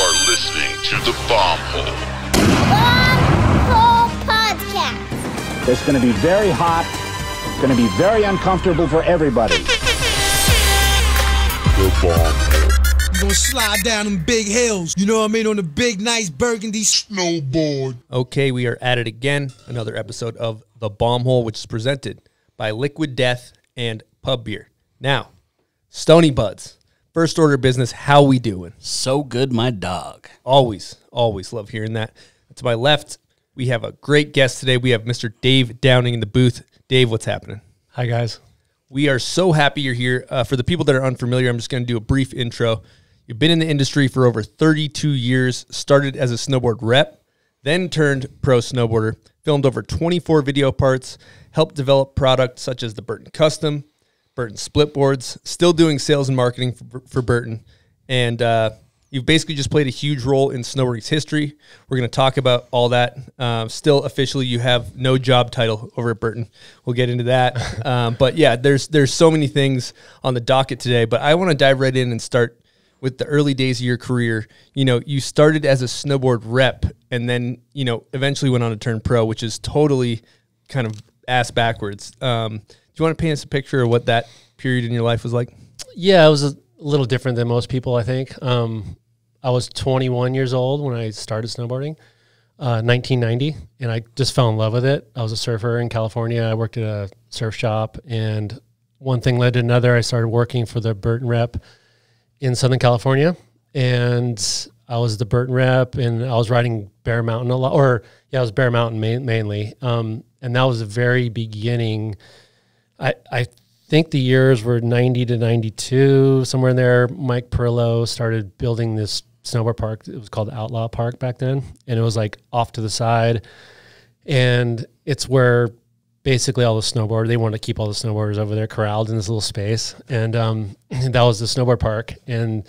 are listening to the Bomb Hole. Bomb Hole Podcast. It's going to be very hot. It's going to be very uncomfortable for everybody. The Bomb Hole. Gonna slide down them big hills, you know what I mean, on the big, nice burgundy snowboard. Okay, we are at it again. Another episode of The Bomb Hole, which is presented by Liquid Death and Pub Beer. Now, Stony Buds, first order of business, how we doing? So good, my dog. Always, always love hearing that. To my left, we have a great guest today. We have Mr. Dave Downing in the booth. Dave, what's happening? Hi, guys. We are so happy you're here. Uh, for the people that are unfamiliar, I'm just going to do a brief intro. You've been in the industry for over 32 years, started as a snowboard rep, then turned pro snowboarder, filmed over 24 video parts, helped develop products such as the Burton Custom, Burton Split Boards, still doing sales and marketing for, for Burton. And uh, you've basically just played a huge role in snowboarding's history. We're going to talk about all that. Um, still, officially, you have no job title over at Burton. We'll get into that. um, but yeah, there's there's so many things on the docket today. But I want to dive right in and start with the early days of your career. You know, you started as a snowboard rep, and then you know eventually went on to turn pro, which is totally kind of ass backwards. Um, you want to paint us a picture of what that period in your life was like? Yeah, it was a little different than most people, I think. Um, I was 21 years old when I started snowboarding, uh, 1990, and I just fell in love with it. I was a surfer in California. I worked at a surf shop, and one thing led to another. I started working for the Burton Rep in Southern California, and I was the Burton Rep, and I was riding Bear Mountain a lot, or yeah, I was Bear Mountain main, mainly, um, and that was the very beginning. I I think the years were 90 to 92, somewhere in there. Mike Perillo started building this snowboard park. It was called Outlaw Park back then. And it was like off to the side. And it's where basically all the snowboard, they wanted to keep all the snowboarders over there corralled in this little space. And um, that was the snowboard park. And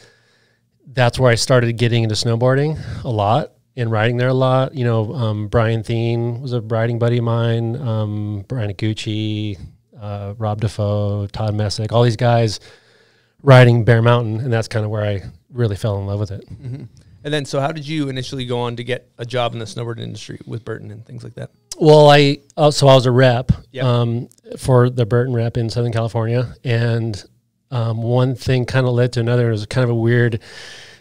that's where I started getting into snowboarding a lot and riding there a lot. You know, um, Brian Thien was a riding buddy of mine, um, Brian Gucci, uh, Rob Defoe, Todd Messick, all these guys riding Bear Mountain, and that's kind of where I really fell in love with it. And then, so how did you initially go on to get a job in the snowboard industry with Burton and things like that? Well, I uh, so I was a rep Yep. um, for the Burton Rep in Southern California, and um, one thing kind of led to another. It was kind of a weird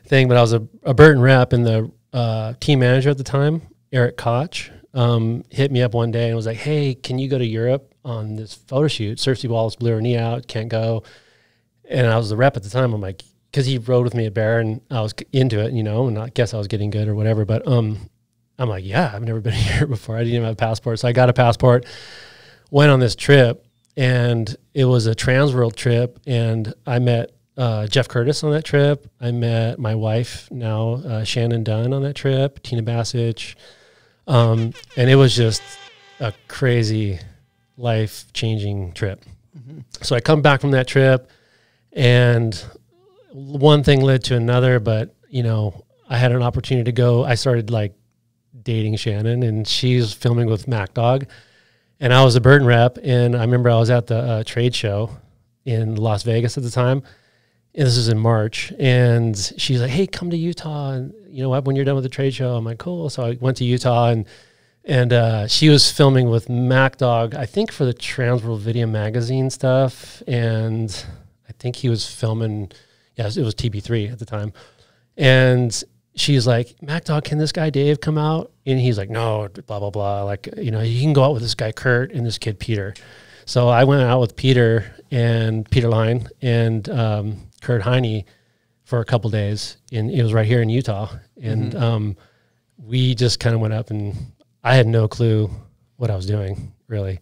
thing, but I was a, a Burton Rep, and the uh, team manager at the time, Eric Koch, um, hit me up one day and was like, "Hey, can you go to Europe on this photo shoot? Circe Wallace blew her knee out, can't go." And I was the rep at the time. I'm like, because he rode with me at Bear, and I was into it, you know, and I guess I was getting good or whatever. But um, I'm like, yeah, I've never been here before. I didn't even have a passport. So I got a passport, went on this trip, and it was a Transworld trip. And I met uh, Jeff Curtes on that trip. I met my wife now, uh, Shannon Dunn, on that trip, Tina Basich. Um, and it was just a crazy life changing trip. So I come back from that trip, and one thing led to another, but you know, I had an opportunity to go. I started like dating Shannon, and she's filming with Mack Dawg, and I was a Burton rep. And I remember I was at the uh, trade show in Las Vegas at the time, and this is in March. And she's like, "Hey, come to Utah, and you know what? When you're done with the trade show, I'm like, cool." So I went to Utah, and and uh, she was filming with Mack Dawg, I think for the Transworld Video Magazine stuff, and I think he was filming. Yeah, it was TB3 at the time, and she's like, Mack Dawg, can this guy Dave come out? And he's like, no, blah blah blah. Like, you know, you can go out with this guy Kurt and this kid Peter. So I went out with Peter and Peter Line and um, Kurt Heine for a couple days, and it was right here in Utah, and um, we just kind of went up and I had no clue what I was doing really.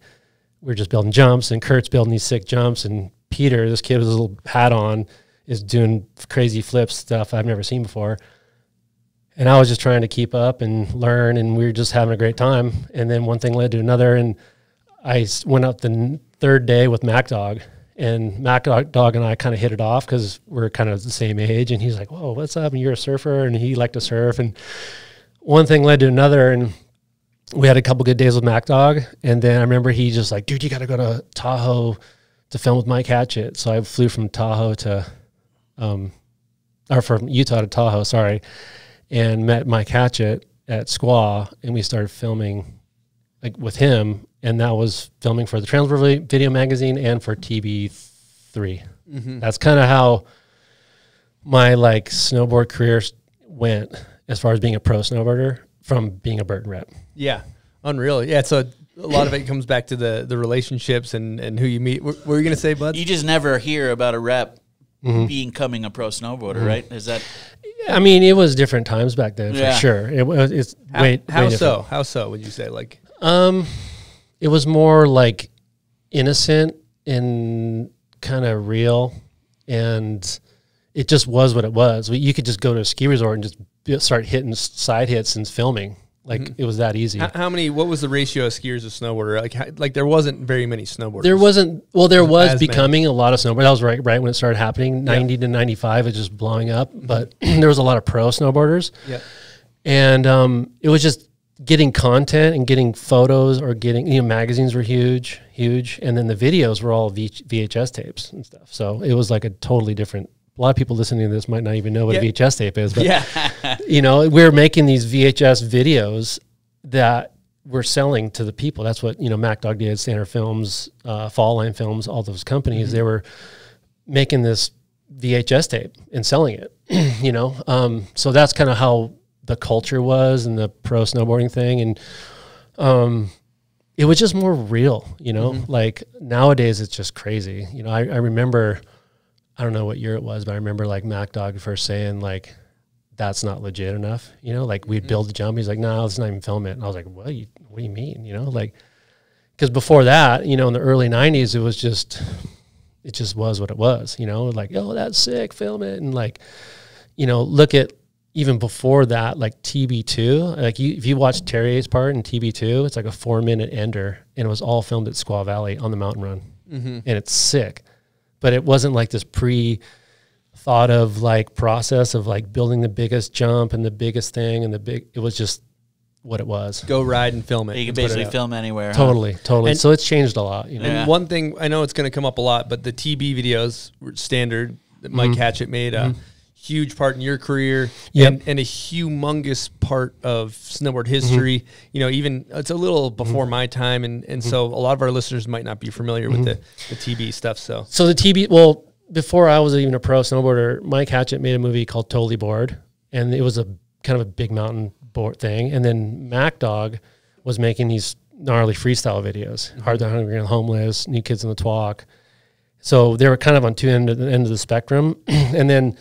We were just building jumps, and Kurt's building these sick jumps, and Peter, this kid with his little hat on, is doing crazy flips stuff I've never seen before. And I was just trying to keep up and learn, and we were just having a great time. And then one thing led to another, and I went out the third day with Mack Dawg, and Mack Dawg and I kind of hit it off because we're kind of the same age. And he's like, "Whoa, what's up?" And you're a surfer, and he liked to surf, and one thing led to another, and we had a couple good days with Mack Dawg, and then I remember he just like, dude, you got to go to Tahoe to film with Mike Hatchett. So I flew from Tahoe to, um, or from Utah to Tahoe, sorry. and met Mike Hatchett at Squaw, and we started filming like with him, and that was filming for the Transworld Video Magazine and for TB 3 That's kind of how my like snowboard career went as far as being a pro snowboarder from being a Burton rep. Yeah, unreal. Yeah, so a lot of it comes back to the the relationships and and who you meet. What, what were you gonna say, bud? You just never hear about a rep Mm-hmm. becoming a pro snowboarder, right? Is that I mean, it was different times back then Yeah. for sure. It was it's How, way, how way so? How so? Would you say like? Um, it was more like innocent and kind of real, and it just was what it was. You could just go to a ski resort and just start hitting side hits and filming. Like it was that easy. How, how many? What was the ratio of skiers to snowboarder? Like, how, like there wasn't very many snowboarders. There wasn't well. There was As many. becoming a lot of snowboarders. That was right, right when it started happening. Ninety to ninety-five, it's just blowing up. But there was a lot of pro snowboarders. Yeah. and um, it was just getting content and getting photos or getting you know magazines were huge huge and then the videos were all v- vhs tapes and stuff so it was like a totally different a lot of people listening to this might not even know what Yeah. a vhs tape is but Yeah. you know we're making these vhs videos that we're selling to the people that's what you know mack dawg did standard films uh, fall line films all those companies they were making this VHS tape and selling it, you know? Um, so that's kind of how the culture was and the pro snowboarding thing. And, um, it was just more real, you know, like nowadays it's just crazy. You know, I, I remember, I don't know what year it was, but I remember like Mack Dawg first saying like, that's not legit enough. You know, like we'd build the jump. He's like, no, let's not even film it. And I was like, what, you, what do you mean? You know, like, because before that, you know, in the early '90s, it was just, it just was what it was. You know, like, oh, that's sick, film it, and like, you know, look at even before that, like TB2. Like, you, if you watch Terje's part in TB2, it's like a four-minute ender, and it was all filmed at Squaw Valley on the mountain run, mm-hmm. and it's sick. But it wasn't like this pre thought of like process of like building the biggest jump and the biggest thing and the big. It was just what it was. Go ride and film it. you can and put it basically film anywhere? huh? Totally, totally. And- so it's changed a lot, you know. And Yeah. one thing I know it's going to come up a lot, but the TB videos were standard that Mike Mm-hmm. Hatchett made a huge part in your career Yep. and, and a humongous part of snowboard Mm-hmm. history. You know, even it's a little before my time, and, and Mm-hmm. so a lot of our listeners might not be familiar with the, the TB stuff. So So the TB, well, before I was even a pro snowboarder, Mike Hatchett made a movie called Totally Bored, and it was a kind of a big mountain board thing. And then Mack Dawg was making these gnarly freestyle videos, Hard to Hungry and Homeless, New Kids in the Twock. So they were kind of on two end of the end of the spectrum, and then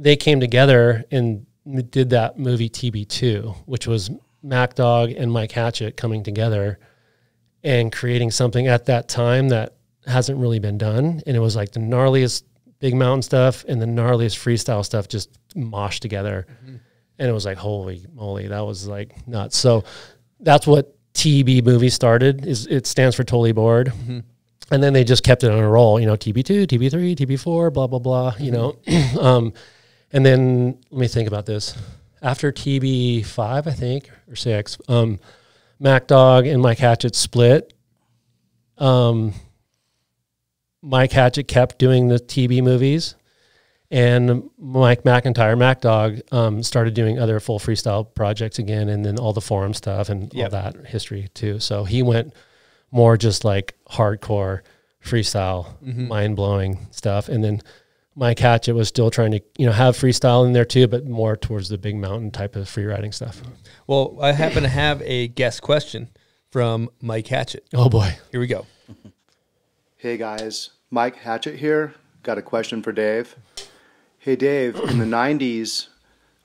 they came together and did that movie TB2, which was Mack Dawg and Mike Hatchett coming together and creating something at that time that hasn't really been done. And it was like the gnarliest big mountain stuff and the gnarliest freestyle stuff just moshed together. And it was like, holy moly, that was like nuts. So that's what TB movie started is it stands for totally bored. And then they just kept it on a roll, you know, TB2, TB3, TB4, blah, blah, blah, you know. um, and then let me think about this. After TB5, I think, or six, um, Mack Dawg and Mike Hatchett split. Um, Mike Hatchett kept doing the TB movies, and Mike McIntyre, Mack Dawg, um, started doing other full freestyle projects again, and then all the forum stuff and Yep. all that history too. So he went more just like hardcore freestyle, mind blowing stuff, and then Mike Hatchett was still trying to you know have freestyle in there too, but more towards the big mountain type of free riding stuff. Well, I happen to have a guest question from Mike Hatchett. Oh boy. Here we go. Hey guys, Mike Hatchett here. Got a question for Dave. Hey Dave, in the 90s,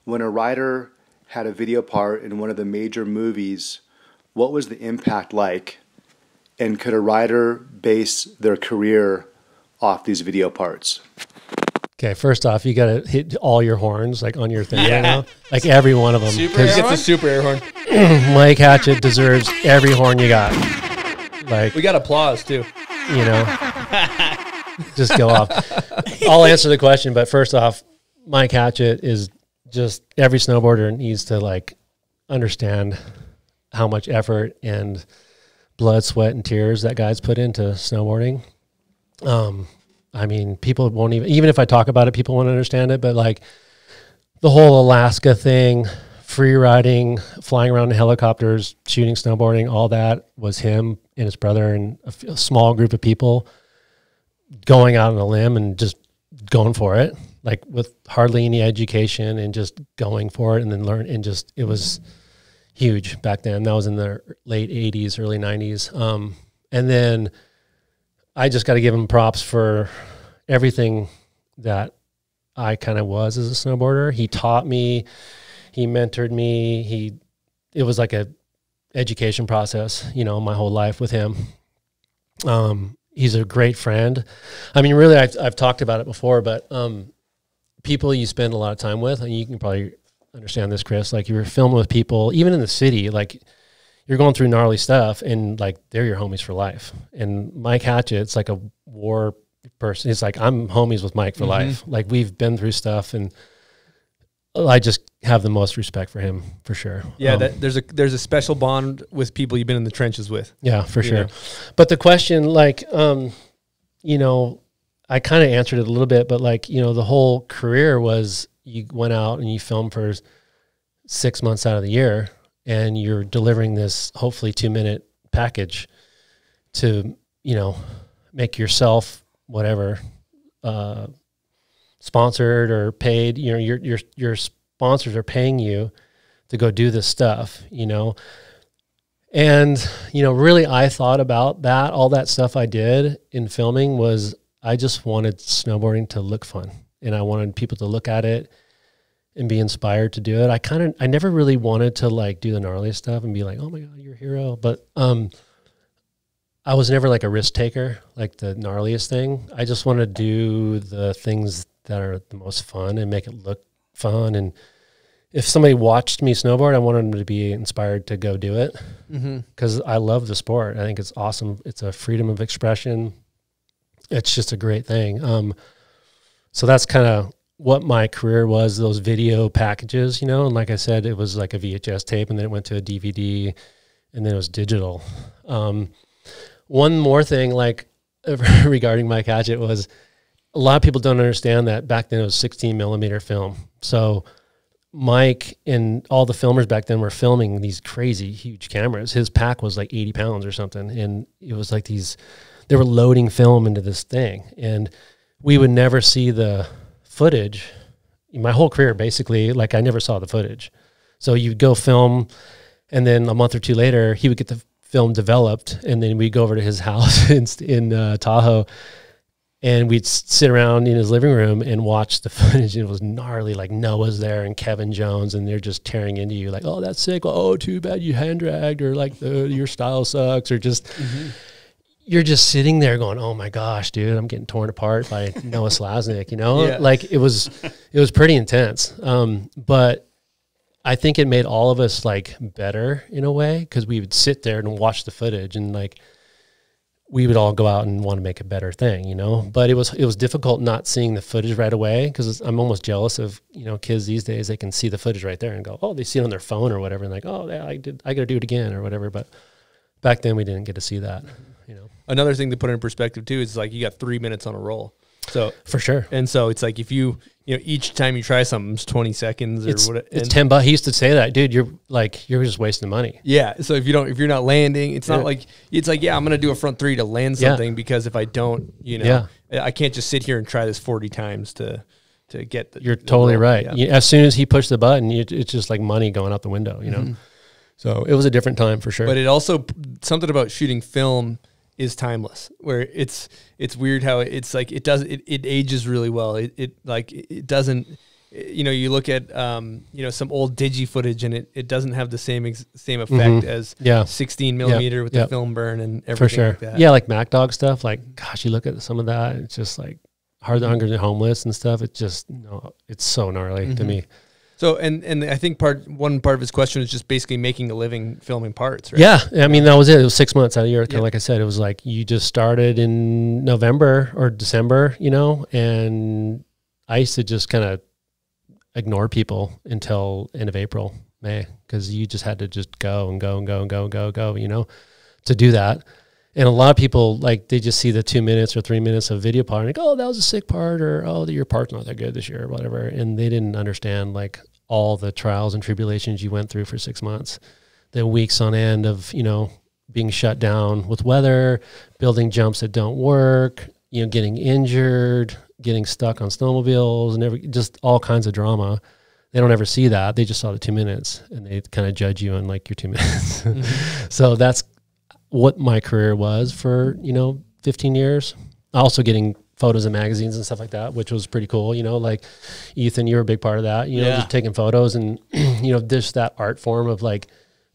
when a writer had a video part in one of the major movies, what was the impact like? And could a writer base their career off these video parts? Okay, first off, you got to hit all your horns like on your thing right now, like every one of them. Super 'cause air It's a super air horn. Mike Hatchett deserves every horn you got. Like We got applause too. you know, just go off. I'll answer the question, but first off, Mike Hatchett is just every snowboarder needs to like understand how much effort and blood, sweat, and tears that guy's put into snowboarding. Um, I mean, people won't even even if I talk about it, people won't understand it. But like the whole Alaska thing, free riding, flying around in helicopters, shooting, snowboarding, all that was him and his brother and a, small group of people going out on a limb and just going for it, like with hardly any education and just going for it and then learn and just it was huge back then. That was in the late '80s, early '90s, um, and then I just got to give him props for everything that I kind of was as a snowboarder. He taught me, he mentored me. He, it was like a education process, you know, my whole life with him. Um, he's a great friend. I mean, really, I've, I've talked about it before, but um, people you spend a lot of time with, and you can probably understand this, Chris. Like you're filming with people, even in the city, like you're going through gnarly stuff, and like they're your homies for life. And Mike Hatchett's like a war person. He's like I'm homies with Mike for life. Like we've been through stuff, and I just have the most respect for him for sure. Yeah, Um, that, there's a there's a special bond with people you've been in the trenches with. Yeah, for sure. know? But the question, like, um, you know, I kind of answered it a little bit, but like, you know, the whole career was you went out and you filmed for six months out of the year and you're delivering this hopefully two minute package to, you know, make yourself whatever, uh, sponsored or paid, you know, your, your, your sponsors are paying you to go do this stuff, you know? And, you know, really, I thought about that. All that stuff I did in filming was I just wanted snowboarding to look fun. And I wanted people to look at it and be inspired to do it. I kind of, I never really wanted to like do the gnarly stuff and be like, oh my God, you're a hero. But, um, I was never like a risk taker, like the gnarliest thing. I just want to do the things that are the most fun and make it look fun. And if somebody watched me snowboard, I wanted them to be inspired to go do it because I love the sport. I think it's awesome. It's a freedom of expression. It's just a great thing. Um, so that's kind of what my career was. Those video packages, you know, and like I said, it was like a VHS tape, and then it went to a DVD, and then it was digital. Um, one more thing, like regarding Mike Hatchett, was a lot of people don't understand that back then it was 16 millimeter film. So Mike and all the filmers back then were filming these crazy huge cameras. His pack was like 80 pounds or something. And it was like these, they were loading film into this thing. And we would never see the footage. My whole career, basically, like I never saw the footage. So you'd go film, and then a month or two later, he would get the film developed, and then we'd go over to his house in, in uh, Tahoe, and we'd sit around in his living room and watch the footage. And it was gnarly, like Noah's there and Kevin Jones, and they're just tearing into you, like, "Oh, that's sick! Oh, too bad you hand dragged, or like your style sucks, or just." You're just sitting there going, "Oh my gosh, dude, I'm getting torn apart by Noah Salasnek," You know, Yeah. like it was, it was pretty intense. Um, but I think it made all of us like better in a way because we would sit there and watch the footage and like we would all go out and want to make a better thing, you know. But it was it was difficult not seeing the footage right away because I'm almost jealous of you know kids these days. They can see the footage right there and go, oh, they see it on their phone or whatever, and like, oh, yeah, I did, I got to do it again or whatever. But back then we didn't get to see that, Another thing to put in perspective too is like you got three minutes on a roll. So for sure. and so it's like if you you know each time you try something it's 20 seconds or It's, what it's ten bucks. He used to say that, dude. You're like you're just wasting money. Yeah. So if you don't, if you're not landing, it's not like it's like yeah, I'm gonna do a front three to land Yeah. something because if I don't, you know, yeah. I can't just sit here and try this 40 times to to get. The, You're the totally right. Yeah. You- as soon as he pushed the button, you, it's just like money going out the window, you know. Mm-hmm. So it was a different time for sure. But it also something about shooting film is timeless. Where it's it's weird how it's like it does it, it ages really well. It, it like it doesn't. You know, you look at um, you know some old digi footage, and it, it doesn't have the same ex- same effect as Mm-hmm. Yeah. 16 millimeter with yeah. the film burn and everything for sure. like that. Yeah, like Mack Dawg stuff. Like, gosh, you look at some of that. It's just like hard to hunger and homeless and stuff. It's just no, it's so gnarly to me. So and and I think part one part of his question is just basically making a living filming parts, right? Yeah, I mean that was it. It was six months out of the year. Kind Yeah. like I said, it was like you just started in November or December, you know, and I used to just kind of ignore people until end of April, May, because you just had to just go and go and go and go and go and go, you know, to do that. And a lot of people like they just see the two minutes or three minutes of video part and like, oh, that was a sick part, or oh, your part's not that good this year, or whatever. And they didn't understand like all the trials and tribulations you went through for six months, the weeks on end of you know being shut down with weather, building jumps that don't work, you know, getting injured, getting stuck on snowmobiles, and every just all kinds of drama. They don't ever see that. They just saw the two minutes, and they kind of judge you on like your two minutes. Mm-hmm. so that's what my career was for you know 15 years. Also getting photos in magazines and stuff like that, which was pretty cool. You know, like Ethan, you were a big part of that. You know, Yeah. just taking photos and you know just that art form of like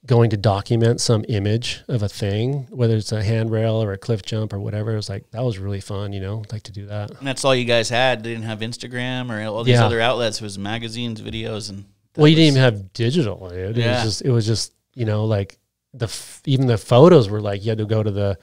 going to document some image of a thing, whether it's a handrail or a cliff jump or whatever. It was like that was really fun. You know, like to do that. And that's all you guys had. They didn't have Instagram or all these Yeah. other outlets. It was magazines, videos, and well, you didn't even have digital. Dude. It Yeah. was just it was just you know like the f- even the photos were like you had to go to the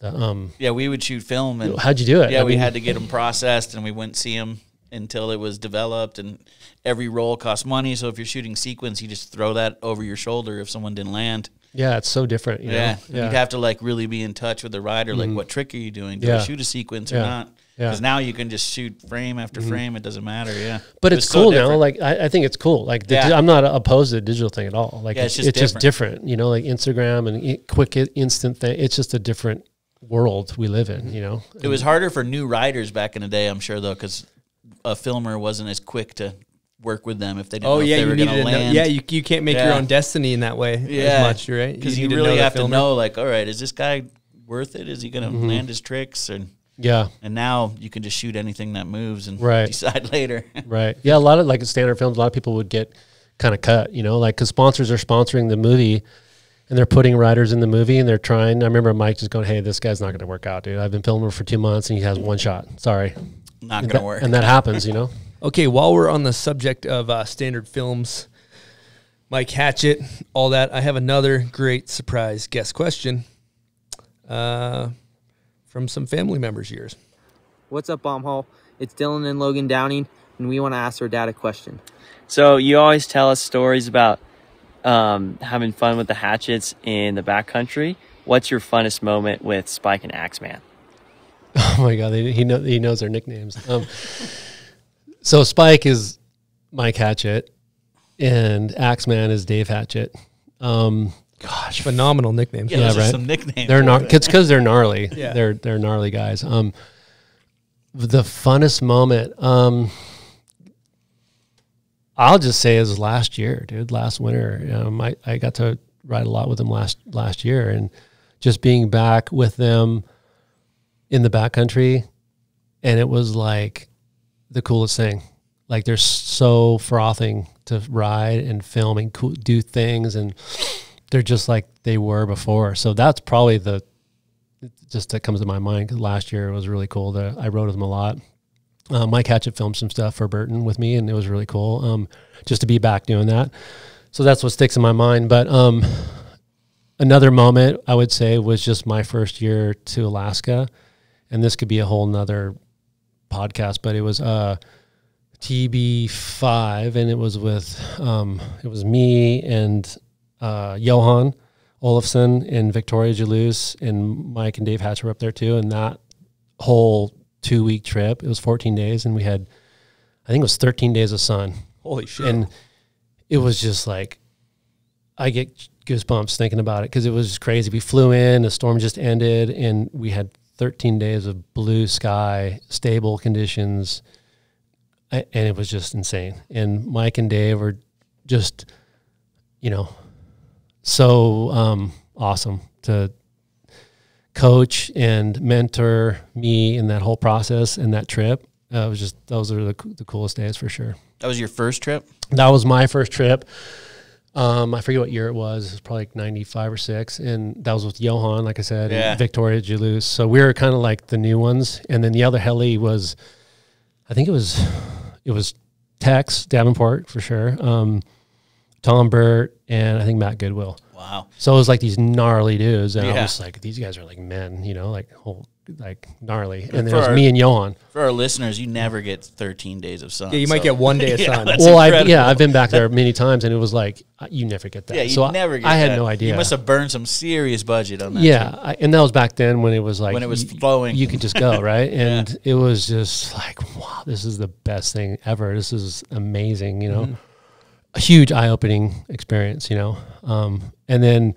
the um. Yeah, we would shoot film, and How'd you do it? Yeah, I we mean- had to get them processed, and we wouldn't see them until it was developed. And every roll cost money. So if you're shooting sequence, you just throw that over your shoulder if someone didn't land. Yeah, it's so different. You Yeah, know? And you'd have to like really be in touch with the rider. Like, what trick are you doing? Do Yeah. I shoot a sequence or Yeah. Not? Yeah. Mm-hmm. Because now you can just shoot frame after frame. It doesn't matter. Yeah, but It it's was so cool now. Like I, I think it's cool. Like the, Yeah. I'm not opposed to the digital thing at all. Like Yeah, it's, it's it's, just just different. You know, like Instagram and quick instant thing. It's just a different world we live in. You know, It was harder for new riders back in the day, I'm sure, though, because a filmer wasn't as quick to work with them if they didn't Oh know yeah, if they you were going to to know. land. Yeah, you, you can't make your own destiny in that way yeah. as much, right? Because you, need to really know the have to know, like, all right, is this guy worth it? Is he going to Mm-hmm. land his tricks? And yeah, and now you can just shoot anything that moves and Right. decide later. right. Yeah, a lot of like standard films. A lot of people would get kind of cut. You know, like because sponsors are sponsoring the movie. And they're putting riders in the movie, and they're trying. I remember Mike just going, "Hey, this guy's not going to work out, dude. I've been filming for two months, and he has one shot. Sorry." Not going to work. And that happens, you know. Okay, while we're on the subject of uh, standard films, Mike Hatchett, all that, I have another great surprise guest question uh, from some family members years. What's up, Bombhole? It's Dylan and Logan Downing, and we want to ask our dad a question. So you always tell us stories about um, having fun with the hatchets in the backcountry. What's your funnest moment with Spike and Axeman? Oh my god, they, he know, he knows their nicknames. Um, so Spike is Mike Hatchett, and Axeman is Dave Hatchett. Um, gosh, Phenomenal nicknames. yeah, yeah, those are right. some nicknames. they're not. It's because they're gnarly. Yeah. They're they're gnarly guys. Um, the funnest moment. Um, I'll just say is last year, dude. Last winter, um, I I got to ride a lot with them last last year, and just being back with them in the backcountry, and it was like the coolest thing. Like they're so frothing to ride and film and cool, do things, and they're just like they were before. So that's probably the just that comes to my mind. last year it was really cool. To, I rode with them a lot. Uh, Mike Hatchett filmed some stuff for Burton with me, and it was really cool. Um, just to be back doing that. So that's what sticks in my mind. But um, another moment I would say was just my first year to Alaska, and this could be a whole nother podcast. But it was uh, TB five, and it was with um, it was me and uh, Johan Olofsson and Victoria Jealouse and Mike and Dave Hatch were up there too. And that whole two week trip, it was 14 days, and we had, I think it was 13 days of sun. Holy shit. And it was just like, I get goosebumps thinking about it because it was just crazy. We flew in, the storm just ended, and we had 13 days of blue sky, stable conditions, and it was just insane. And Mike and Dave were just, you know, so um, awesome to coach and mentor me in that whole process and that trip. Uh, it was just those are the, the coolest days for sure. That was your first trip? That was my first trip. Um, I forget what year it was. It was probably like 95 or 6. And that was with Johan, like I said, Yeah. and Victoria Jealouse. So we were kind of like the new ones. And then the other heli was, I think it was, it was Tex Davenport for sure. Um, Tom Burt and I think Matt Goodwill. Wow. So it was like these gnarly dudes. And I was like, these guys are like men, you know, like whole like gnarly. And then it was our- me and Johan. For our listeners, you never get 13 days of sun. Yeah, you might get one day of Yeah, sun. that's well, I, yeah, I've been back there many times, and it was like you never get that. Yeah, you so I- never get I, had that. no idea. You must have burned some serious budget on that. yeah. I, and that was back then when it was like When it was y- flowing. You could just go right, and it was just like, wow, this is the best thing ever. This is amazing. You know, Mm-hmm. A huge eye-opening experience. You know, um, and then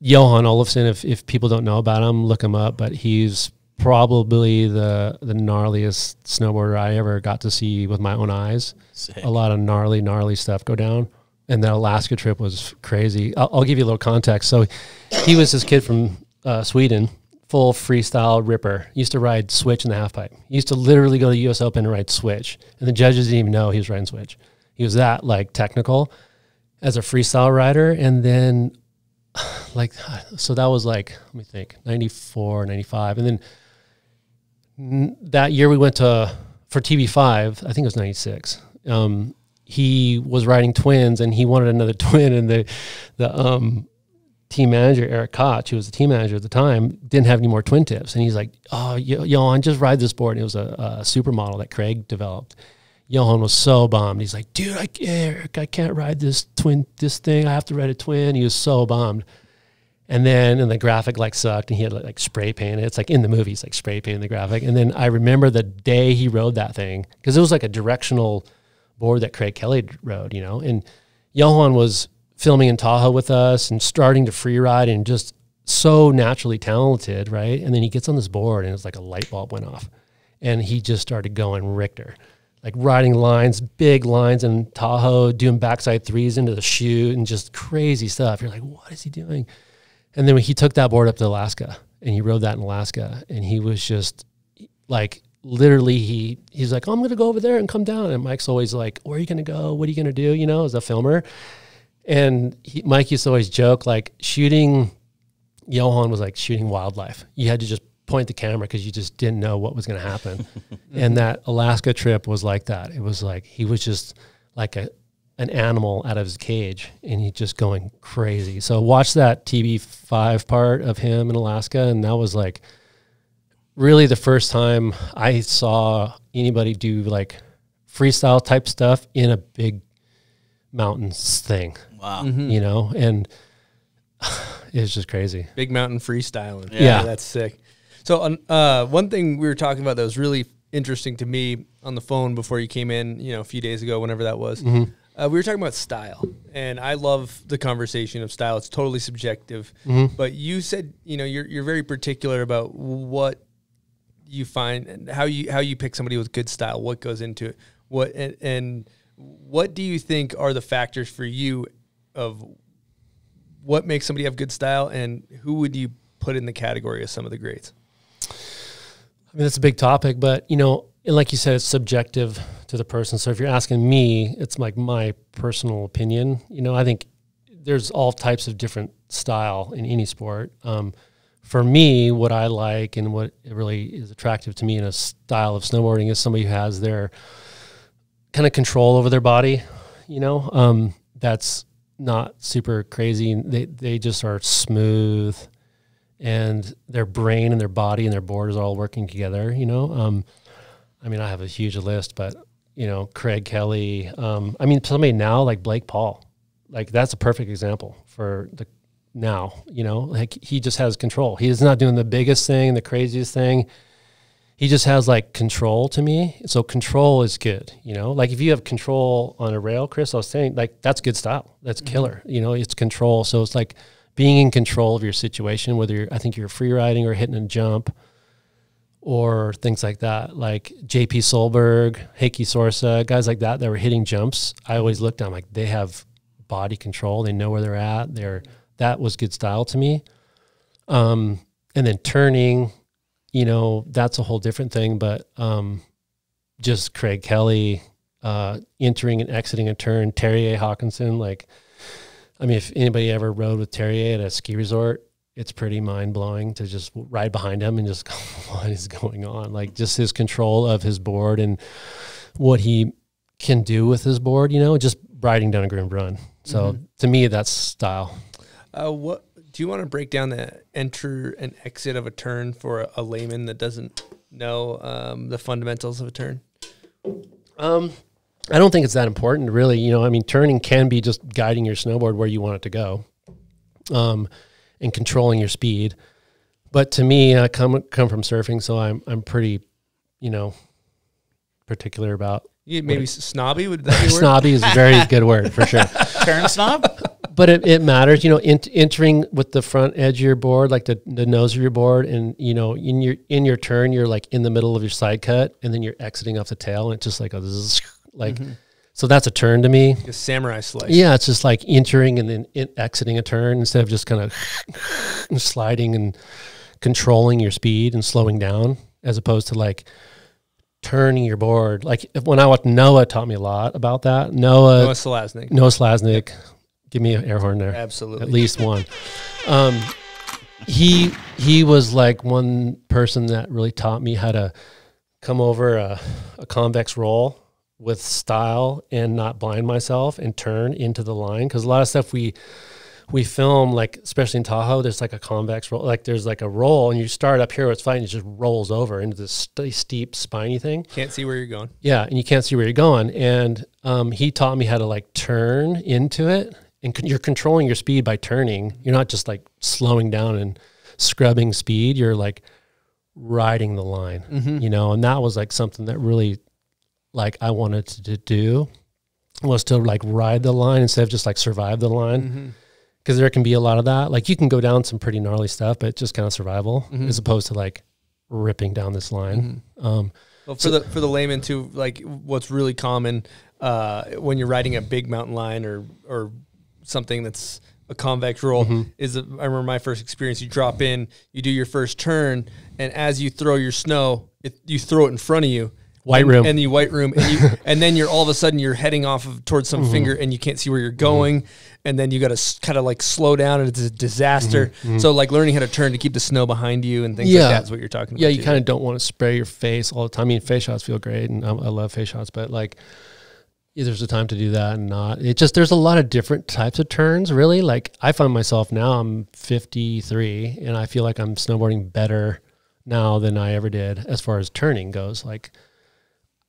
Johan Olofsson. If if people don't know about him, look him up. But he's probably the the gnarliest snowboarder I ever got to see with my own eyes. Sick. A lot of gnarly, gnarly stuff go down. And the Alaska trip was crazy. I'll, I'll give you a little context. So, he was this kid from uh, Sweden, full freestyle ripper. He Used to ride switch in the half pipe. He used to literally go to the U.S. Open and ride switch, and the judges didn't even know he was riding switch. He was that like technical as a freestyle rider, and then like so that was like let me think 94 95 and then that year we went to for tb5 i think it was 96 um, he was riding twins and he wanted another twin. And the the um, team manager eric koch who was the team manager at the time didn't have any more twin tips. And he's like oh Yo- johan just ride this board. And it was a, a supermodel that craig developed Johan was so bummed. He's like, dude, I, Eric, I can't ride this twin, this thing. I have to ride a twin. He was so bummed. And then, and the graphic like sucked, and he had like, spray painted. It's like in the movies, like spray painting the graphic. And then I remember the day he rode that thing because it was like a directional board that Craig Kelly rode, you know. And Johan was filming in Tahoe with us and starting to free ride and just so naturally talented, right? And then he gets on this board and it's like a light bulb went off, and he just started going Richter like riding lines, big lines in Tahoe, doing backside threes into the chute and just crazy stuff. You're like, what is he doing? And then when he took that board up to Alaska and he rode that in Alaska and he was just like literally he he's like, oh, I'm gonna go over there and come down. And Mike's always like, Where are you gonna go? What are you gonna do? You know, as a filmer. And he, Mike used to always joke like shooting Johan was like shooting wildlife. You had to just point the camera because you just didn't know what was going to happen. and that Alaska trip was like that. It was like he was just like a an animal out of his cage and he just going crazy. So watch that TB5 part of him in Alaska and that was like really the first time I saw anybody do like freestyle type stuff in a big mountains thing. Wow. Mm-hmm. You know, and it was just crazy. Big mountain freestyling. Yeah. that's sick. So, uh, one thing we were talking about that was really interesting to me on the phone before you came in, you know, a few days ago, whenever that was. Mhm. Uh, we were talking about style, and I love the conversation of style. It's totally subjective, Mhm. but you said, you know, you're you're very particular about what you find and how you how you pick somebody with good style. What goes into it? What and, and what do you think are the factors for you of what makes somebody have good style, and who would you put in the category of some of the greats? I mean, that's a big topic, but you know, and like you said, it's subjective to the person. So if you're asking me, it's like my personal opinion. You know, I think there's all types of different style in any sport. Um, for me, what I like and what really is attractive to me in a style of snowboarding is somebody who has their kind of control over their body. You know, um, that's not super crazy. They they just are smooth and their brain and their body and their board is all working together. You know, um, I mean, I have a huge list, but you know, Craig Kelly. Um, I mean, somebody now like Blake Paul, like that's a perfect example for the now. You know, like he just has control. He's not doing the biggest thing, the craziest thing. He just has like control to me. So control is good. You know, like if you have control on a rail, Chris, I was saying like that's good style. That's killer. You know, it's control. So it's like being in control of your situation, whether you're, I think you're free riding or hitting a jump or things like that, like JP Solberg, Heikki Sorsa, guys like that that were hitting jumps. I always looked down like they have body control. They know where they're at. They're that was good style to me. Um, and then turning, you know, that's a whole different thing. But um, just Craig Kelly uh, entering and exiting a turn, Terje Haakonsen, like I mean, if anybody ever rode with Terje at a ski resort, it's pretty mind blowing to just ride behind him and just go, what is going on? Like just his control of his board and what he can do with his board, you know, just riding down a groomed run. So Mhm. to me, that's style. Uh, what Do you want to break down the enter and exit of a turn for a, a layman that doesn't know um, the fundamentals of a turn? Um, I don't think it's that important, really. You know, I mean, turning can be just guiding your snowboard where you want it to go, um, and controlling your speed. But to me, I come come from surfing, so I'm I'm pretty, you know, particular about. You, maybe snobby would that be word? snobby is a very good word for sure. Turn snob? but it, it matters, you know, ent- entering with the front edge of your board, like the, the nose of your board, and you know, in your in your turn, you're like in the middle of your side cut, and then you're exiting off the tail, and it's just like a zzz, like, Mhm. so that's a turn to me. A samurai slice. Yeah, it's just like entering and then in, exiting a turn instead of just kind of sliding and controlling your speed and slowing down, as opposed to like turning your board. Like if, when I watched Noah, taught me a lot about that. Noah, Noah Salasnek. Noah Salasnek, give me an air horn there. Absolutely. at least one. Um, he he was like one person that really taught me how to come over a, a convex roll with style and not blind myself and turn into the line because a lot of stuff we we film like especially in Tahoe there's like a convex roll like there's like a roll and you start up here where it's fine it just rolls over into this st- steep spiny thing Can't see where you're going. yeah, and you can't see where you're going. And um, he taught me how to like turn into it, and you're controlling your speed by turning. You're not just like slowing down and scrubbing speed. You're like riding the line, Mhm. you know. And that was like something that really, like, I wanted to, do was to like ride the line instead of just like survive the line. Mhm. Because there can be a lot of that. Like you can go down some pretty gnarly stuff, but just kind of survival Mhm. as opposed to like ripping down this line. Um, Well, for so- the for the layman too, like what's really common uh, when you're riding a big mountain line or or something that's a convex roll Mhm. is a, I remember my first experience. You drop in, you do your first turn, and as you throw your snow, it, you throw it in front of you. White room. and you white room, and you and then you're all of a sudden you're heading off of towards some Mhm. finger, and you can't see where you're going, and then you got to kind of like slow down, and it's a disaster. Mhm. Mhm. So like learning how to turn to keep the snow behind you and things like that's what you're talking about. Yeah, you kind of don't want to spray your face all the time. I mean, face shots feel great, and I, I love face shots, but like, yeah, there's a time to do that and not. It just there's a lot of different types of turns. Really, like I find myself now I'm 53, and I feel like I'm snowboarding better now than I ever did as far as turning goes. Like.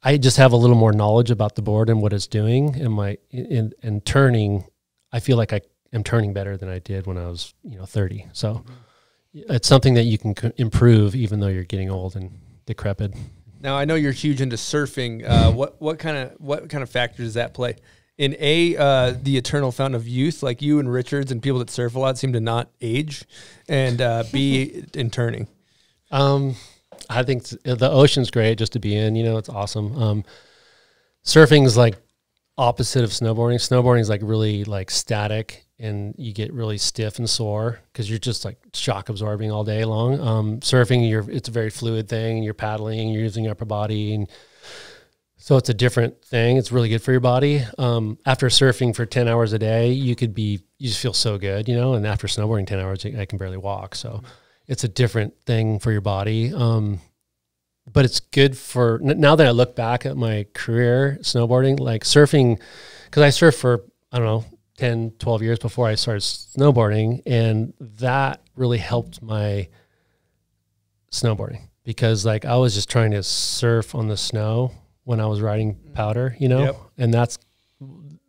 I just have a little more knowledge about the board and what it's doing, and my in and turning. I feel like I am turning better than I did when I was, you know, 30. So it's something that you can c- improve even though you're getting old and decrepit. Now I know you're huge into surfing. Uh, what what kind of what kind of factors does that play? In a uh, the eternal fountain of youth, like you and Richards and people that surf a lot seem to not age, and uh, B in turning. Um, I think the ocean's great just to be in. You know, it's awesome. Um, surfing is like opposite of snowboarding. Snowboarding is like really like static, and you get really stiff and sore because you're just like shock absorbing all day long. Um, surfing, you're it's a very fluid thing. You're paddling, you're using your upper body, and so it's a different thing. It's really good for your body. Um, after surfing for ten hours a day, you could be you just feel so good, you know. And after snowboarding ten hours, I can barely walk. So it's a different thing for your body. Um, but it's good for now that I look back at my career snowboarding, like surfing, because I surfed for, I don't know, 10, 12 years before I started snowboarding. And that really helped my snowboarding because, like, I was just trying to surf on the snow when I was riding powder, you know? Yep. And that's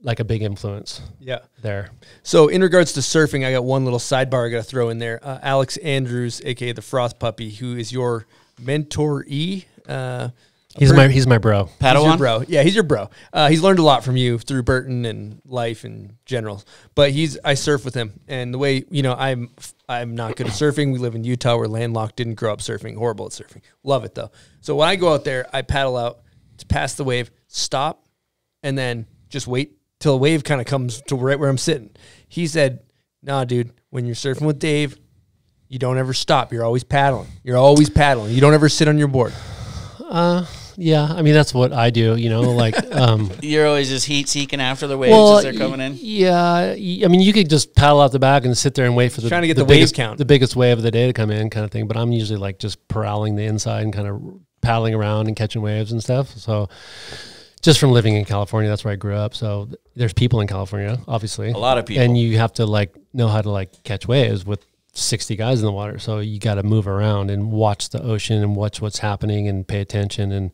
like a big influence Yeah. there. So in regards to surfing, I got one little sidebar I got to throw in there. Uh, Alex Andrews, aka the Froth Puppy, who is your mentoree. Uh, He's my, he's my bro. He's your Padawan? bro. Yeah, he's your bro. Uh, he's learned a lot from you through Burton and life in general. But he's I surf with him, and the way you know I'm I'm not good at surfing. We live in Utah. We're landlocked. Didn't grow up surfing. Horrible at surfing. Love it though. So when I go out there, I paddle out to pass the wave, stop, and then just wait till a wave kind of comes to right where I'm sitting. He said, "Nah, dude. When you're surfing with Dave." You don't ever stop. You're always paddling. You're always paddling. You don't ever sit on your board. Uh, yeah. I mean, that's what I do, you know, like, um, You're always just heat seeking after the waves as they're coming in. Yeah, I mean, you could just paddle out the back and sit there and wait for the Trying to get the, the wave biggest, count. the biggest wave of the day to come in, kind of thing. But I'm usually like just prowling the inside and kind of paddling around and catching waves and stuff. So, just from living in California, that's where I grew up. So th- there's people in California, obviously, A lot of people. and you have to like know how to like catch waves with 60 guys in the water. So you got to move around and watch the ocean and watch what's happening and pay attention and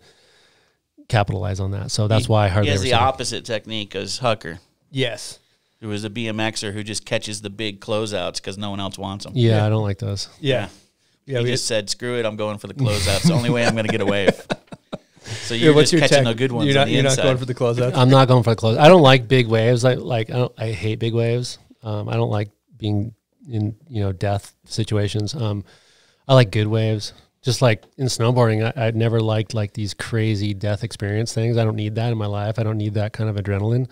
capitalize on that. So that's He- why I hardly he has ever the see him. opposite technique as Hucker, Yes. who is a BMXer who just catches the big closeouts because no one else wants them. Yeah, I don't like those. Yeah. Yeah. he we- just said, "Screw it, I'm going for the closeouts. the only way I'm going to get a wave." So Yeah, you're what's just your catching tech? the good ones. You're on not. the You're not going for the closeouts. I'm not going for the close. I don't like big waves. I like I don't I hate big waves. Um, I don't like being in you know death situations. Um, I like good waves. Just like in snowboarding, I, I'd never liked like these crazy death experience things. I don't need that in my life. I don't need that kind of adrenaline.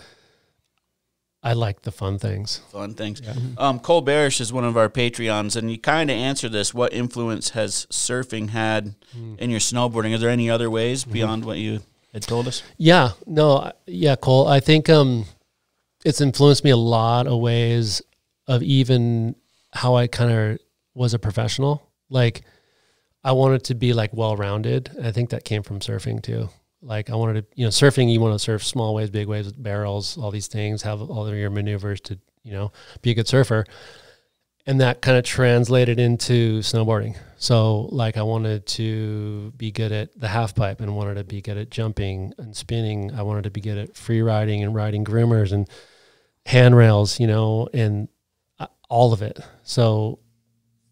I like the fun things. fun things. Um, Cole Barish is one of our Patreons, and you kind of answer this. What influence has surfing had Hmm. in your snowboarding? Are there any other ways Mm-hmm. beyond what you had told us? Yeah, no, yeah, Cole. I think um, it's influenced me a lot of ways of even how I kind of was a professional. Like, I wanted to be like well rounded. I think that came from surfing too. Like, I wanted to, you know, surfing. You want to surf small waves, big waves, barrels, all these things. Have all of your maneuvers to, you know, be a good surfer. And that kind of translated into snowboarding. So, like, I wanted to be good at the half pipe and wanted to be good at jumping and spinning. I wanted to be good at free riding and riding groomers and handrails, you know, and uh, all of it. So,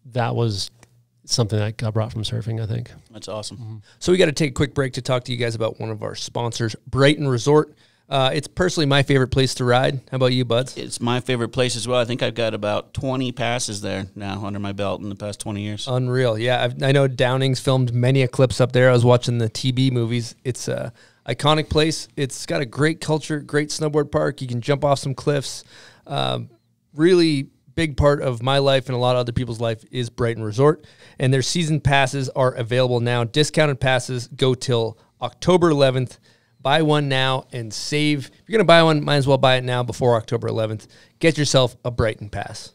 that was something that got brought from surfing, I think. That's awesome. So we got to take a quick break to talk to you guys about one of our sponsors, Brighton Resort. Uh, it's personally my favorite place to ride. How about you, buds? It's my favorite place as well. I think I've got about 20 passes there now under my belt in the past 20 years. Unreal. Yeah, I've, I know Downing's filmed many clips up there. I was watching the TB movies. It's a iconic place. It's got a great culture, great snowboard park. You can jump off some cliffs. Um, really big part of my life and a lot of other people's life is Brighton Resort. And their season passes are available now. Discounted passes go till October 11th. Buy one now and save. If you're going to buy one, might as well buy it now before October 11th. Get yourself a Brighton pass.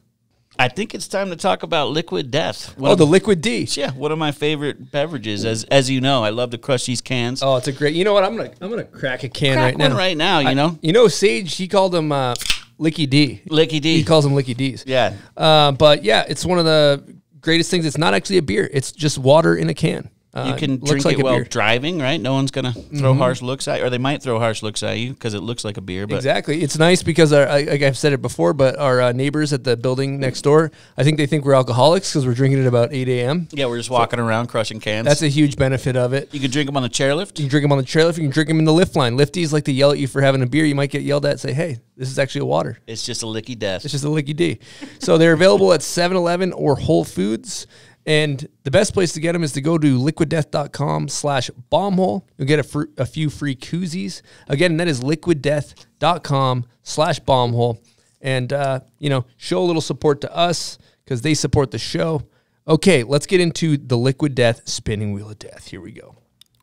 I think it's time to talk about Liquid Death. One Oh, the Liquid D. yeah, one of my favorite beverages. As as you know, I love to crush these cans. Oh, it's a great. You know what? I'm gonna I'm gonna crack a can Crack right one now. right now, you I- know? You know, Sage. He called them uh, Licky D. Licky D. He calls them Licky D's. Yeah. Uh, but yeah, it's one of the greatest things. It's not actually a beer. It's just water in a can. Uh, You can drink like it while beer. Mm-hmm. driving, right? No one's gonna throw harsh looks at you, or they might throw harsh looks at you because it looks like a beer. But Exactly. It's nice because our, I, like I've said it before, but our uh, neighbors at the building next door, I think they think we're alcoholics because we're drinking at about 8 a.m. yeah, we're just walking around crushing cans. That's a huge benefit of it. you can drink them on the chairlift. You can drink them on the chairlift. You can drink them in the lift line. Lifties like to yell at you for having a beer. You might get yelled at. Say, hey, this is actually a water. It's just a licky death. It's just a licky D. So they're available at 7-Eleven or Whole Foods. And the best place to get them is to go to liquiddeath.com slash bombhole. You'll get a, fr- a few free koozies. Again, that is liquiddeath.com slash bombhole. And, uh, you know, show a little support to us because they support the show. Okay, let's get into the Liquid Death spinning wheel of death. Here we go.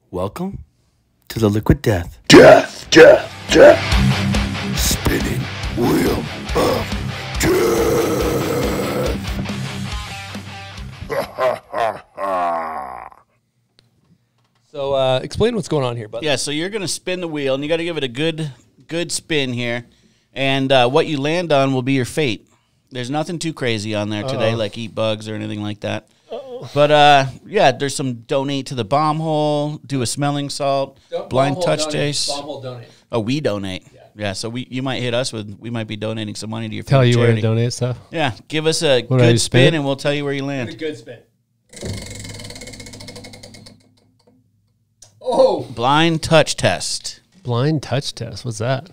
Welcome to the Liquid Death. Death, death, death. Spinning wheel of death. So uh, explain what's going on here, bud. Yeah, so you're gonna spin the wheel, and you got to give it a good, good spin here, and uh, what you land on will be your fate. There's nothing too crazy on there today, like eat bugs or anything like that. But uh, yeah, there's some donate to the bomb hole, do a smelling salt, blind touch taste. donate. Oh, we donate. Yeah. so we you might hit us with we might be donating some money to your Tell favorite you where to donate stuff. Yeah, give us a What do I good spin spin, and we'll tell you where you land. Good spin. Oh, Blind touch test. Blind touch test. What's that?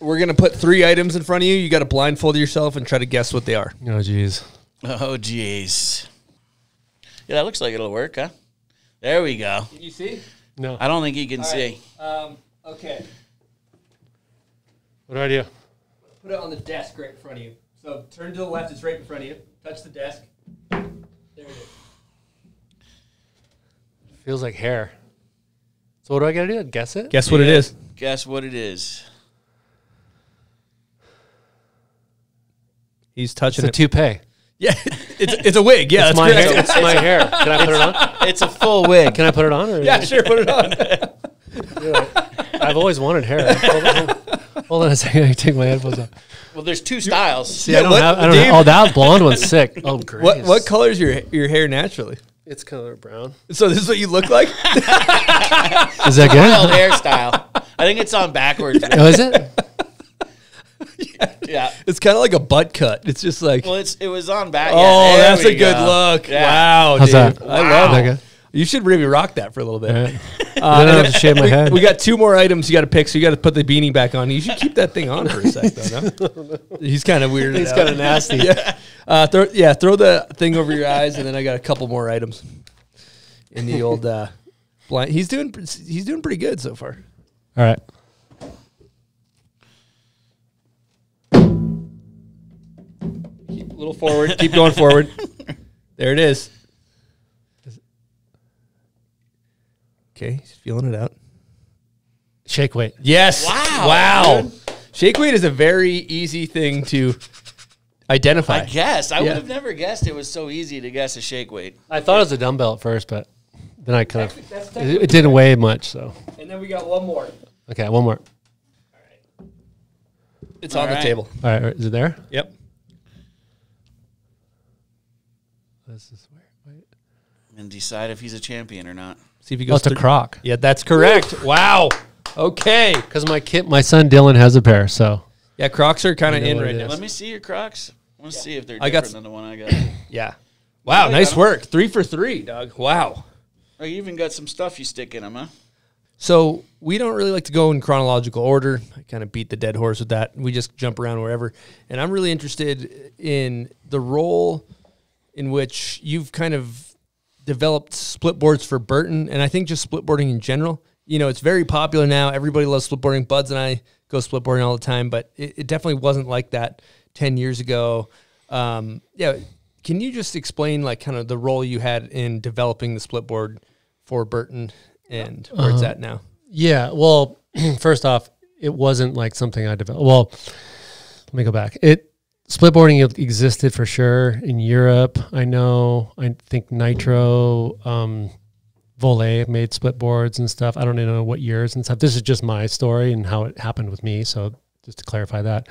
we're gonna put three items in front of you. You got to blindfold yourself and try to guess what they are. Oh, jeez. Oh, jeez. Yeah, that looks like it'll work, huh? There we go. Can you see? No. I don't think you can see. Um, okay. What do I? Put it on the desk right in front of you. So turn to the left. It's right in front of you. Touch the desk. There it is. Feels like hair. So what do I got to do? Guess it? Guess what it is. Guess what it is? He's touching It's a it. toupee. yeah, it's it's a wig. Yeah, it's that's my correct. hair. It's my hair. Can I put it on? It's a full wig. Can I put it on? Or Yeah, sure. Put it on. I've always wanted hair. Hold on, hold on. Hold on a second. I take my headphones off. Well, there's two styles. See, I don't have. I don't have, oh, that blonde one's sick. Oh, great. What what color is your your hair naturally? It's color brown. So this is what you look like. Is that Wild good? hairstyle. I think it's on backwards. Oh, is it? Yeah. It's kind of like a butt cut. It's just like Well, it's it was on back. oh, yeah, that's we a good look. Yeah. Wow, How's dude. that? I love that it. good? You should really rock that for a little bit. All right. Uh, Then I have to shave my we, head. We got two more items you got to pick, so you got to put the beanie back on. You should keep that thing on for a sec, though. No? He's kind of weird. He's kinda nasty. yeah, uh, throw, yeah. Throw the thing over your eyes, and then I got a couple more items in the old uh, blind. He's doing he's doing pretty good so far. All right. Keep a little forward. Keep going forward. There it is. Okay, he's feeling it out. Shake weight. Yes. Wow, Wow. dude. Shake weight is a very easy thing to identify. I guess I Yeah. would have never guessed it was so easy to guess a shake weight. I thought it was a dumbbell at first, but then I kind of it, it didn't weigh much. So And then we got one more. okay, one more. All right. It's All on the table. All right, is it there? Yep. This is weird. And decide if he's a champion or not. See if he Oh, goes it's a croc. Yeah, that's correct. Wow. Okay. Because my kid, my son Dylan has a pair. So Yeah, Crocs are kind of in right now. Let me see your Crocs. I want to see if they're I different got s- than the one I got. Yeah. Wow, Really? nice I don't- work. Three for three, dog. Wow. Oh, you even got some stuff you stick in them, huh? So we don't really like to go in chronological order. I kind of beat the dead horse with that. We just jump around wherever. And I'm really interested in the role in which you've kind of developed split boards for Burton, and I think just split boarding in general. You know, it's very popular now. Everybody loves split boarding. Buds and I go split boarding all the time, but it, it definitely wasn't like that ten years ago. Um, yeah, can you just explain like kind of the role you had in developing the split board for Burton and where it's Uh, at now? Yeah. Well, first off, it wasn't like something I developed. Well, let me go back. It split boarding existed for sure in Europe. I know. I think Nitro, um, Voile made split boards and stuff. I don't even know what years and stuff. This is just my story and how it happened with me. So just to clarify that,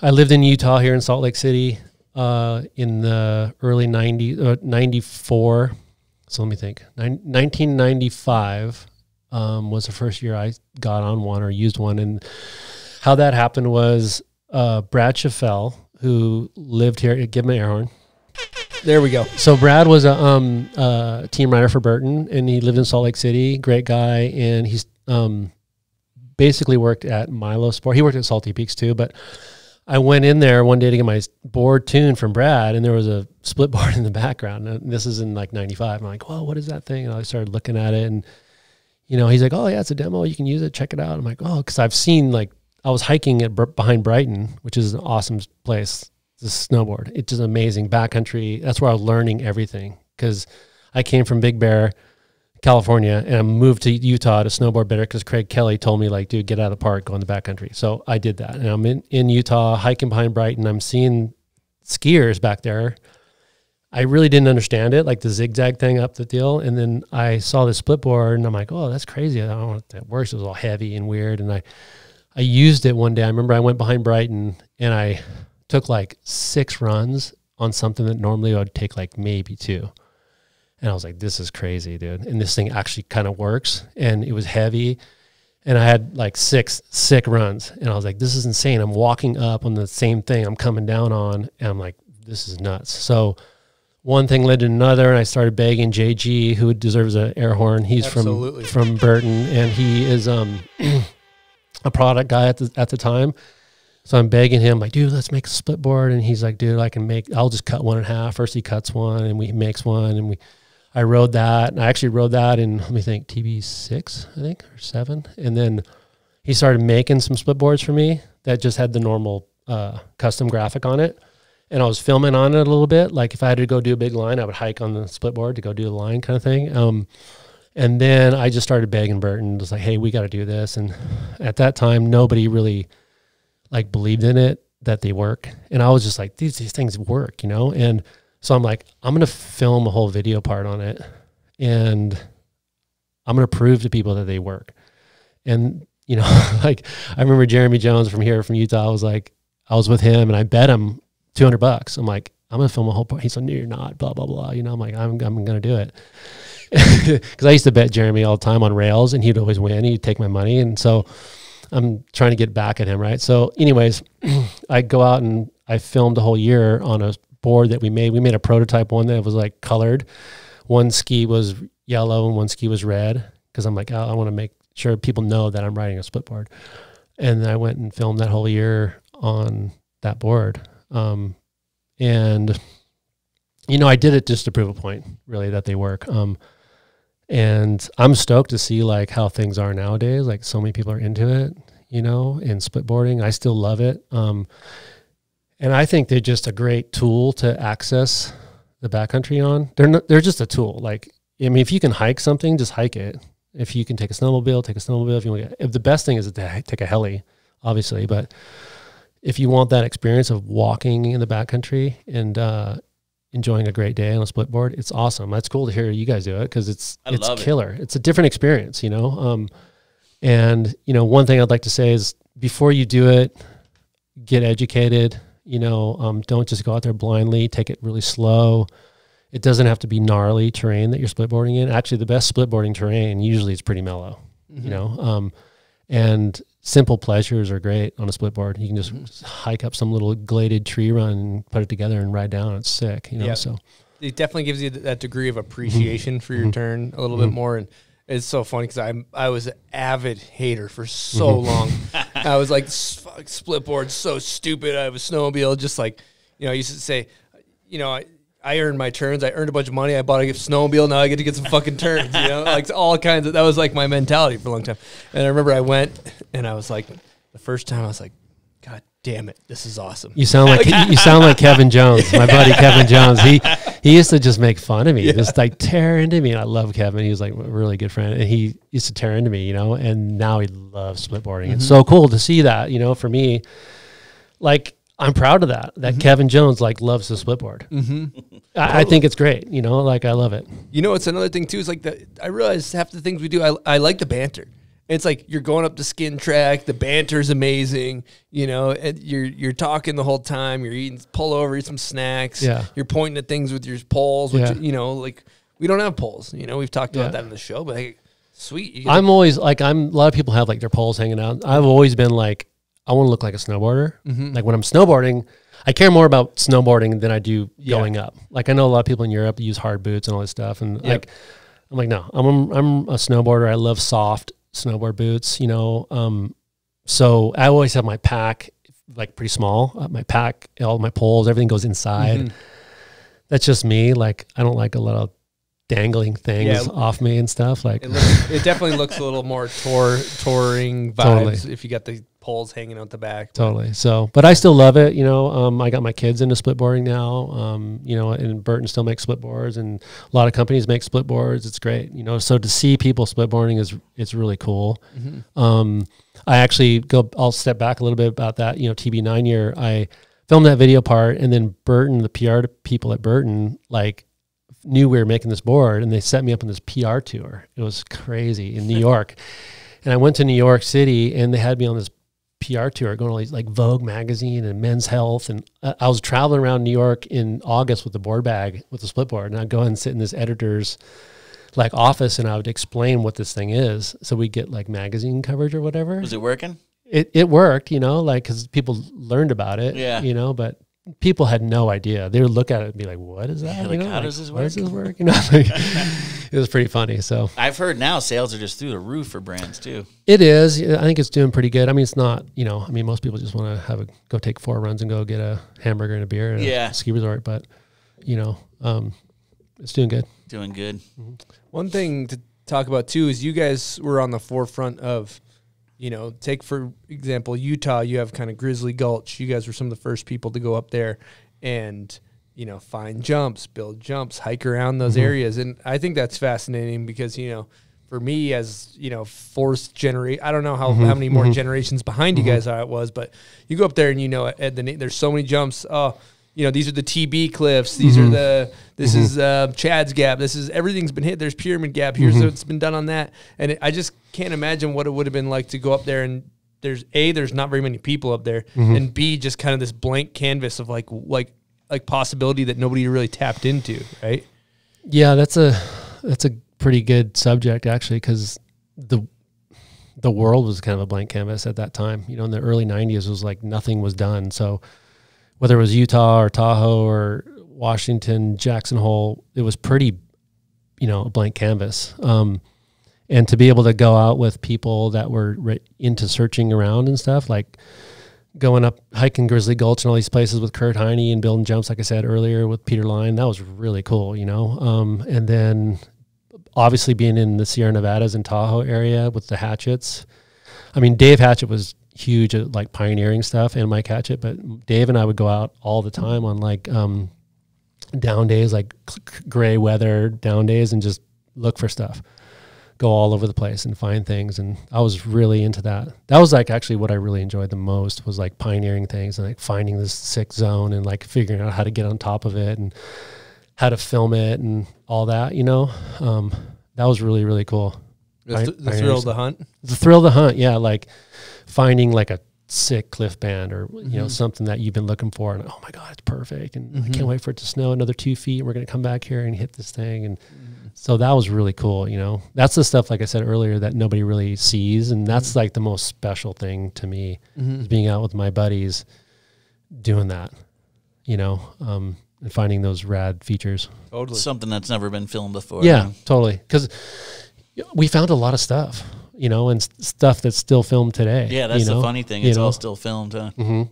I lived in Utah here in Salt Lake City uh, in the early 90s, uh, 94. So let me think. Nin- 1995 um, was the first year I got on one or used one. And how that happened was uh, Brad Chaffel, who lived here, give him an air horn. There we go. So Brad was a um, uh, team rider for Burton, and he lived in Salt Lake City. Great guy, and he's um, basically worked at Milo Sport. He worked at Salty Peaks too, but I went in there one day to get my board tuned from Brad, and there was a split board in the background. And this is in like '95. I'm like, "Well, what is that thing?" And I started looking at it, and you know, he's like, "Oh yeah, it's a demo. You can use it. Check it out." I'm like, "Oh," because I've seen like I was hiking at behind Brighton, which is an awesome place. The snowboard, it's just amazing backcountry. That's where I was learning everything because I came from Big Bear, California, and I moved to Utah to snowboard better because Craig Kelly told me like, dude, get out of the park, go in the backcountry. So I did that, and I'm in in Utah hiking behind Brighton. I'm seeing skiers back there. I really didn't understand it, like the zigzag thing up the deal. And then I saw the split board and I'm like, oh, that's crazy. I don't know if that works. It was all heavy and weird. And I, I used it one day. I remember I went behind Brighton and I took like six runs on something that normally I would take like maybe two. And I was like, this is crazy, dude. And this thing actually kind of works. And it was heavy. And I had like six sick runs. And I was like, this is insane. I'm walking up on the same thing I'm coming down on. And I'm like, this is nuts. So one thing led to another. And I started begging JG, who deserves an air horn. He's Absolutely. from from Burton. And he is um a product guy at the at the time. So I'm begging him, like, dude, let's make a split board. And he's like, dude, I can make, I'll just cut one in half. First he cuts one and we makes one. And we, I rode that. And I actually rode that in, let me think, TB6, I think, or seven. And then he started making some split boards for me that just had the normal uh, custom graphic on it. And I was filming on it a little bit. Like if I had to go do a big line, I would hike on the split board to go do the line kind of thing. Um, and then I just started begging Burton, was like, hey, we got to do this. And at that time, nobody really like believed in it that they work. And I was just like, these these things work, you know? And so I'm like, I'm gonna film a whole video part on it and I'm gonna prove to people that they work. And you know, like I remember Jeremy Jones from here from Utah. I was like, I was with him and I bet him two hundred bucks. I'm like, I'm gonna film a whole part. He's like, no, you're not. Blah blah blah. You know, I'm like, I'm I'm gonna do it because I used to bet Jeremy all the time on rails, and he'd always win. He'd take my money, and so I'm trying to get back at him, right? So, anyways, I go out and I filmed a whole year on a board that we made. We made a prototype one that was like colored. One ski was yellow and one ski was red because I'm like, oh, I want to make sure people know that I'm riding a split board. And then I went and filmed that whole year on that board. Um, and you know, I did it just to prove a point, really, that they work. Um, and I'm stoked to see like how things are nowadays. Like so many people are into it, you know, in split boarding. I still love it. Um, and I think they're just a great tool to access the backcountry on. They're not, they're just a tool. Like I mean, if you can hike something, just hike it. If you can take a snowmobile, take a snowmobile. If you want, to, if the best thing is to take a heli, obviously, but if you want that experience of walking in the backcountry and uh, enjoying a great day on a split board, it's awesome. That's cool to hear you guys do it because it's I it's love it. killer. It's a different experience, you know. Um, and you know, one thing I'd like to say is before you do it, get educated. You know, um, don't just go out there blindly. Take it really slow. It doesn't have to be gnarly terrain that you're split boarding in. Actually, the best split boarding terrain usually is pretty mellow. Mhm. You know, um, and simple pleasures are great on a split board. You can just Mm-hmm. hike up some little gladed tree run, and put it together, and ride down. It's sick. You know, Yeah. so it definitely gives you that degree of appreciation for your Mhm. turn a little bit Mhm. more and it's so funny because I'm I was an avid hater for so Mhm. long. I was like, "Fuck split board, so stupid." I have a snowmobile, just like you know. I used to say, you know, I I earned my turns. I earned a bunch of money. I bought a snowmobile. Now I get to get some fucking turns. You know, like all kinds of. That was like my mentality for a long time. And I remember I went and I was like, the first time I was like, God damn it, this is awesome. You sound like you sound like Kevin Jones, my buddy Kevin Jones. He he used to just make fun of me, Yeah. just like tear into me. And I love Kevin. He was like a really good friend, and he used to tear into me, you know. And now he loves splitboarding. It's Mhm. so cool to see that, you know. For me, like I'm proud of that. That Kevin Jones like loves the splitboard. Mhm. I, I think it's great. You know, like I love it. You know, it's another thing too. Is like the I realize half the things we do. I I like the banter. It's like you're going up the skin track. The banter's amazing. You know, and you're you're talking the whole time. You're eating pull over, eat some snacks. Yeah. You're pointing at things with your poles. Which Yeah. you know, like we don't have poles. You know, we've talked Yeah. about that in the show. But like, sweet. I'm always like I'm. A lot of people have like their poles hanging out. I've always been like I want to look like a snowboarder. Mhm. Like when I'm snowboarding, I care more about snowboarding than I do Yeah. going up. Like I know a lot of people in Europe use hard boots and all this stuff, and Yep. like I'm like no, I'm I'm a snowboarder. I love soft snowboard boots. You know, um, so I always have my pack like pretty small. Uh, my pack, all my poles, everything goes inside. Mhm. That's just me. Like I don't like a lot of dangling things Yeah. off me and stuff. Like It, looks, it definitely looks a little more tour touring vibes Totally. if you got the poles hanging out the back. Totally. So, but I still love it. You know, um, I got my kids into split boarding now. Um, you know, and Burton still makes split boards, and a lot of companies make split boards. It's great. You know, so to see people split boarding is it's really cool. Mhm. Um, I actually go. I'll step back a little bit about that. You know, TB nine year. I filmed that video part, and then Burton, the PR people at Burton, like knew we were making this board, and they set me up on this PR tour. It was crazy in New York, and I went to New York City, and they had me on this PR tour, going to all these like Vogue magazine and Men's Health, and I I was traveling around New York in August with the board bag with the split board, and I'd go and sit in this editor's like office, and I would explain what this thing is, so we get like magazine coverage or whatever. Was it working? It it worked, you know, like because people learned about it, Yeah. you know, but people had no idea. They would look at it and be like, "What is that? Yeah, You like, know, how does this How does work?" this work?" You know, like, it was pretty funny. So I've heard now sales are just through the roof for brands too. it is. I think it's doing pretty good. I mean, it's not. You know, I mean, most people just want to have a go take four runs and go get a hamburger and a beer at Yeah. a ski resort, but you know, um, it's doing good. Doing good. One thing to talk about too is you guys were on the forefront of, you know, take for example Utah. You have kind of Grizzly Gulch. You guys were some of the first people to go up there and you know find jumps, build jumps, hike around those Mhm. areas, and I think that's fascinating because you know. For me, as you know, fourth generation, I don't know how, Mhm, how many more mhm. generations behind you Mhm. guys are, it was, but you go up there and you know, at the there's so many jumps. Oh, you know, these are the TB cliffs. These are the this Mhm. is uh, Chad's Gap. This is everything's been hit. There's Pyramid Gap. Here's what's been done on that. And it, I just can't imagine what it would have been like to go up there and there's a there's not very many people up there, Mhm. and b just kind of this blank canvas of like like like possibility that nobody really tapped into, right? Yeah, that's a that's a pretty good subject actually because the the world was kind of a blank canvas at that time. You know, in the early '90s, it was like nothing was done. So whether it was Utah or Tahoe or Washington, Jackson Hole, it was pretty, you know, a blank canvas. Um, and to be able to go out with people that were re- into searching around and stuff, like going up hiking Grizzly Gulch and all these places with Kurt Heine and building jumps, like I said earlier with Peter Line, that was really cool, you know. Um, and then obviously being in the Sierra Nevadas and Tahoe area with the Hatchetts. I mean, Dave Hatchett was huge at like pioneering stuff and Mike Hatchett, but Dave and I would go out all the time on like um, down days, like gray weather down days, and just look for stuff. Go all over the place and find things, and I was really into that. That was like actually what I really enjoyed the most was like pioneering things and like finding this sick zone and like figuring out how to get on top of it and how to film it and all that. You know, um, that was really really cool. The, th- the thrill of the hunt. The thrill of the hunt, yeah, like finding like a sick cliff band or you know Mhm. something that you've been looking for, and oh my god, it's perfect, and I Mhm. can't wait for it to snow another two feet. And we're gonna come back here and hit this thing, and so that was really cool. You know, that's the stuff like I said earlier that nobody really sees, and that's like the most special thing to me Mhm. is being out with my buddies, doing that. You know, um, and finding those rad features. Totally. Something that's never been filmed before. Yeah, man. totally. Because we found a lot of stuff, you know, and s- stuff that's still filmed today. Yeah, that's you the funny thing. You It's all still filmed, huh? hmm And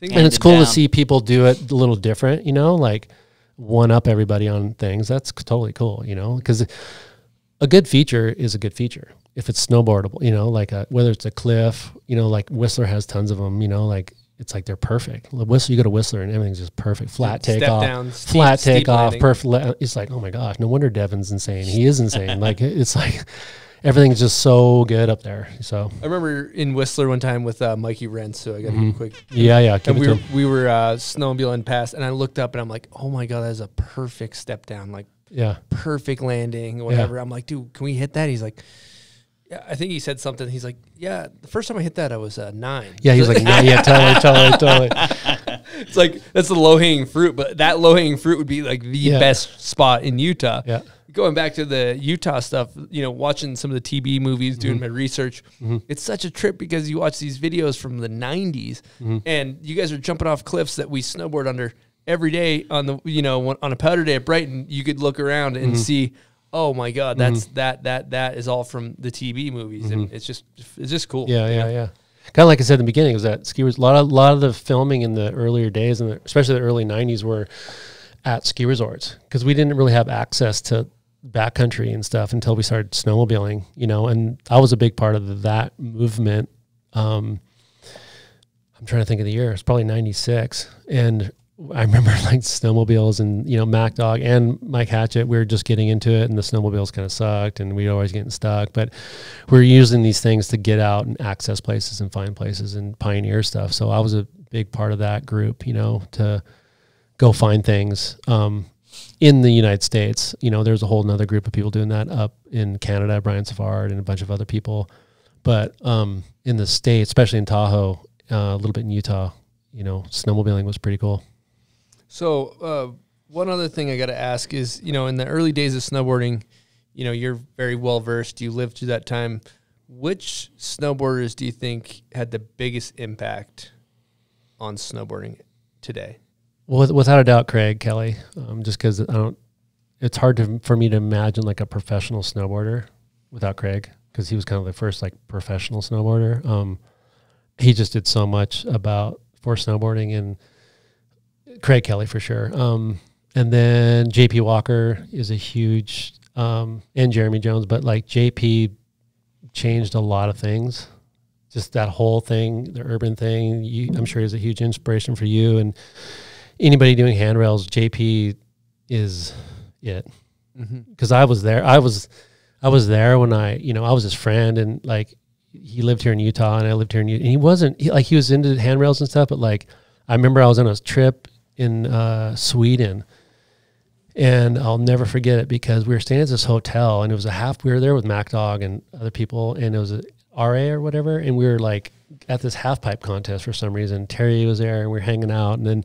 it's handed cool to see people do it a little different, you know, like one up everybody on things. That's totally cool, you know, because a good feature is a good feature. If it's snowboardable, you know, like a, whether it's a cliff, you know, like Whistler has tons of them, you know, like it's like they're perfect. Whistler, you go to Whistler and everything's just perfect. Flat takeoff, down, steep- flat takeoff, perfect. It's like, oh my gosh, no wonder Devin's insane. He is insane. like it's like everything's just so good up there. So I remember in Whistler one time with uh, Mikey Rencz, so I got to Mhm. a quick. Yeah, yeah, And we were, we were uh, snowmobiling past, and I looked up and I'm like, oh my god, that is a perfect step down, like Yeah. perfect landing, whatever. I'm like, dude, can we hit that? He's like, yeah, I think he said something. He's like, yeah, the first time I hit that, I was uh, nine. yeah, he was like, no, yeah, totally, totally, totally. it's like that's the low hanging fruit, but that low hanging fruit would be like the Yeah. best spot in Utah. Yeah. Going back to the Utah stuff, you know, watching some of the TB movies, doing Mhm. my research, Mhm. it's such a trip because you watch these videos from the 90s Mhm. and you guys are jumping off cliffs that we snowboard under every day on the, you know, on a powder day at Brighton. You could look around and Mhm. see, oh my God, that's Mhm. that, that, that is all from the TB movies. And Mhm. it's just, it's just cool. Yeah, yeah, know? yeah. Kind of like I said in the beginning, was that ski res- a lot of lot of the filming in the earlier days and especially the early '90s were at ski resorts because we didn't really have access to backcountry and stuff until we started snowmobiling. You know, and I was a big part of that movement. Um, I'm trying to think of the year. It's probably '96, and I remember like snowmobiles and you know Mack Dawg and Mike Hatchett. We were just getting into it, and the snowmobiles kind of sucked, and we were always getting stuck. But we are using these things to get out and access places and find places and pioneer stuff. So I was a big part of that group, you know, to go find things. Um, in the United States, you know, there's a whole nother group of people doing that up in Canada, Brian Savard and a bunch of other people. But um, in the States, especially in Tahoe, uh, a little bit in Utah, you know, snowmobiling was pretty cool. So, uh, one other thing I got to ask is, you know, in the early days of snowboarding, you know, you're very well versed. You lived through that time. Which snowboarders do you think had the biggest impact on snowboarding today? Well, without a doubt, Craig Kelly, um, just because I don't, it's hard to, for me to imagine like a professional snowboarder without Craig because he was kind of the first like professional snowboarder. Um, he just did so much about for snowboarding and Craig Kelly for sure. Um, and then JP Walker is a huge, um, and Jeremy Jones, but like JP changed a lot of things. Just that whole thing, the urban thing. You, I'm sure is a huge inspiration for you and anybody doing handrails. JP is it because I was there. I was I was there when I you know I was his friend and like he lived here in Utah and I lived here in Utah. And he wasn't he, like he was into handrails and stuff, but like I remember I was on a trip in uh, Sweden, and I'll never forget it because we were staying at this hotel, and it was a half. We were there with Mack Dawg and other people, and it was a RA or whatever, and we were like at this half pipe contest for some reason. Terje was there, and we are hanging out, and then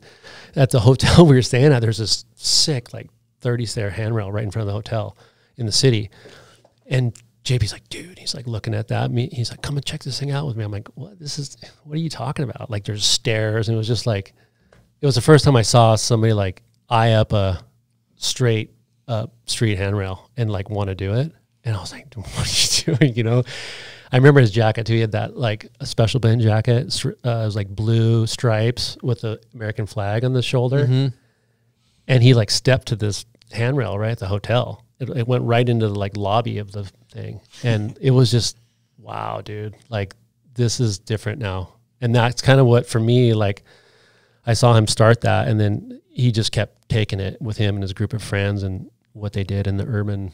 at the hotel we were staying at, there's this sick like 30 stair handrail right in front of the hotel in the city, and JP's like, dude, he's like looking at that. Me, he's like, come and check this thing out with me. I'm like, what? This is what are you talking about? Like, there's stairs, and it was just like, it was the first time I saw somebody like eye up a straight up street handrail and like want to do it. And I was like, what are you doing? You know, I remember his jacket too. He had that like a special bin jacket. Uh, it was like blue stripes with the American flag on the shoulder. Mhm. And he like stepped to this handrail right at the hotel. It, it went right into the like lobby of the thing. And it was just, wow, dude, like this is different now. And that's kind of what for me, like, I saw him start that, and then he just kept taking it with him and his group of friends and what they did in the urban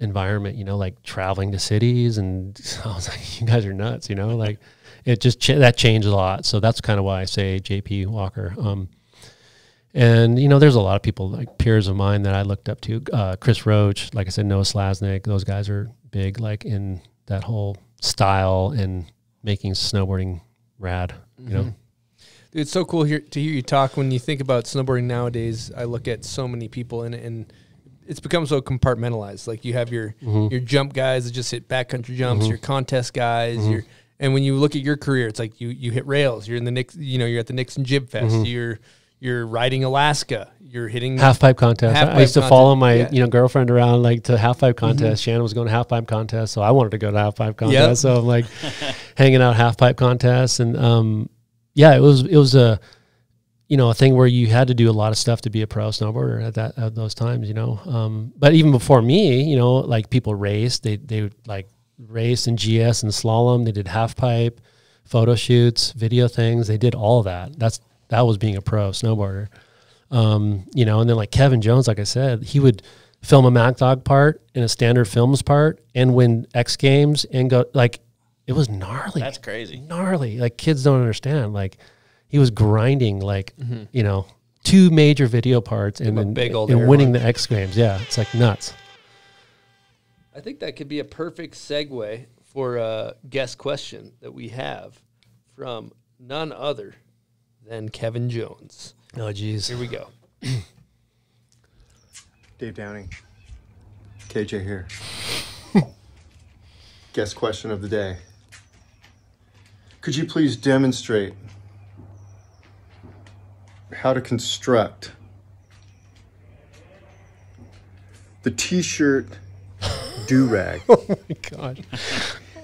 environment. You know, like traveling to cities, and I was like, "You guys are nuts!" You know, like it just ch- that changed a lot. So that's kind of why I say J.P. Walker. Um, and you know, there's a lot of people like peers of mine that I looked up to. Uh, Chris Roach, like I said, Noah Salasnek. Those guys are big, like in that whole style and making snowboarding rad. You know. Mhm. Dude, it's so cool here to hear you talk. When you think about snowboarding nowadays, I look at so many people in it, and it's become so compartmentalized. Like you have your Mhm. your jump guys that just hit backcountry jumps, Mhm. your contest guys, Mhm. your and when you look at your career, it's like you you hit rails. You're in the Nix, you know, you're at the Nixon Jib Fest. Mhm. You're you're riding Alaska. You're hitting half pipe contest. half I- used to pipe follow my Yeah. you know girlfriend around like to half pipe contest. Shannon was going to half pipe contest, so I wanted to go to half pipe contest. Yep. So I'm like hanging out half pipe contests, and um, yeah, it was it was a you know a thing where you had to do a lot of stuff to be a pro snowboarder at that at those times. You know, um, but even before me, you know, like people raced. They they would like raced in GS and slalom. They did half pipe, photo shoots, video things. They did all that. That's that was being a pro snowboarder. Um, you know, and then like Kevin Jones, like I said, he would film a Mack Dawg part and a standard films part and win X Games and go like it was gnarly. That's crazy. Gnarly. Like kids don't understand. Like he was grinding like Mhm. you know two major video parts and Give then big old and winning the X Games. Yeah, it's like nuts. I think that could be a perfect segue for a guest question that we have from none other than Kevin Jones. Oh, geez. Here we go. Dave Downing. KJ here. Guest question of the day. Could you please demonstrate how to construct the t-shirt do-rag? oh my god.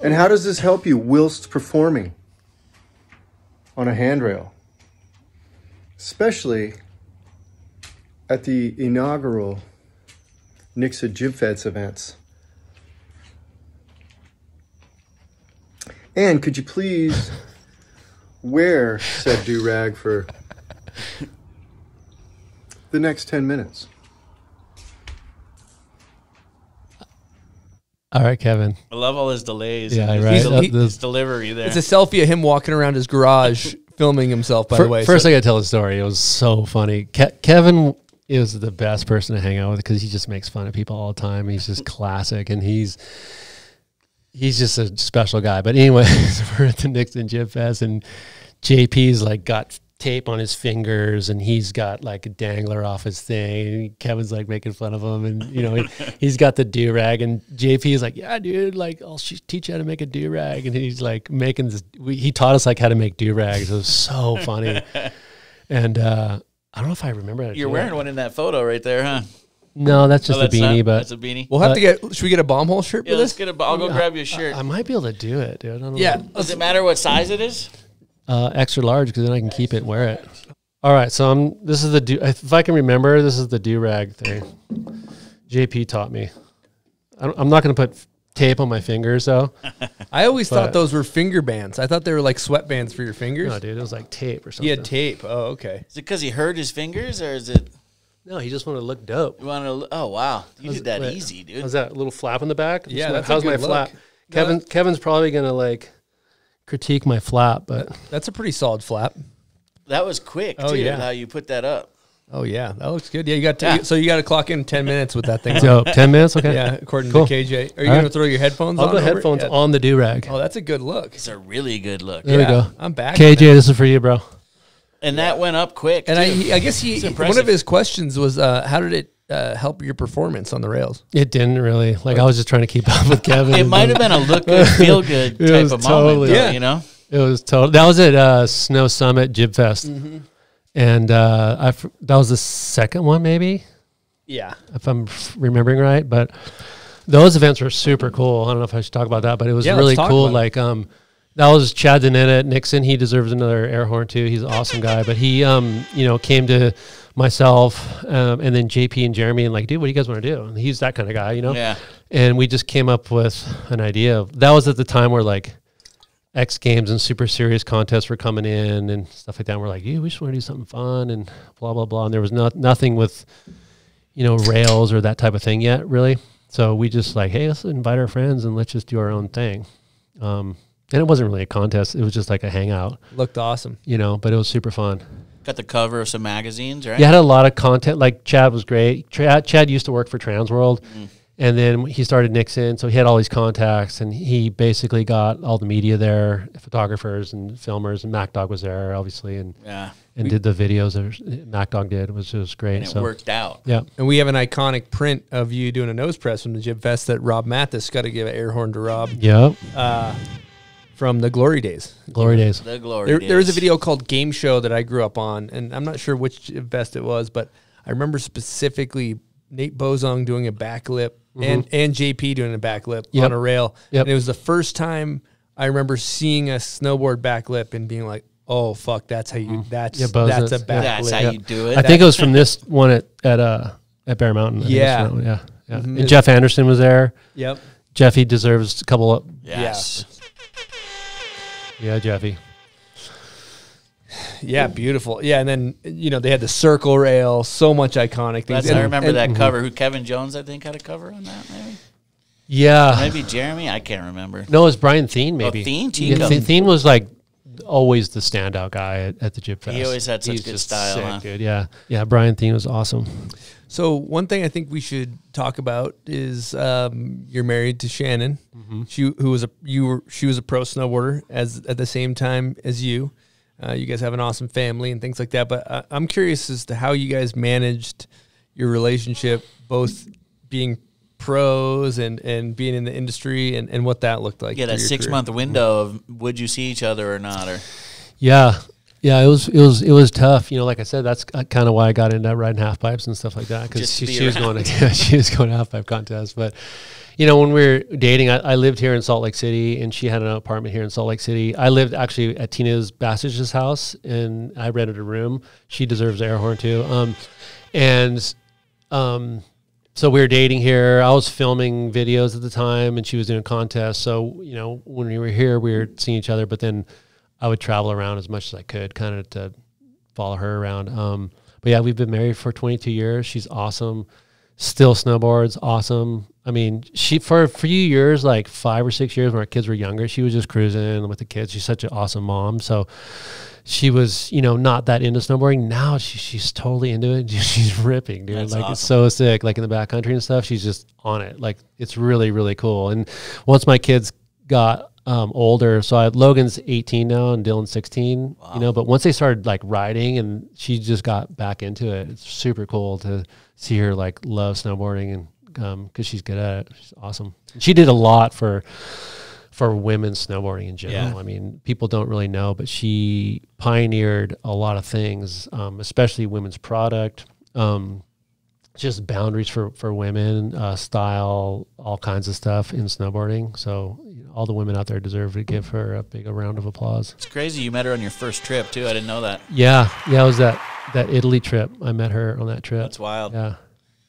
And how does this help you whilst performing on a handrail? Especially at the inaugural Nixon Jib Fest events. And could you please wear said do rag for the next 10 minutes? All right, Kevin. I love all his delays. Yeah, and his, right. his, That- his delivery there. It's a selfie of him walking around his garage filming himself, by Fir- the way. First, So- I got to tell the story. It was so funny. Ke- Kevin is the best person to hang out with because he just makes fun of people all the time. He's just classic, and he's he's just a special guy. But anyway, we're at the Nixon Jib Fest, and JP's like got tape on his fingers, and he's got like a dangler off his thing. Kevin's like making fun of him, and you know he, he's got the do rag, and JP is like, "Yeah, dude, like I'll sh- teach you how to make a do rag," and he's like making this. We, he taught us like how to make do rags. It was so funny, and uh, I don't know if I remember. how to You're do wearing that. one in that photo right there, huh? No, that's just Oh, a beanie, not- but that's a beanie? We'll have but- to get. Should we get a bomb hole shirt Yeah, for let's this? get a. I'll go Yeah, grab you a shirt. I might be able to do it, dude. I don't know. Yeah. Does it matter what size it is? Uh, extra large because then I can keep it and wear it. All right, so I'm. This is the do. If I can remember, this is the do rag thing. JP taught me. I don't, I'm not going to put tape on my fingers though. I always thought those were finger bands. I thought they were like sweatbands for your fingers. No, dude, it was like tape or something. He had tape. Oh, okay. Is it because he hurt his fingers, or is it? No, he just wanted to look dope. You want to? Oh wow, you How's- did that wait, easy, dude. How's that little flap in the back? Yeah, How's my- that's a how's my look. flap? No, Kevin, Kevin's probably gonna like critique my flap, but That's a pretty solid flap. That was quick Oh, too. yeah. How you put that up? Oh yeah, that looks good. Yeah, you got to, Yeah. so you got to clock in ten minutes with that thing. So 10 minutes? Okay. Yeah, according Cool. to KJ. Are you All gonna right. throw your headphones I'll on? go headphones Yeah. on the do rag. Oh, that's a good look. It's a really good look. There Yeah, we go. I'm back. KJ, man. this is for you, bro. And that went up quick. And I, too. he, I guess he one of his questions was, uh, how did it uh, help your performance on the rails? It didn't really. Like I was just trying to keep up with Kevin. It might have been a look good, feel good type was of moment, totally- though, Yeah. you know? It was total. That was at uh, Snow Summit Jib Fest, Mm-hmm. and uh, I f- that was the second one, maybe Yeah. if I'm remembering right. But those events were super cool. I don't know if I should talk about that, but it was Yeah, really cool. Like um, that was Chad DiNenna Nixon. He deserves another air horn too. He's an awesome guy. But he um, you know, came to myself um, and then JP and Jeremy and like, dude, what do you guys want to do? And he's that kind of guy, you know. Yeah. And we just came up with an idea. Of, that was at the time where like X Games and super serious contests were coming in and stuff like that. And we're like, yeah, we just want to do something fun and blah blah blah. And there was not nothing with, you know, rails or that type of thing yet, really. So we just like, hey, let's invite our friends and let's just do our own thing. Um, and it wasn't really a contest; it was just like a hangout, Looked awesome. you know. But it was super fun. Got the cover of some magazines, right? You had a lot of content. Like Chad was great. Chad, Chad used to work for Transworld, and then he started Nixon, so he had all these contacts, and he basically got all the media there, photographers and filmers, and Mack Dawg was there, obviously, and Yeah. and did the videos that Mack Dawg did. It was just great. And it so worked out. yeah, And we have an iconic print of you doing a nose press from the Jib Fest that Rob Mathis got to give an air horn to Rob yep. uh, from the glory days. Glory days. The glory. There, there was a video called Game Show that I grew up on, and I'm not sure which best it was, but I remember specifically Nate Bozung doing a backlip and and JP doing a backlip Mm-hmm. Yep. on a rail. Yep. And it was the first time I remember seeing a snowboard backlip and being like, "Oh fuck, that's how you that's Mm-hmm. Yeah, that's a is. backlip." That's how Yeah. you do it. I think it was from this one at at uh at Bear Mountain. I think Yeah. yeah, yeah. Mhm. And Jeff Anderson was there. Yep. Jeffy deserves a couple of yes. Yeah, Jeffy. Yeah, beautiful. Yeah, and then you know they had the circle rail, so much iconic things. That's, And- I remember and- that cover. Who Kevin Jones, I think, had a cover on that. Maybe, Yeah. maybe Jeremy. I can't remember. No, it was Brian Thien, maybe. Oh, Thien, Yeah, Chico. Thien, Thien was like always the standout guy at, at the Jib Fest. He always had such He's good just style, sick, huh? dude. Yeah, yeah. Brian Thien was awesome. So one thing I think we should talk about is um, you're married to Shannon. Mm-hmm. She who was a you were she was a pro snowboarder as at the same time as you. Uh, you guys have an awesome family and things like that. But I, I'm curious as to how you guys managed your relationship, both being pros and and being in the industry, and, and what that looked like. Yeah, through that six career. month window of would you see each other or not? Or Yeah, yeah. It was it was it was tough. You know, like I said, that's kind of why I got into riding half pipes and stuff like that because she, she was going to yeah, she was going to half pipe contests. But you know, when we were dating, I, I lived here in Salt Lake City, and she had an apartment here in Salt Lake City. I lived actually at Tina's Basich's house, and I rented a room. She deserves air horn too. Um, and um, so we were dating here. I was filming videos at the time, and she was doing contests. So you know, when we were here, we were seeing each other. But then I would travel around as much as I could, kind of to follow her around. Um, but yeah, we've been married for 22 years. She's awesome. Still snowboards, awesome. I mean, she for a few years, like five or six years when our kids were younger, she was just cruising with the kids. She's such an awesome mom. So she was, you know, not that into snowboarding. Now she, she's totally into it. She's ripping, dude. That's like it's so sick. Like in the backcountry and stuff, she's just on it. Like it's really, really cool. And once my kids got um, older, so I Logan's 18 now and Dylan's 16. You know, but once they started like riding, and she just got back into it. It's super cool to see her like love snowboarding and because she's good at it. She's awesome. She did a lot for for women snowboarding in general. Yeah. I mean, people don't really know, but she pioneered a lot of things, um, especially women's product, um, just boundaries for for women, uh, style, all kinds of stuff in snowboarding. So all the women out there deserve to give her a big round of applause. it's crazy. You met her on your first trip too. I didn't know that. Yeah, yeah, it was that that Italy trip. I met her on that trip. That's wild. Yeah.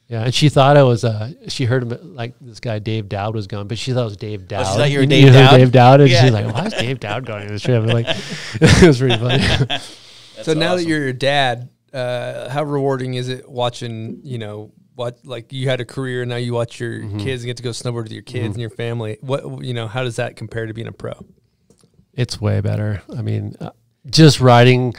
Yeah, and she thought I was. Uh, she heard him like this guy Dave Dowd was going, but she thought it was Dave Dowd. Oh, thought you were You Dave knew who Dowd? Dave Dowd, and Yeah. she's like, "Why is Dave Dowd going on this trip?" I'm like, it was pretty funny. so now that you're a dad, uh, how rewarding is it watching? You know, what like you had a career, and now you watch your Mm-hmm. kids and get to go snowboard with your kids and your family. What you know, how does that compare to being a pro? it's way better. I mean, uh, just riding.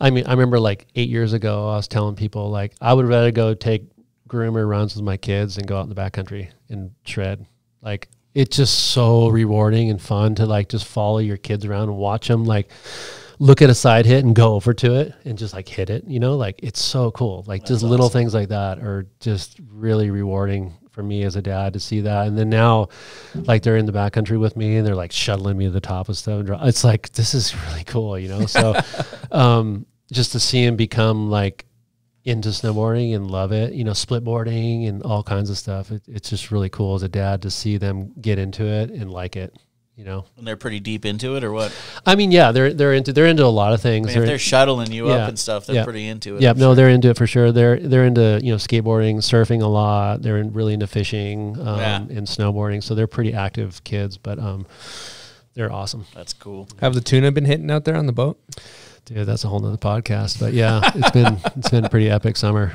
I mean, I remember like eight years ago, I was telling people like I would rather go take groomer runs with my kids and go out in the backcountry and shred. Like it's just so rewarding and fun to like just follow your kids around and watch them like look at a side hit and go over to it and just like hit it. You know, like it's so cool. Like just little things like that are just really rewarding for me as a dad to see that. And then now, like they're in the backcountry with me and they're like shuttling me to the top of stuff. and It's like this is really cool, you know. So, um, just to see him become like into snowboarding and love it, you know, split boarding and all kinds of stuff. It, it's just really cool as a dad to see them get into it and like it. You know, And they're pretty deep into it, or what? I mean, yeah, they're they're into they're into a lot of I things. mean, if they're shuttling you up and stuff, they're pretty into it, Yeah, I'm no, sure. they're into it for sure. They're they're into you know skateboarding, surfing a lot. They're in, really into fishing um, Yeah. and snowboarding. So they're pretty active kids, but um, they're awesome. That's cool. Have the tuna been hitting out there on the boat? Dude, that's a whole nother podcast. But yeah, it's been it's been a pretty epic summer.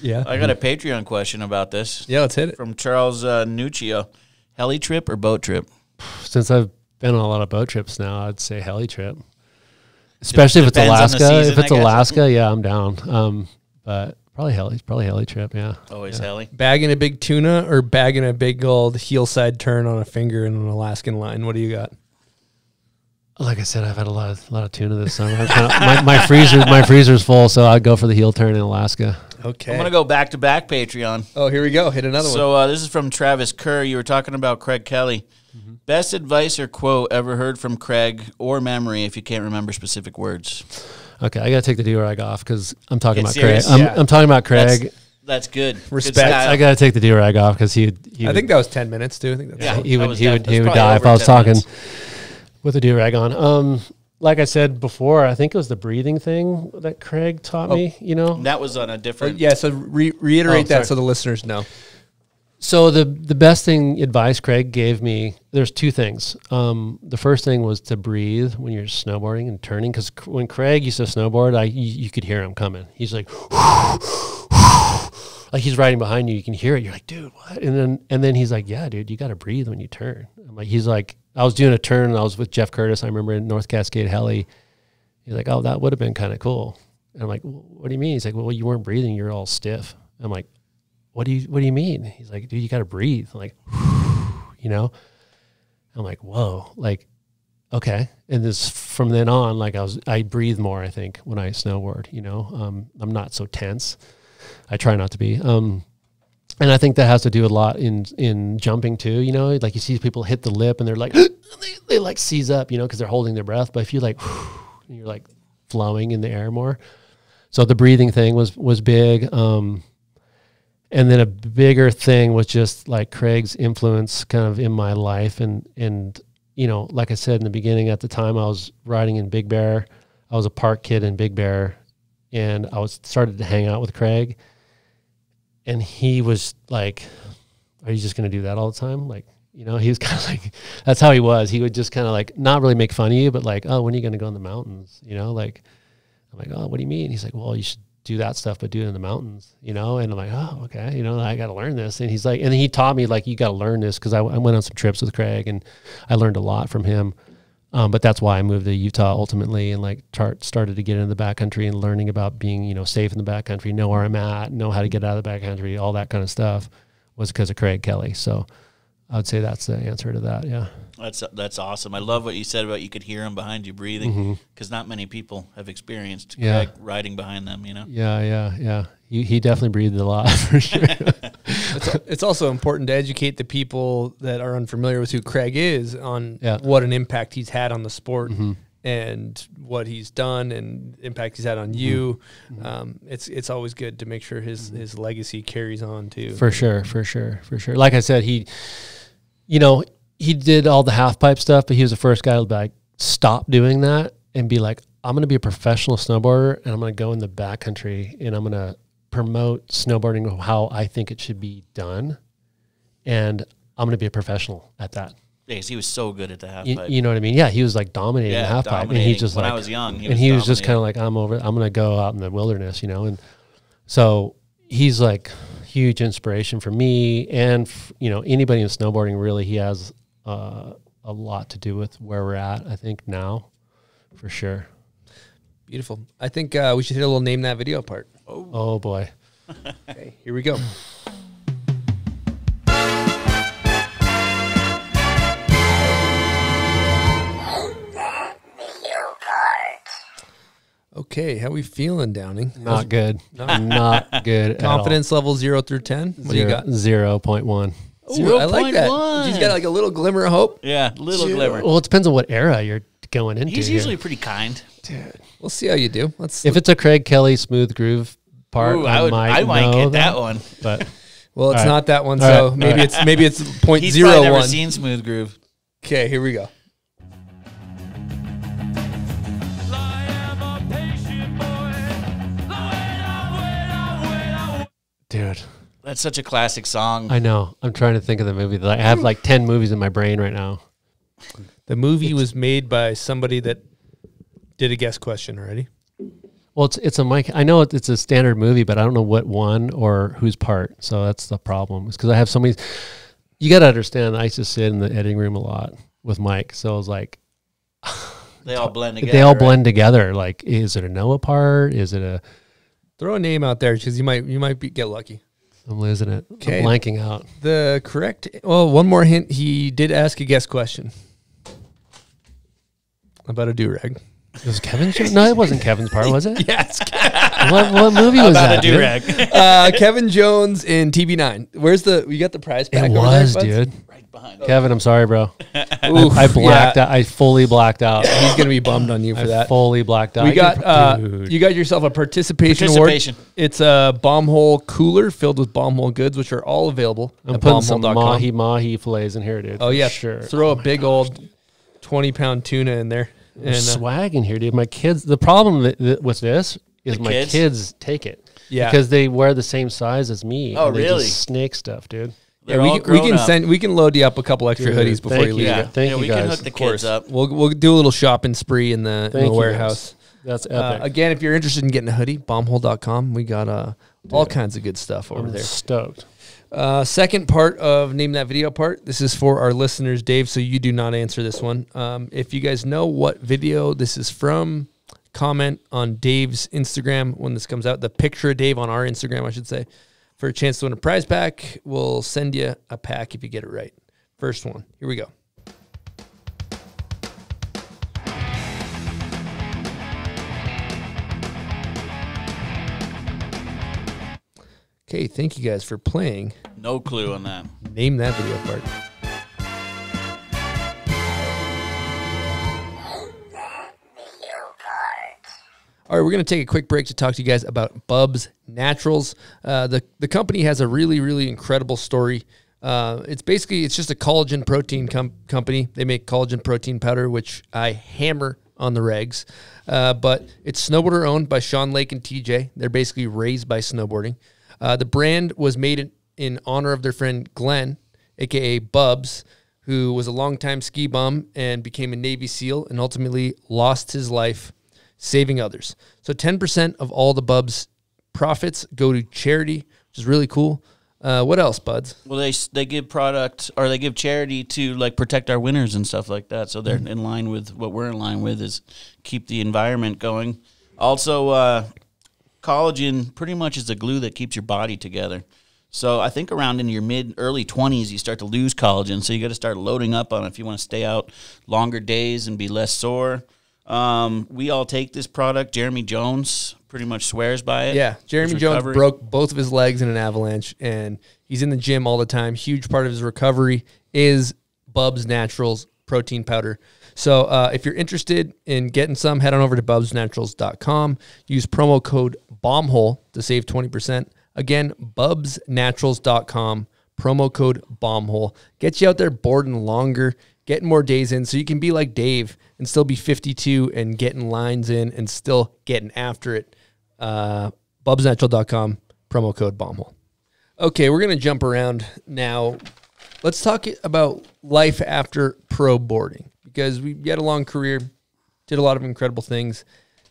Yeah, I got a Patreon question about this. Yeah, let's hit it. From Charles uh, Nuccio. Heli trip or boat trip? Since I've been on a lot of boat trips now, I'd say heli trip. Especially if it's depends on the Alaska. season, if it's Alaska, yeah, I'm down. Um, but probably heli, probably heli trip. Yeah, Always yeah. heli. Bagging a big tuna or bagging a big old heel side turn on a finger in an Alaskan line? What do you got? Like I said, I've had a lot of, lot of tuna this summer. I'm kinda, my, my freezer my freezer's full, so I'd go for the heel turn in Alaska. Okay. I'm gonna go back to back Patreon. Oh, here we go. Hit another so, one. uh, this is from Travis Kerr. You were talking about Craig Kelly. Mm-hmm. Best advice or quote ever heard from Craig or memory if you can't remember specific words. Okay, I gotta take the do rag off because I'm talking Get about serious? Craig. I'm, Yeah. I'm talking about Craig. That's, that's good. Good Respect. style. I gotta take the do rag off because he, he. I would- think that was ten minutes too. I think that's Yeah. he would was he would he would die if I was talking minutes. with a do rag on. Um, like I said before, I think it was the breathing thing that Craig taught Oh. me. You know, That was on a different. yeah. So re- reiterate Oh, that so the listeners know. So the the best thing advice Craig gave me, there's two things. Um, the first thing was to breathe when you're snowboarding and turning, because when Craig used to snowboard, I you, you could hear him coming. He's like, like he's riding behind you. You can hear it. You're like, dude, what? And then and then he's like, yeah, dude, you got to breathe when you turn. I'm like, he's like, I was doing a turn and I was with Jeff Curtes. I remember in North Cascade Heli. He's like, oh, that would have been kind of cool. And I'm like, what do you mean? He's like, well, you weren't breathing. You're all stiff. I'm like, what do you what do you mean? He's like, dude, you got to breathe. I'm like, you know. I'm like, whoa, like, okay. And this from then on, like I was, I breathe more. I think when I snowboard, you know, um, I'm not so tense. I try not to be. Um, and I think that has to do a lot in in jumping too. You know, like you see people hit the lip and they're like, they, they like seize up, you know, because they're holding their breath. But if you like, you're like flowing in the air more. So the breathing thing was was big. Um, and then a bigger thing was just like Craig's influence kind of in my life. And and you know like I said in the beginning at the time I was riding in Big Bear I was a park kid in Big Bear and I was started to hang out with Craig. And he was like are you just going to do that all the time? Like you know he was kind of like that's how he was. He would just kind of like not really make fun of you but like oh when are you going to go in the mountains? You know like I'm like, oh, what do you mean? He's like, well, you should do that stuff, but do it in the mountains, you know? And I'm like, oh, okay, you know, I got to learn this. And he's like, and he taught me like, you got to learn this because I, I went on some trips with Craig and I learned a lot from him. Um, but that's why I moved to Utah ultimately and like started to get into the backcountry and learning about being, you know, safe in the backcountry, know where I'm at, know how to get out of the backcountry, all that kind of stuff was because of Craig Kelly. So I would say that's the answer to that. Yeah. That's that's awesome. I love what you said about you could hear him behind you breathing because not many people have experienced Yeah. Craig riding behind them. You know. Yeah. Yeah. Yeah. He, he definitely breathed a lot for sure. it's, it's also important to educate the people that are unfamiliar with who Craig is on Yeah. what an impact he's had on the sport Mhm. and what he's done and impact he's had on you. Um, it's it's always good to make sure his his legacy carries on too. For sure, for sure, for sure. Like I said, he, you know, he did all the half pipe stuff, but he was the first guy to like stop doing that and be like, I'm going to be a professional snowboarder and I'm going to go in the backcountry and I'm going to promote snowboarding how I think it should be done, and I'm going to be a professional at that. Yeah, 'cause he was so good at the half You, pipe. you know what I mean? Yeah, he was like dominating Yeah, the half pipe, and he dominating. just When I was young, he and was he was just kind of like, I'm over. I'm gonna go out in the wilderness, you know. And so he's like huge inspiration for me, and f- you know anybody in snowboarding. Really, he has uh, a lot to do with where we're at. I think now, for sure. Beautiful. I think uh, we should hit a little name that video part. Oh boy. Okay, here we go. Okay, how are we feeling, Downing? Not good. Not good. at all. Confidence level zero through ten. What do you got? Zero point one. Ooh, I like that. She's got like a little glimmer of hope. Yeah, little glimmer. Well, it depends on what era you're going into. He's here. usually pretty kind. Dude, We'll see how you do. Let's. If it's a Craig Kelly smooth groove part, Ooh, I, I would- might I might get that one. But well, it's All right. not that one, All so right. maybe All right. it's maybe it's point He's zero never one. seen Smooth Groove. Okay, here we go. Dude, That's such a classic song. I know. I'm trying to think of the movie. That I have like ten movies in my brain right now. The movie was made by somebody that did a guest question already. Well, it's it's a Mike. I know it's a standard movie, but I don't know what one or whose part. So that's the problem. Is because I have so many. You got to understand. I used to sit in the editing room a lot with Mike, so I was like, They all blend together. they all right? blend together. Like, is it a Noah part? Is it a? Throw a name out there because you might you might be, get lucky. I'm losing it. Okay. I'm blanking out. The correct. Well, one more hint. He did ask a guest question about a do rag. It was Kevin's show? No, it wasn't Kevin's part, was it? yes. what, what movie was About a that? dude? do-rag. uh, Kevin Jones in TB9. Where's the? You got the prize pack? It there, was, dude. Right behind. Kevin, I'm sorry, bro. I, Oof, I blacked yeah. out. I fully blacked out. He's gonna be bummed on you for I that. fully blacked out. We got uh, you got yourself a participation, Participation. award. It's a bomb hole cooler filled with bomb hole goods, which are all available I'm at putting some bombhole.com. mahi mahi fillets in here, dude. Oh yeah, sure. Throw a big old twenty pound tuna in there. And uh, swag in here, dude. My kids. The problem that, that with this is The my kids? kids? take it. Yeah. because they wear the same size as me. Oh, and they just really? snake stuff, dude. Yeah, They're we, can- we can up. send we can load you up a couple extra Dude, hoodies before you you. leave. Yeah, Thank yeah, you, we can hook the Of course. kids up. We'll we'll do a little shopping spree in the, in the you, warehouse. That's Uh, again, if you're interested in getting a hoodie, bombhole.com. We got uh, all kinds of good stuff over I'm there. stoked. Uh, second part of name that video part. This is for our listeners, Dave. So you do not answer this one. Um, if you guys know what video this is from, comment on Dave's Instagram when this comes out. The picture of Dave on our Instagram, I should say, for a chance to win a prize pack. We'll send you a pack if you get it right. First one. Here we go. Okay, thank you guys for playing. No clue on that. Name that video part. All right, we're going to take a quick break to talk to you guys about Bubs Naturals. Uh, the the company has a really really incredible story. Uh, it's basically it's just a collagen protein com- company. They make collagen protein powder, which I hammer on the regs. Uh, but it's snowboarder owned by Sean Lake and TJ. They're basically raised by snowboarding. Uh, the brand was made in, in honor of their friend Glenn, aka Bubs, who was a longtime ski bum and became a Navy SEAL and ultimately lost his life saving others. So 10% of all the Bubs profits go to charity, which is really cool. Uh, what else, buds? Well, they they give product or they give charity to like protect our winters and stuff like that. So they're Mm-hmm. in line with what we're in line with is keep the environment going. Also, uh, collagen pretty much is the glue that keeps your body together. So I think around in your mid early twenties you start to lose collagen. So you got to start loading up on it if you want to stay out longer days and be less sore. Um, we all take this product. Jeremy Jones pretty much swears by it. Yeah, Jeremy Jones broke both of his legs in an avalanche, and he's in the gym all the time. Huge part of his recovery is Bubs Naturals protein powder. So uh, if you're interested in getting some, head on over to bubsnaturals.com. Use promo code BOMBHOLE to save 20%. Again, bubsnaturals.com, promo code BOMBHOLE. Get you out there boarding longer, getting more days in so you can be like Dave and still be 52 and getting lines in and still getting after it uh, bubsnatural.com, promo code bombhole. Okay, we're going to jump around now. Let's talk about life after pro boarding because we had a long career, did a lot of incredible things,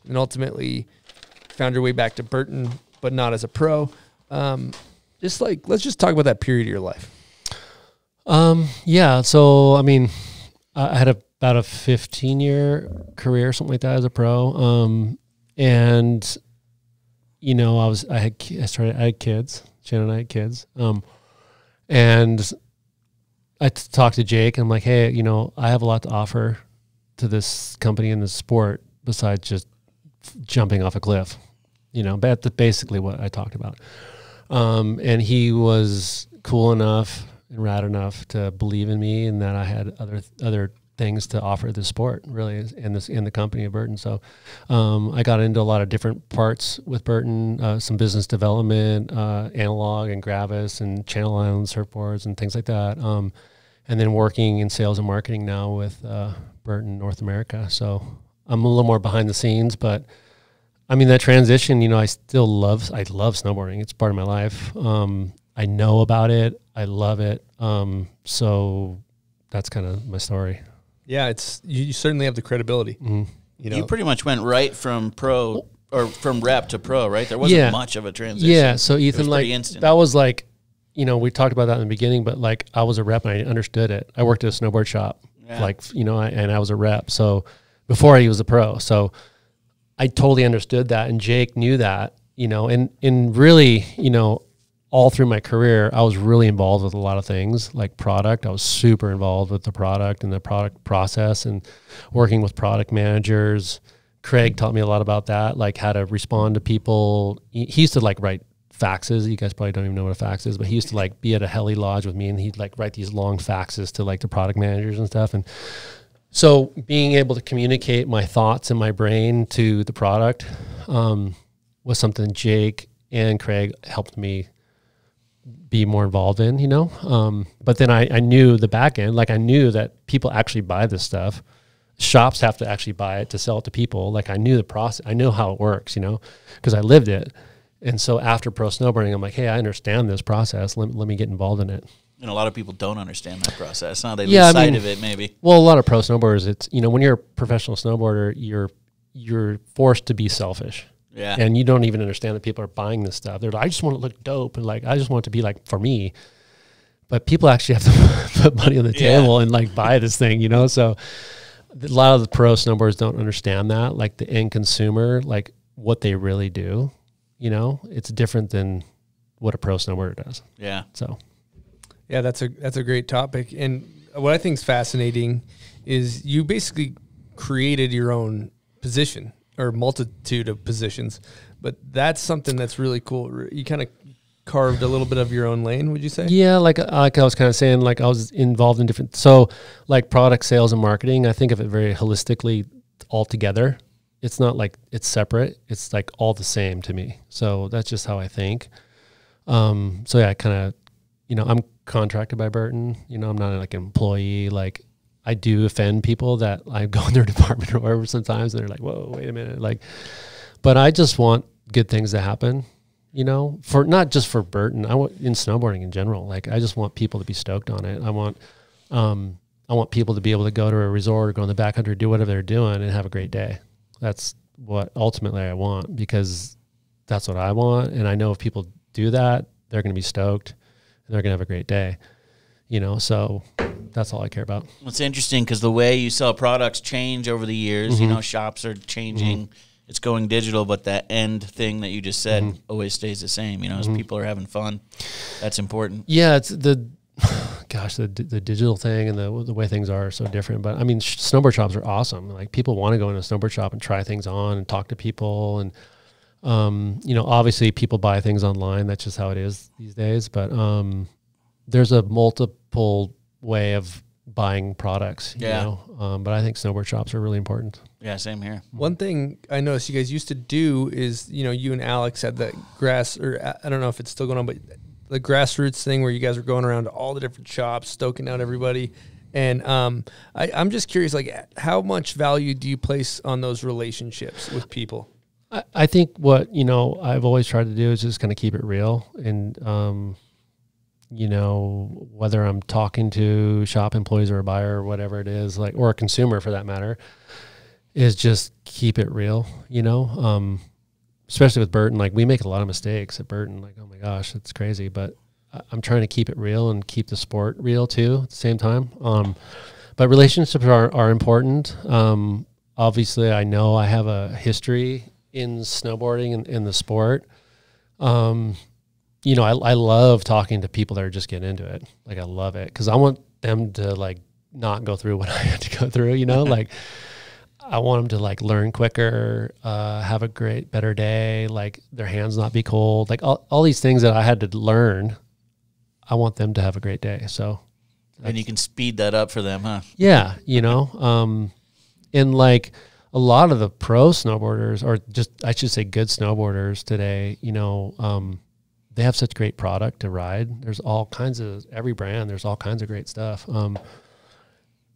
and ultimately found your way back to Burton, but not as a pro. Um, just like, let's just talk about that period of your life. Um, yeah. So, I mean, I I had a, about a 15 year career, something like that as a pro. Um, and you know, I was I had, I started I had kids. Shannon and I had kids. Um, and I talked to Jake. And I'm like, hey, you know, I have a lot to offer to this company and this sport besides just jumping off a cliff. You know, that's basically what I talked about. Um, and he was cool enough and rad enough to believe in me and that I had other other things to offer the sport really in this in the company of Burton. So um, I got into a lot of different parts with Burton, uh, some business development, uh, analog and Gravis and Channel Island surfboards and things like that. Um, and then working in sales and marketing now with uh, Burton North America. So I'm a little more behind the scenes, but I mean that transition. You know, I still love. I love snowboarding. It's part of my life. Um, I know about it. I love it. Um, so that's kind of my story. Yeah, it's you, you certainly have the credibility. Mhm. You know, You pretty much went right from pro or from rep to pro, right? There wasn't much of a transition. Yeah. So Ethan, like instant. that was like, you know, we talked about that in the beginning, but like I was a rep and I understood it. I worked at a snowboard shop, Yeah. like you know, I, and I was a rep. So before I was a pro, so I totally understood that, and Jake knew that, you know, and and really, you know, all through my career, I was really involved with a lot of things like product. I was super involved with the product and the product process and working with product managers. Craig taught me a lot about that, like how to respond to people. He used to like write faxes. You guys probably don't even know what a fax is, but he used to like be at a heli lodge with me and he'd like write these long faxes to like the product managers and stuff. And so being able to communicate my thoughts in my brain to the product um, was something Jake and Craig helped me be more involved in, you know. Um, but then I, I knew the back end, like I knew that people actually buy this stuff. Shops have to actually buy it to sell it to people. Like I knew the process, I know how it works, you know, because I lived it. And so after pro snowboarding, I'm like, hey, I understand this process. Let, let me get involved in it. and a lot of people don't understand that process. Now they Yeah, lose I sight mean, of it, maybe. Well, a lot of pro snowboarders, it's you know when you're a professional snowboarder, you're you're forced to be selfish. Yeah. And you don't even understand that people are buying this stuff. They're like, I just want to look dope, and like I just want it to be like for me. But people actually have to put money on the Yeah. table and like buy this thing, you know. So a lot of the pro snowboarders don't understand that, like the end consumer, like what they really do. You know, it's different than what a pro snowboarder does. Yeah. So Yeah, that's a that's a great topic. And what I think is fascinating is you basically created your own position or multitude of positions, but that's something that's really cool. You kind of carved a little bit of your own lane, would you say? Yeah, like like I was kind of saying, like I was involved in different. So, like product sales and marketing, I think of it very holistically all together. It's not like it's separate. It's like all the same to me. So that's just how I think. Um, so yeah, kind of, you know, I'm contracted by Burton. You know, I'm not like an employee. Like I do offend people that I go in their department or wherever sometimes. And they're like, "Whoa, wait a minute!" Like, but I just want good things to happen you know, for not just for Burton, I want in snowboarding in general. Like I just want people to be stoked on it. I want, um, I want people to be able to go to a resort or go in the backcountry, do whatever they're doing, and have a great day. That's what ultimately I want because that's what I want, and I know if people do that, they're going to be stoked and they're going to have a great day. You know, so that's all I care about. It's interesting because the way you sell products change over the years. You Mhm. know, shops are changing. It's going digital, but that end thing that you just said Mhm. always stays the same. You know, as Mhm. people are having fun, that's important. Yeah, it's the gosh, the the digital thing and the the way things are so different. But I mean, sh- snowboard shops are awesome. Like people want to go in a snowboard shop and try things on and talk to people and um, you know, obviously people buy things online. That's just how it is these days. But um, there's a multiple way of buying products. You Yeah. know? Um, but I think snowboard shops are really important. Yeah, same here. One thing I noticed you guys used to do is, you know, you and Alex had that grass, or I- I don't know if it's still going on, but the grassroots thing where you guys were going around to all the different shops, stoking out everybody. And um, I, I'm just curious, like, how much value do you place on those relationships with people? I, I think what you know I've always tried to do is just kind of keep it real and um, you know whether I'm talking to shop employees or a buyer or whatever it is like or a consumer for that matter is just keep it real you know? Um, especially with Burton like we make a lot of mistakes at Burton like oh my gosh it's crazy but I'm trying to keep it real and keep the sport real too at the same time. Um, but relationships are, are important. Um, obviously I know I have a history in snowboarding and in the sport. Um, you know, I, I love talking to people that are just getting into it. Like I love it because I want them to like not go through what I had to go through. You know, like I want them to like learn quicker, uh, have a great, better day. Like their hands not be cold. Like all all these things that I had to learn. I want them to have a great day. So And you can speed that up for them, huh? yeah, you know, um, and like a lot of the pro snowboarders, or just I should say, good snowboarders today, you know, um, they have such great product to ride. There's all kinds of every brand. There's all kinds of great stuff. Um,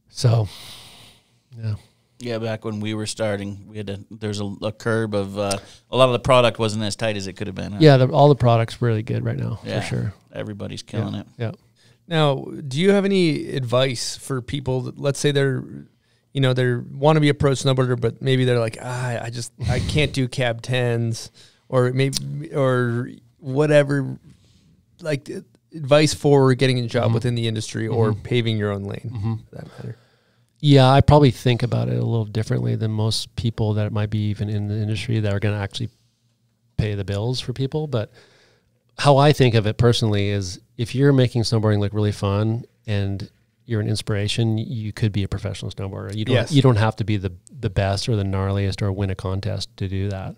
so, yeah. Yeah, back when we were starting, we had a there's a, a curb of uh, a lot of the product wasn't as tight as it could have been. huh? Yeah, the, all the products really good right now Yeah, for sure. Everybody's killing yeah. it. Yeah. Now, do you have any advice for people that let's say they're you know, they want to be a pro snowboarder, but maybe they're like, ah, I just I can't do cab tens or maybe or whatever like advice for getting a job Mhm. within the industry or Mhm. paving your own lane Mhm. for that matter. Yeah, I probably think about it a little differently than most people that might be even in the industry that are going to actually pay the bills for people. But how I think of it personally is if you're making snowboarding look really fun and you're an inspiration, you could be a professional snowboarder. You don't Yes. you don't have to be the the best or the gnarliest or win a contest to do that.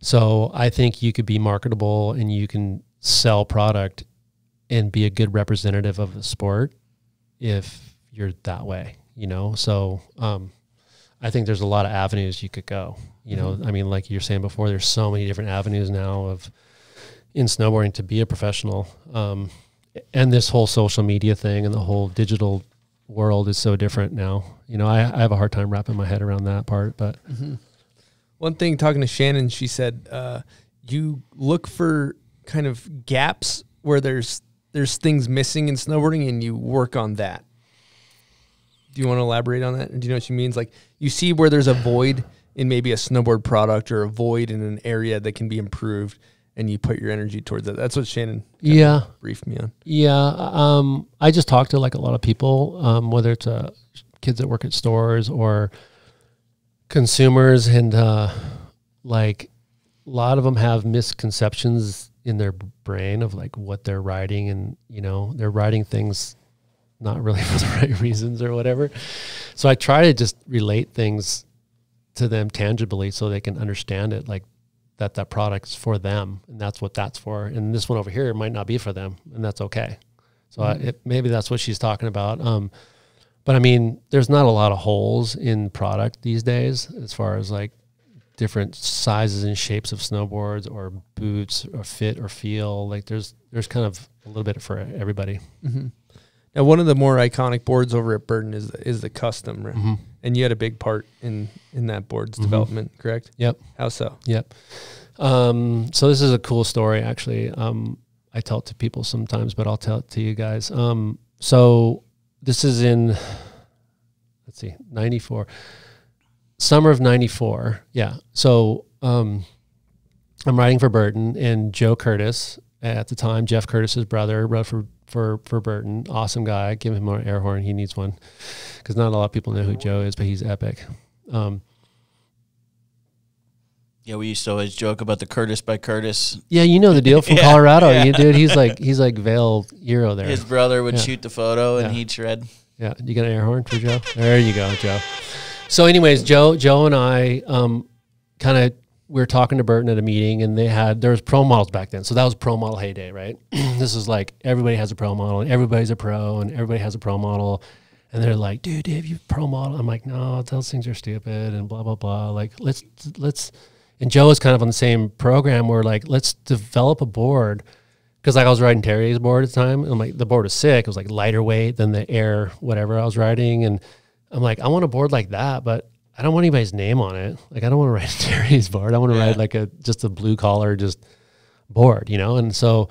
So I think you could be marketable and you can sell product and be a good representative of the sport if you're that way, you know? So, um, I think there's a lot of avenues you could go, you know, Mhm. I mean, like you were saying before, there's so many different avenues now of in snowboarding to be a professional. Um, and this whole social media thing and the whole digital world is so different now. You know, I, I have a hard time wrapping my head around that part, but Mhm. One thing talking to Shannon, she said uh, you look for kind of gaps where there's there's things missing in snowboarding, and you work on that. Do you want to elaborate on that? Do you know what she means? Like you see where there's a void in maybe a snowboard product or a void in an area that can be improved, and you put your energy towards that. That's what Shannon yeah briefed me on. yeah um i just talk to like a lot of people um whether it's uh, kids that work at stores or consumers and uh like a lot of them have misconceptions in their brain of like what they're writing and you know they're writing things not really for the right reasons or whatever. So i try to just relate things to them tangibly so they can understand it like that that product's for them and that's what that's for. And this one over here might not be for them and that's okay. So I, Mhm. it, maybe that's what she's talking about. Um but i mean there's not a lot of holes in product these days as far as like different sizes and shapes of snowboards or boots or fit or feel like there's there's kind of a little bit for everybody hmm Now, one of the more iconic boards over at Burton is the, is the custom, right? Mhm. And you had a big part in in that board's Mhm. development, correct? Yep. How so? Yep. Um, so this is a cool story, actually. Um, I tell it to people sometimes, but I'll tell it to you guys. Um, so this is in, let's see, 94, summer of 94. Yeah. So, um, I'm writing for Burton and Joe Curtes at the time, Jeff Curtes's brother wrote for, for, for Burton. Awesome guy. Give him an air horn. He needs one because not a lot of people know who Joe is, but he's epic. Um, Yeah, we used to always joke about the Curtes by Curtes. Yeah, you know the deal from Yeah, Colorado, yeah. you dude. He's like he's like Vail Euro there. His brother would Yeah. shoot the photo and he'd shred. Yeah, you got an air horn for Joe? There you go, Joe. So, anyways, Joe, Joe and I, um, kind of, we were talking to Burton at a meeting, and they had there was pro models back then. So that was pro model heyday, right? this is like everybody has a pro model, and everybody's a pro, and everybody has a pro model. And they're like, dude, Dave, you pro model. I'm like, no, those things are stupid, and blah blah blah. Like, let's let's. And Joe was kind of on the same program where like, let's develop a board because like I was riding Terje's board at the time. And I'm like, the board was sick. It was like lighter weight than the air whatever I was riding, and I'm like, I want a board like that, but I don't want anybody's name on it. Like I don't want to ride Terje's board. I want to ride like a just a blue collar just board, you know. And so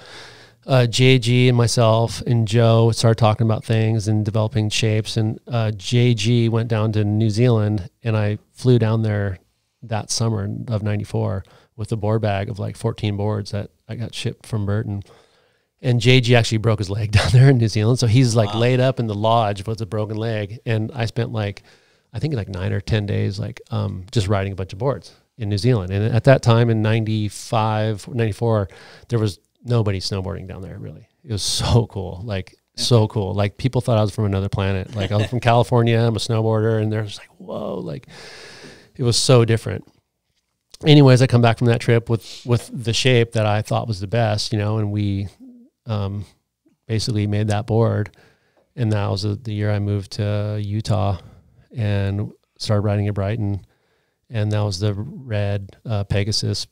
uh, JG and myself and Joe started talking about things and developing shapes. And uh, JG went down to New Zealand, and I flew down there that summer of '94 with a board bag of like 14 boards that I got shipped from Burton. And JG actually broke his leg down there in New Zealand, so he's like laid up in the lodge with a broken leg. And I spent like, I think like nine or ten days, like um, just riding a bunch of boards. in New Zealand. And at that time in 95, 94, there was nobody snowboarding down there really. It was so cool. Like so cool. Like people thought I was from another planet. Like I was from California, I'm a snowboarder and they're just like, "Whoa." Like it was so different. Anyways, I come back from that trip with with the shape that I thought was the best, you know, and we um, basically made that board. And that was the year I moved to Utah and started riding at Brighton. And that was the red uh, Pegasus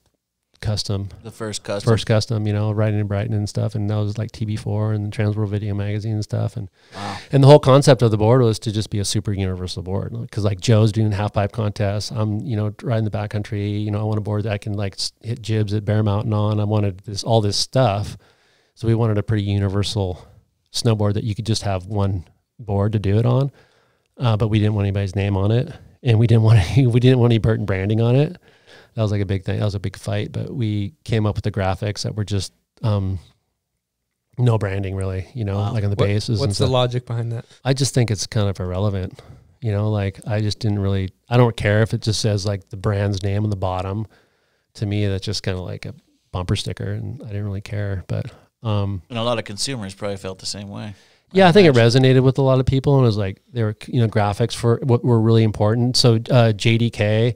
custom. The first custom. First custom, you know, riding in Brighton and stuff. And that was like TB4 and Transworld Video Magazine and stuff. And Wow. and the whole concept of the board was to just be a super universal board. Because like Joe's doing half pipe contests. I'm, you know, riding the backcountry. You know, I want a board that I can like hit jibs at Bear Mountain on. I wanted this all this stuff. So we wanted a pretty universal snowboard that you could just have one board to do it on. Uh, but we didn't want anybody's name on it, and we didn't want any, we didn't want any Burton branding on it. That was like a big thing. That was a big fight. But we came up with the graphics that were just um, no branding, really. You know, like on the What- bases. and What's the logic behind that? I just think it's kind of irrelevant. You know, like I just didn't really. I don't care if it just says like the brand's name on the bottom. To me, that's just kind of like a bumper sticker, and I didn't really care. But um, And a lot of consumers probably felt the same way. yeah, I think it resonated with a lot of people, and it was like there were you know graphics for what were really important. So uh, JDK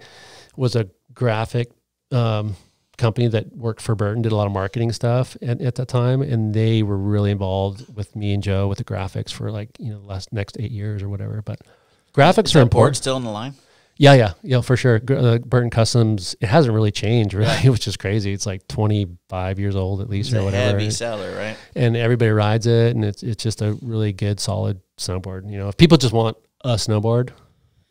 was a graphic um, company that worked for Burton, did a lot of marketing stuff at, at that time, and they were really involved with me and Joe with the graphics for like you know the last next eight years or whatever. But graphics are important. still in the line? Yeah, yeah, yeah, for sure. Uh, Burton Customs, it hasn't really changed, really, which is crazy. It's like 25 years old at least, It's or whatever. heavy seller, right? And everybody rides it, and it's it's just a really good, solid snowboard. You know, if people just want a snowboard,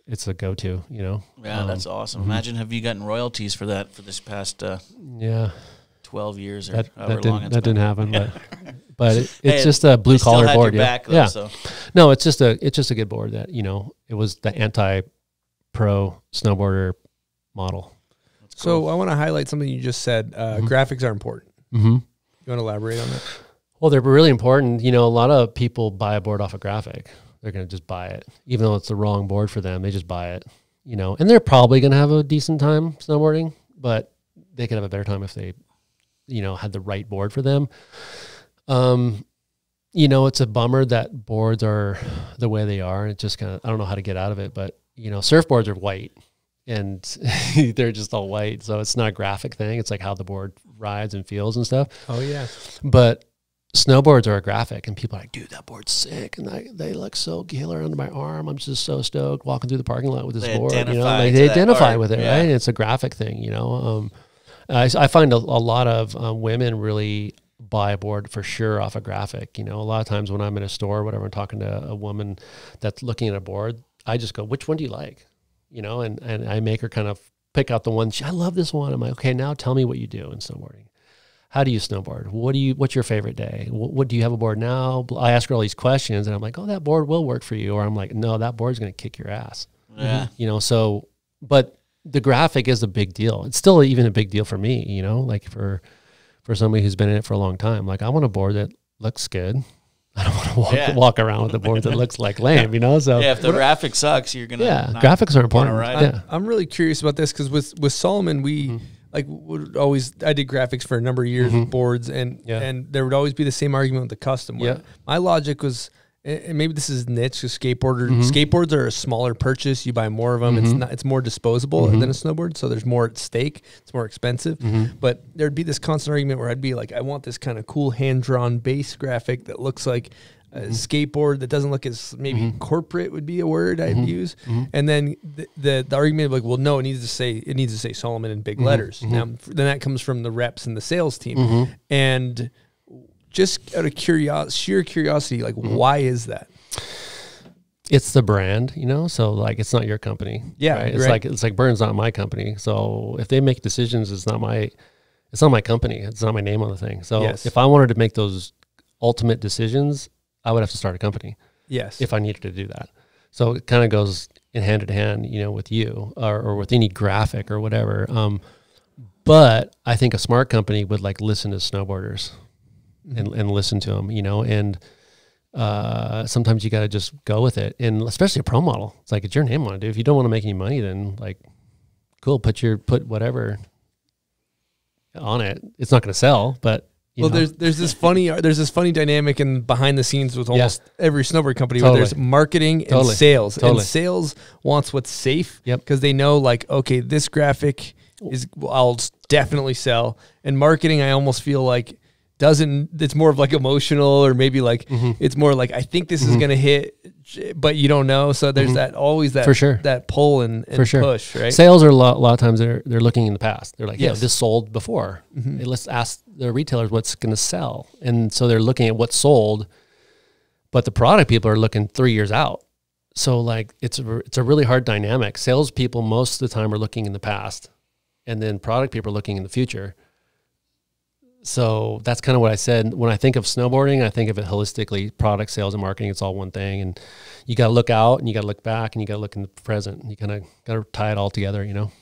it's a go-to. You know. Yeah, Um, that's awesome. mhm. Imagine have you gotten royalties for that for this past uh, Yeah. twelve years or That, however that long didn't it's that been. didn't happen, Yeah. but but it, it's Hey, just a blue collar board. your yeah, back, though, yeah. so. No, it's just a it's just a good board that you know it was the anti pro snowboarder model. So I want to highlight something you just said. Uh, Mhm. Graphics are important. Mm-hmm. You want to elaborate on that? Well, they're really important. You know, a lot of people buy a board off a graphic. They're going to just buy it, even though it's the wrong board for them. They just buy it. You know, and they're probably going to have a decent time snowboarding, but they could have a better time if they, you know, had the right board for them. Um, you know, it's a bummer that boards are the way they are. It just kind of I don't know how to get out of it, but you know, surfboards are white and they're just all white, so it's not a graphic thing. It's like how the board rides and feels and stuff. Oh, yeah. But snowboards are a graphic, and people are like, dude, that board's sick, and I, they look so killer under my arm. I'm just so stoked walking through the parking lot with this They board. You know, like they identify art, with it, yeah. right? And it's a graphic thing, you know. Um, I, I find a, a lot of um, women really buy a board for sure off a graphic. You know, a lot of times when I'm in a store, or whatever, I'm talking to a woman that's looking at a board, I just go, which one do you like? You know, and and I make her kind of pick out the one. She, I love this one. I'm like, okay, now tell me what you do in snowboarding how do you snowboard? What do you? What's your favorite day? What, what do you have a board now? I ask her all these questions, and I'm like, oh, that board will work for you, or I'm like, no, that board's going to kick your ass. Yeah. You know, so but the graphic is a big deal. It's still even a big deal for me. You know, like for for somebody who's been in it for a long time. Like I want a board that looks good. I don't want to walk, Yeah. walk around with a board that looks like lame. You know, so yeah, if the graphic sucks, you're gonna Yeah, graphics are wanna important. ride Yeah. I'm really curious about this because with with Salomon, we Mm-hmm. Like would always I did graphics for a number of years with boards, and Yeah. and there would always be the same argument with the custom. Yeah. my logic was. And maybe this is niche. Because skateboarder Mhm. skateboards are a smaller purchase. You buy more of them. It's Mhm. not. It's more disposable Mhm. than a snowboard, so there's more at stake. It's more expensive. Mhm. But there'd be this constant argument where I'd be like, I want this kind of cool hand drawn base graphic that looks like a Mm-hmm. skateboard that doesn't look as maybe corporate would be a word I'd Mhm. use. Mhm. And then the, the the argument of like, well, no, it needs to say it needs to say Salomon in big Mhm. letters. Now then that comes from the reps and the sales team. And just out of curiosity, sheer curiosity, like Mm-hmm. why is that? it's the brand, you know. So like, it's not your company. Yeah, right? it's right. like it's like Burns not my company. So if they make decisions, it's not my, it's not my company. It's not my name on the thing. So Yes. if I wanted to make those ultimate decisions, I would have to start a company. Yes. If I needed to do that, so it kind of goes in hand in hand, you know, with you or, or with any graphic or whatever. Um, but I think a smart company would like listen to snowboarders and, and listen to them, you know, and uh, sometimes you got to just go with it. And especially a pro model, it's like it's your name on it. Dude. If you don't want to make any money, then like cool. Put your put whatever on it. It's not going to sell, but well, know. there's there's this funny there's this funny dynamic in behind the scenes with almost every snowboard company Totally. where there's marketing and Totally. sales, Totally. and sales wants what's safe Yep. because they know like okay this graphic is I'll definitely sell, and marketing I almost feel like doesn't it's more of like emotional or maybe like Mm-hmm. it's more like I think this is gonna hit, but you don't know. So there's that always that Mm-hmm. For sure. that pull and, and for sure. push right. Sales are a lot, a lot of times they're they're looking in the past. They're like, yeah, Yes. this sold before. Mhm. Hey, let's ask the retailers what's going to sell, and so they're looking at what's sold. But the product people are looking three years out. So like it's a, it's a really hard dynamic. Salespeople most of the time are looking in the past, and then product people are looking in the future. So that's kind of what I said. When I think of snowboarding, I think of it holistically. Product sales and marketing, it's all one thing. And you got to look out and you got to look back and you got to look in the present. And you kind of got to tie it all together, you know?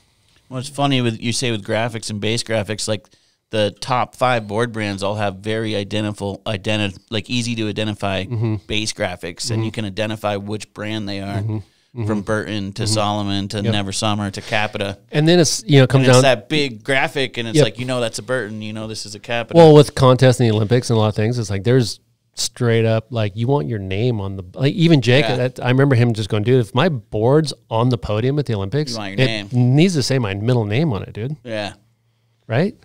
Well, it's funny with you say with graphics and base graphics, like the top five board brands all have very identical, identi- like easy to identify Mhm. base graphics, and Mhm. you can identify which brand they are, Mhm. from. Burton to Mhm. Salomon to Yep. Never Summer to Capita. And then it's, you know, comes and down- that big graphic, and it's Yep. like you know that's a Burton, you know this is a Capita. Well, with contests in the Olympics and a lot of things, it's like there's straight up like you want your name on the like even Jake. Yeah. That, I remember him just going, dude, if my board's on the podium at the Olympics, You want your it name. needs to say my middle name on it, dude. yeah, Right?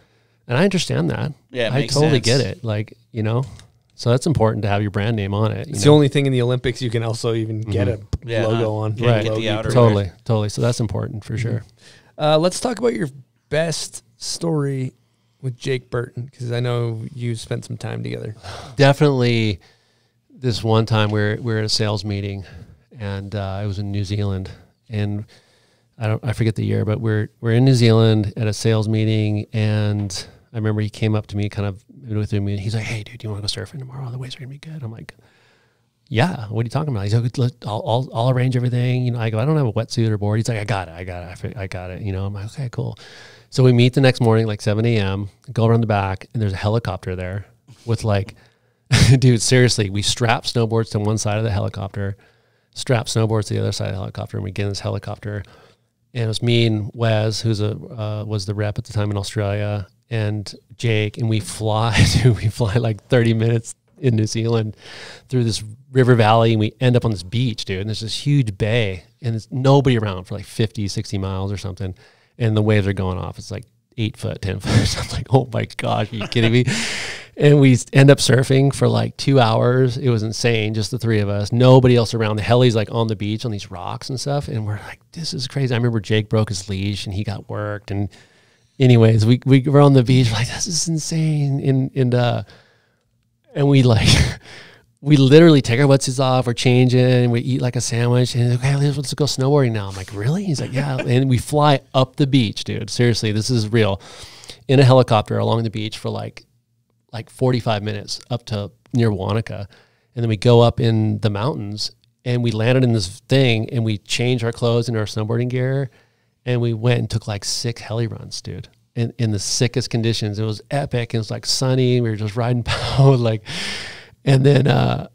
And I understand that. Yeah, I totally sense. get it. Like you know, so that's important to have your brand name on it. you It's know? the only thing in the Olympics you can also even get Mhm. a Yeah, logo on. Yeah, right? get the outer totally, totally. So that's important for sure. Uh, let's talk about your best story with Jake Burton because I know you spent some time together. definitely this one time we we're we we're at a sales meeting and uh, I was in New Zealand and I don't I forget the year but we're we're in New Zealand at a sales meeting and I remember he came up to me kind of with me and he's like hey dude do you want to go surfing tomorrow? The waves are gonna be good. I'm like yeah what are you talking about? He's like I'll, I'll, I'll arrange everything. You know I go I don't have a wetsuit or board. He's like I got it I got it I, I got it you know? I'm like okay cool. So we meet the next morning like 7 a.m go around the back and there's a helicopter there with like dude, seriously, we strap snowboards to one side of the helicopter, strap snowboards to the other side of the helicopter, and we get in this helicopter. And it was me and Wes, who's a uh, was the rep at the time in Australia, and Jake, and we fly, dude, we fly like thirty minutes in New Zealand through this river valley, and we end up on this beach, dude. And there's this huge bay, and there's nobody around for like 50, 60 miles or something, and the waves are going off. It's like eight foot, ten foot. So I'm like, oh my gosh, are you kidding me? and we end up surfing for like two hours. It was insane, just the three of us. Nobody else around. The heli's like on the beach on these rocks and stuff, and we're like, this is crazy. I remember Jake broke his leash and he got worked. And anyways, we we were on the beach like, this is insane. And and uh, and we like. We literally take our wetsuits off, we're changing, and we eat like a sandwich, and okay, let's, let's go snowboarding now. I'm like, really? He's like, yeah. And we fly up the beach, dude. Seriously, this is real. In a helicopter along the beach for like like 45 minutes up to near Wanaka. And then we go up in the mountains and we landed in this thing and we change our clothes and our snowboarding gear. And we went and took like six heli runs, dude, in, in the sickest conditions. It was epic. It was like sunny. We were just riding like, and then, uh,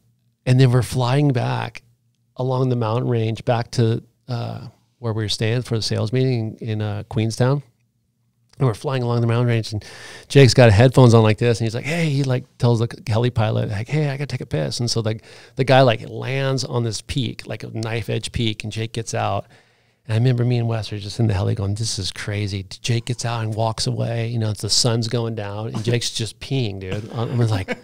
and then we're flying back along the mountain range back to, uh, where we were staying for the sales meeting in, uh, Queenstown and we're flying along the mountain range and Jake's got headphones on like this and he's like, Hey, he like tells the heli pilot, like, Hey, I gotta take a piss. And so like the guy like lands on this peak, like a knife edge peak and Jake gets out. And I remember me and Wes are just in the heli going, This is crazy. Jake gets out and walks away. You know, it's the sun's going down and Jake's just peeing, dude. I'm like,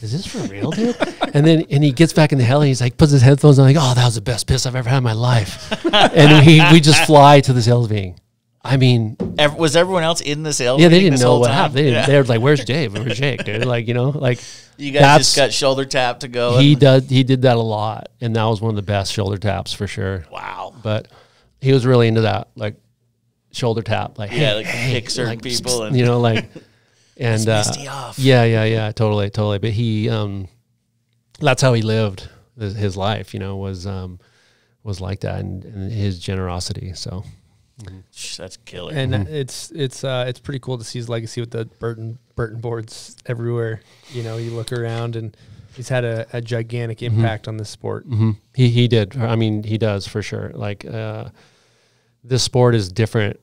Is this for real, dude? And then and he gets back in the heli, he's like puts his headphones on, like, Oh, that was the best piss I've ever had in my life. and we we just fly to the sales meeting. I mean, was everyone else in the sales? yeah, they didn't know what time? happened. They, Yeah. they were like, "Where's Jake? Where's Jake, dude?" Like, you know, like You guys just got shoulder tap to go. He does. He did that a lot, and that was one of the best shoulder taps for sure. Wow. But he was really into that, like shoulder tap, like Yeah, hey, like hey, pick certain like, people and- you know, like and uh, off. yeah, yeah, yeah, totally, totally. But he, um, that's how he lived his, his life. You know, was um, was like that, and, and his generosity. So. That's killer. and Mm-hmm. it's it's uh, it's pretty cool to see his legacy with the Burton Burton boards everywhere. You know, you look around and he's had a, a gigantic Mm-hmm. impact on this sport. hmm He he did. I mean, he does for sure. Like, uh, this sport is different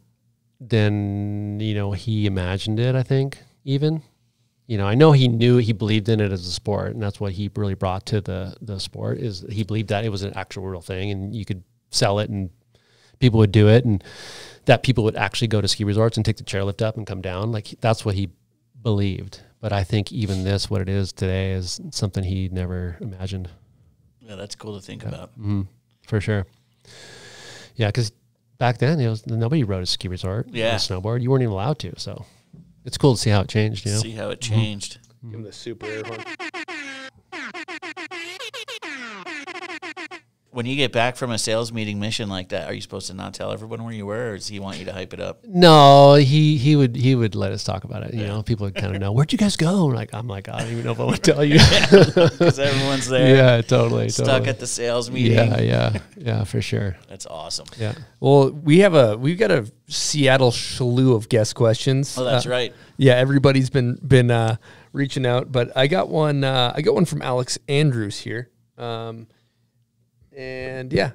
than you know he imagined it. I think even you know I know he knew he believed in it as a sport, and that's what he really brought to the the sport is he believed that it was an actual real thing, and you could sell it and people would do it, and that people would actually go to ski resorts and take the chairlift up and come down. Like that's what he believed. But I think even this, what it is today, is something he never imagined. Yeah, that's cool to think about. hmm for sure. Yeah, because back then it was nobody rode a ski resort. on a Yeah. snowboard. You weren't even allowed to. So it's cool to see how it changed. You know, See how it changed. Give him the super air horn. When you get back from a sales meeting mission like that, are you supposed to not tell everyone where you were, or does he want you to hype it up? No, he he would he would let us talk about it. You know, people would kind of know where'd you guys go. And like I'm like I don't even know if I want to tell you because everyone's there. Yeah, totally. Stuck totally. at the sales meeting. Yeah, yeah, yeah, for sure. That's awesome. Yeah. Well, we have a we've got a Seattle slew of guest questions. Oh, that's Uh, right. Yeah, everybody's been been uh, reaching out, but I got one. Uh, I got one from Alex Andrews here, um, and yeah,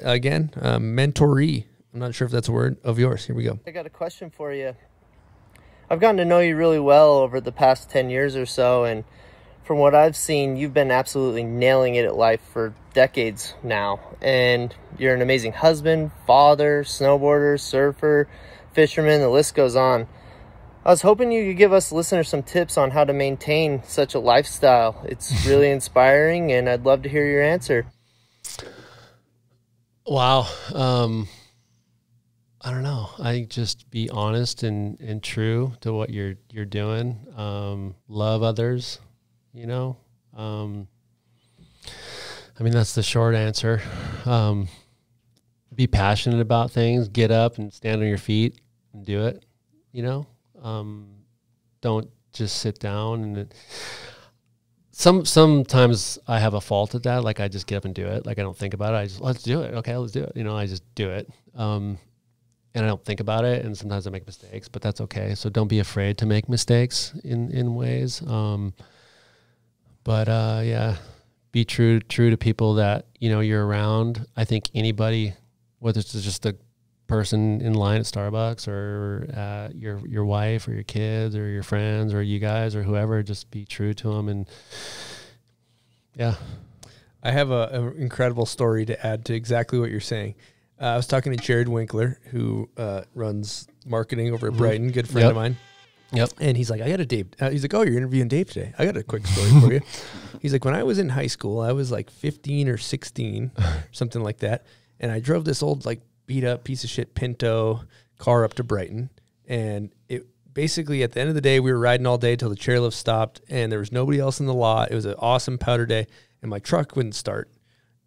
again, um, mentoree. I'm not sure if that's a word of yours. Here we go. I got a question for you. I've gotten to know you really well over the past 10 years or so, and from what I've seen, you've been absolutely nailing it at life for decades now. And you're an amazing husband, father, snowboarder, surfer, fisherman, the list goes on. I was hoping you could give us listeners some tips on how to maintain such a lifestyle. It's really inspiring, and I'd love to hear your answer. Wow. Um, I don't know. I just be honest and, and true to what you're you're doing. Um, love others. You know. Um, I mean that's the short answer. Um, be passionate about things. Get up and stand on your feet and do it. You know. Um, don't just sit down and. It, some sometimes I have a fault at that. Like I just get up and do it. Like I don't think about it. I just let's do it. Okay, let's do it. You know, I just do it. Um, and I don't think about it. And sometimes I make mistakes, but that's okay. So don't be afraid to make mistakes in in ways. Um, but uh, yeah, be true true to people that you know you're around. I think anybody, whether it's just a person in line at Starbucks or uh, your your wife or your kids or your friends or you guys or whoever, just be true to them and yeah. I have a, a incredible story to add to exactly what you're saying. Uh, I was talking to Jared Winkler, who uh, runs marketing over at Mhm. Brighton, good friend Yep. of mine. Yep. And he's like, I got a Dave. Uh, he's like, oh, you're interviewing Dave today. I got a quick story for you. He's like, when I was in high school, I was like 15 or 16, something like that, and I drove this old like beat up piece of shit Pinto car up to Brighton, and it basically at the end of the day we were riding all day till the chairlift stopped, and there was nobody else in the lot. It was an awesome powder day, and my truck wouldn't start.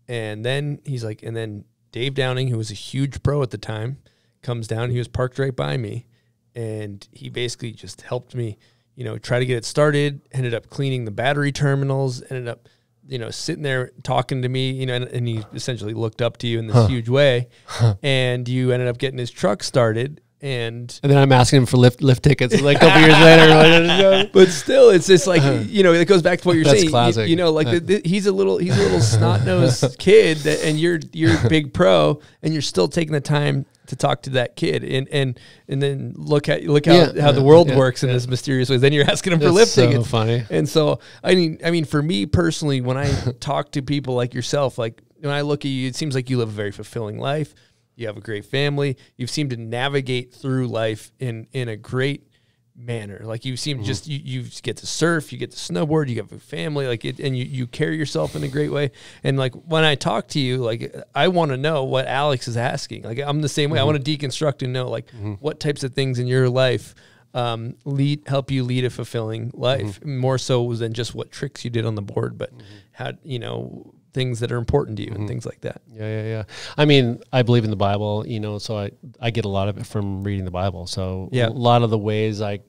And then he's like, and then Dave Downing, who was a huge pro at the time, comes down. He was parked right by me, and he basically just helped me, you know, try to get it started. Ended up cleaning the battery terminals. Ended up, you know, sitting there talking to me, you know, and, and he essentially looked up to you in this Huh. huge way, Huh. and you ended up getting his truck started. And And then I'm asking him for lift lift tickets like a couple years later. but still, it's just like you know, it goes back to what you're That's saying. You- classic. You, know, like the, the, he's a little he's a little snot nosed kid, that, and you're you're a big pro, and you're still taking the time to talk to that kid, and and and then look at look how Yeah, how the world yeah, works in this mysterious ways. Then you're asking him for That's lift so tickets. funny. And so I mean, I mean, for me personally, when I talk to people like yourself, like when I look at you, it seems like you live a very fulfilling life. You have a great family. You seem to navigate through life in in a great manner. Like you seem just you, you get to surf, you get to snowboard, you have a family, like it, and you you carry yourself in a great way. And like when I talk to you, like I want to know what Alex is asking. Like I'm the same way. I Mhm. want to deconstruct and know like what types of things in your life um, lead help you lead a fulfilling life more so than just what tricks you did on the board, but how you know things that are important to you and things like that. Yeah, yeah, yeah. I mean, I believe in the Bible, you know, so I I get a lot of it from reading the Bible. So Yeah. a lot of the ways I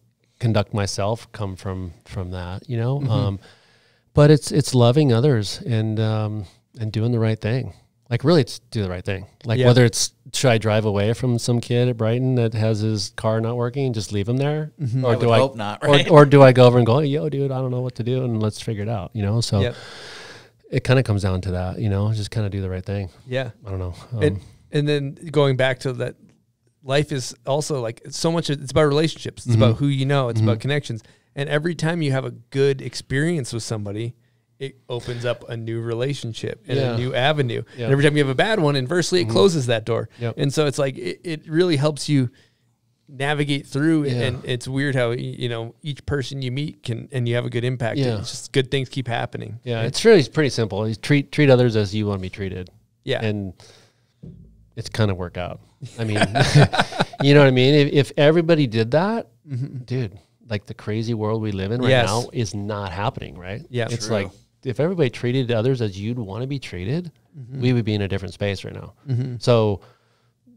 conduct myself come from from that, you know. Mhm. Um, but it's it's loving others and um, and doing the right thing. Like really, it's do the right thing. Like Yeah. whether it's should I drive away from some kid at Brighton that has his car not working and just leave him there, Mhm. or I do would I hope not, or- right? or, do I go over and go, yo, dude, I don't know what to do, and let's figure it out, you know? So Yep. It kind of comes down to that, you know, just kind of do the right thing. Yeah. I don't know. and Um, and then going back to that life is also like so much. It's about relationships. It's Mhm. about who you know. It's about Mhm. connections. And every time you have a good experience with somebody, it opens up a new relationship and Yeah. a new avenue. Yeah. And every time you have a bad one, inversely, it Mhm. closes that door. Yep. And so it's like it, it really helps you navigate through. Yeah. And it's weird how you know each person you meet can and you have a good impact. Yeah. It's just good things keep happening. Yeah, it's really pretty simple. You treat treat others as you want to be treated. Yeah. and it's kind of worked out. I mean, you know what I mean. If, if everybody did that, Mhm. dude, like the crazy world we live in right Yes. now is not happening. Right? Yeah. it's True. like if everybody treated others as you'd want to be treated, Mhm. we would be in a different space right now. Mhm. So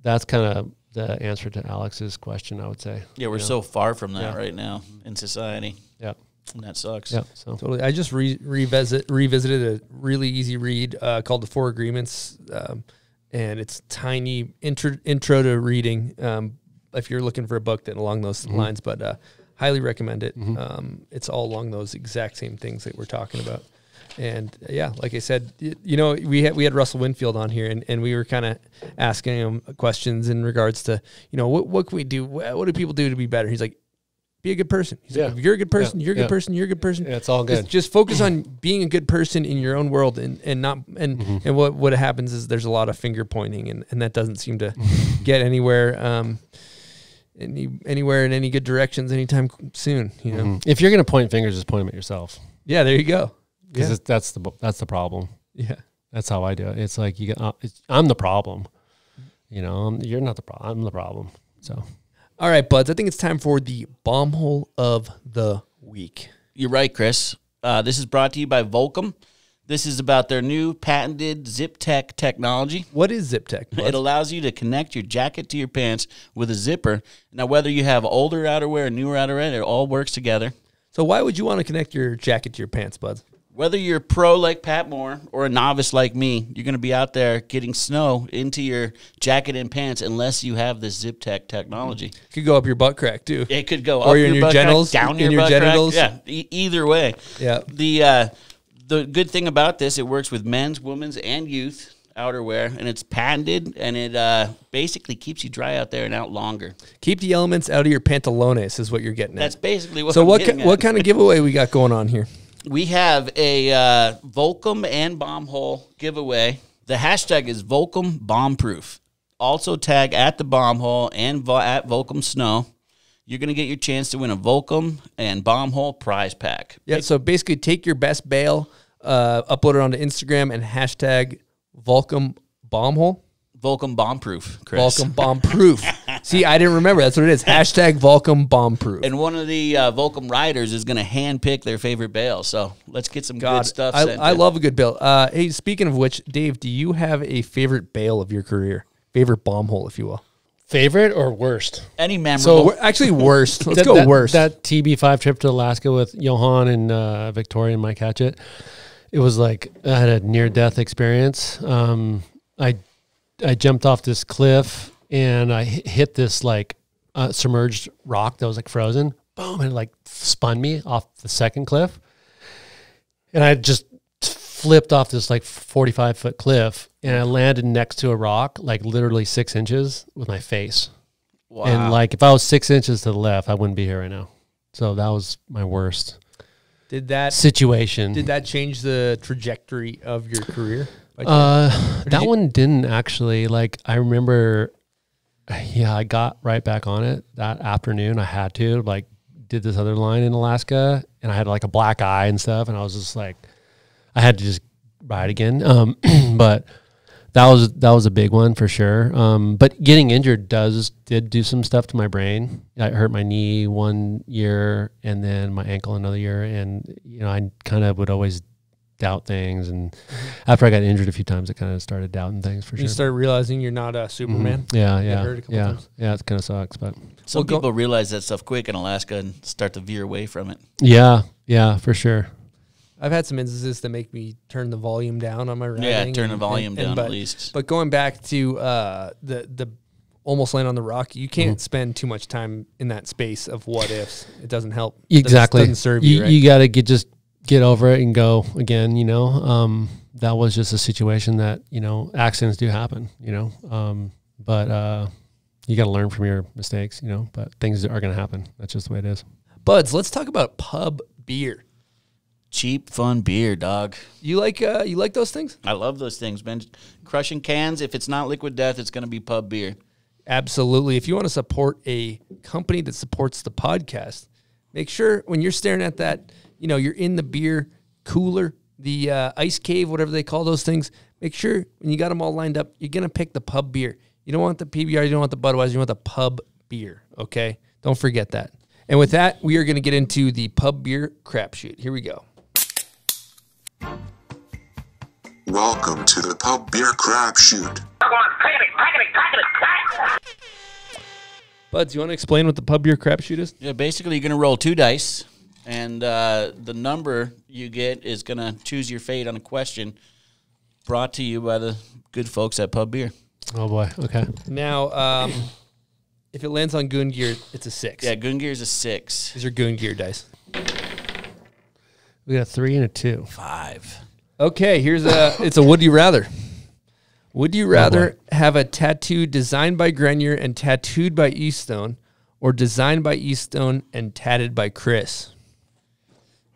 that's kind of the answer to Alex's question. I would say. Yeah, we're You know? so far from that Yeah. right now in society. Yeah. And that sucks. Yeah. So Totally. I just re- revisit revisited a really easy read uh, called The Four Agreements, um, and it's tiny intro intro to reading. Um, if you're looking for a book that along those Mhm. lines, but uh, highly recommend it. Mhm. Um, it's all along those exact same things that we're talking about. And yeah, like I said, you know, we had we had Russell Winfield on here, and, and we were kind of asking him questions in regards to, you know, what what can we do? What, what do people do to be better? He's like, be a good person. He's like, if you're a good person, Yeah. you're a good Yeah. person, you're a good person. Yeah, it's all good. Just, focus on being a good person in your own world, and, and not and Mm-hmm. and what what happens is there's a lot of finger pointing, and, and that doesn't seem to get anywhere. Um, any anywhere in any good directions anytime soon. You know. Mhm. if you're gonna point fingers, just point them at yourself. Yeah, there you go. Because Yeah. that's the that's the problem. Yeah. that's how I do it. It's like you get, uh, it's, I'm the problem. You know, I'm, you're not the problem. I'm the problem. So All right, buds. I think it's time for the bomb hole of the week. You're right, Chris. Uh, this is brought to you by Volcom. This is about their new patented Zip Tech technology. What is Zip Tech? It allows you to connect your jacket to your pants with a zipper. Now, whether you have older outerwear or newer outerwear, it all works together. So why would you want to connect your jacket to your pants, buds? Whether you're pro like Pat Moore or a novice like me, you're going to be out there getting snow into your jacket and pants unless you have this Zip Tech technology. It could go up your butt crack too. It could go or up your, your butt crack, genitals, down your, your butt crack. genitals. Yeah, e- either way. Yeah. The uh, the good thing about this, it works with men's, women's, and youth outerwear, and it's patented, and it uh, basically keeps you dry out there and out longer. Keep the elements out of your pantalones is what you're getting at. That's basically what so I'm what ki- what kind of giveaway we got going on here? We have a uh, Volcom and bomb hole giveaway. The hashtag is Volcom Bombproof. Also tag at the bomb hole and vo- at Volcom Snow. You're gonna get your chance to win a Volcom and bomb hole prize pack. Yeah. So basically, take your best bail, uh, upload it onto Instagram, and hashtag Volcom Bombhole. Volcom Bombproof, Chris. Volcom Bombproof. See, I didn't remember. That's what it is. Hashtag Volcom Bombproof. And one of the uh, Volcom riders is going to hand pick their favorite bail. So let's get some God, good stuff. I, sent I love a good bail. Uh, hey, speaking of which, Dave, do you have a favorite bail of your career? Favorite bomb hole, if you will. favorite or worst? any memorable. Wor- actually, worst. Let's that, go that- worst. That TB5 trip to Alaska with Johan and uh, Victoria and Mike Hatchett. It was like I had a near death experience. Um, I I jumped off this cliff and I hit this like uh, submerged rock that was like frozen. Boom! And it like spun me off the second cliff, and I just flipped off this like 45 foot cliff and I landed next to a rock, like literally six inches with my face. Wow. And like if I was six inches to the left, I wouldn't be here right now. So that was my worst did that situation. Did that change the trajectory of your career? Uh, that you- one didn't actually. Like I remember, yeah, I got right back on it that afternoon. I had to like did this other line in Alaska, and I had like a black eye and stuff, and I was just like, I had to just ride again. Um, but that was that was a big one for sure. Um, but getting injured does did do some stuff to my brain. I hurt my knee one year, and then my ankle another year, and you know I kind of would always doubt things. And after I got injured a few times, I kind of started doubting things for you sure. start realizing you're not a Superman. Yeah, Get yeah, hurt a couple yeah, times. yeah. It kind of sucks, but Some Well, go- people realize that stuff quick in Alaska and start to veer away from it. yeah, yeah, for sure. I've had some instances that make me turn the volume down on my riding. Yeah, turn the volume and- and down at but- least. But going back to uh, the the almost land on the rock, you can't Mhm. spend too much time in that space of what ifs. It doesn't help. It doesn't- Exactly. doesn't serve you. you, right? you got to get just get over it and go again. You know, um, that was just a situation that you know accidents do happen. You know, um, but uh, you got to learn from your mistakes, you know. But things are going to happen. That's just the way it is. Buds, let's talk about pub beer. Cheap, fun beer, dog. You like uh, you like those things? I love those things, man. Crushing cans. If it's not Liquid Death, it's going to be pub beer. Absolutely. If you want to support a company that supports the podcast, make sure when you're staring at that, you know, you're in the beer cooler, the uh, ice cave, whatever they call those things. Make sure when you got them all lined up, you're gonna pick the pub beer. You don't want the PBR, you don't want the Budweiser, you want the pub beer. Okay, don't forget that. And with that, we are gonna get into the pub beer crapshoot. Here we go. Welcome to the Pub Beer Crapshoot. Buds, you want to explain what the pub beer crapshoot is? Yeah, basically, you're going to roll two dice, and uh, the number you get is going to choose your fate on a question brought to you by the good folks at Pub Beer. Oh boy. Okay. Now, um, if it lands on Goon Gear, it's a six. Yeah, Goon Gear is a six. These are Goon Gear dice. We got a three and a two. Five. Okay, here's a. It's a would you rather. Would you rather have a tattoo designed by Grenier and tattooed by Eaststone, or designed by Eaststone and tatted by Chris?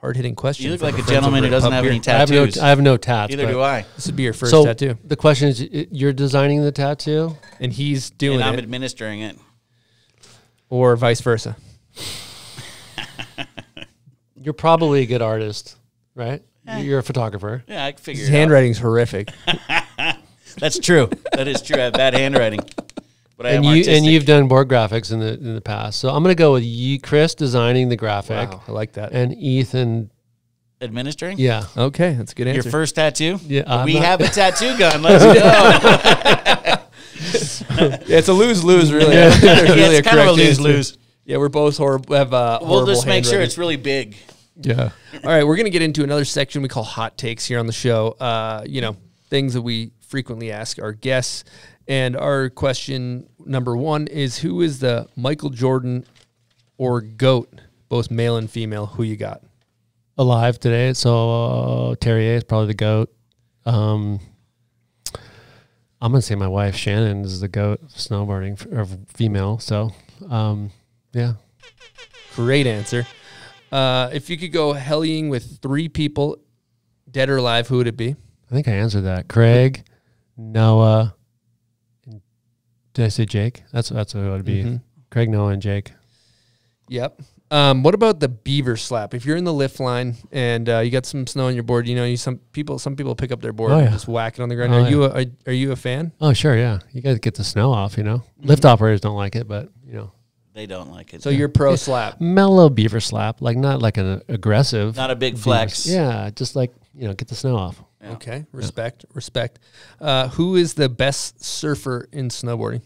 Hard hitting question. You look like a gentleman who doesn't have Beer. any I have no, tattoos. I have no tats. Neither do I. This would be your first so tattoo, The question is, you're designing the tattoo, and he's doing it. and I'm it, administering it. or vice versa. you're probably a good artist, right? Eh. You're a photographer. Yeah, I figure His it out. handwriting's horrific. That's true. that is true. I have bad handwriting, but I and am you artistic. and you've done board graphics in the in the past. So I'm gonna go with you, Chris designing the graphic, Wow, I like that. and Ethan. administering. Yeah, Okay, that's a good answer. Your first tattoo? Yeah, I'm we not- have a tattoo gun. Let's go. Yeah, it's a lose lose, really. Yeah. I don't think there's Yeah, really it's kind of a lose-lose. Yeah, we're both horrible. Have uh, we'll horrible just make sure it's really big. yeah. All right, we're gonna get into another section we call hot takes here on the show. Uh, you know, things that we frequently ask our guests, and our question number one is: Who is the Michael Jordan or goat, both male and female? Who you got? Alive today, so uh, Terje is probably the goat. Um, I'm gonna say my wife Shannon is the goat of snowboarding f- or female. So, um, yeah, Great answer. Uh, if you could go hellying with three people, dead or alive, who would it be? I think I answered that. Craig, Noah. And- Did I say Jake? That's that's what it would be. Mhm. Craig, Noah, and Jake. Yep. Um, what about the beaver slap? If you're in the lift line and uh, you got some snow on your board, you know, you some people some people pick up their board Oh, and just whack it on the ground. Oh, are you a, are, are you a fan? Oh, sure, yeah. You got to get the snow off. You know, Mm-hmm. lift operators don't like it, but you know, They don't like it. So you're pro slap. mellow beaver slap, like not like an aggressive, Not a big flex. s- Yeah, just like you know, get the snow off. Okay, respect, respect. Uh, who is the best surfer in snowboarding?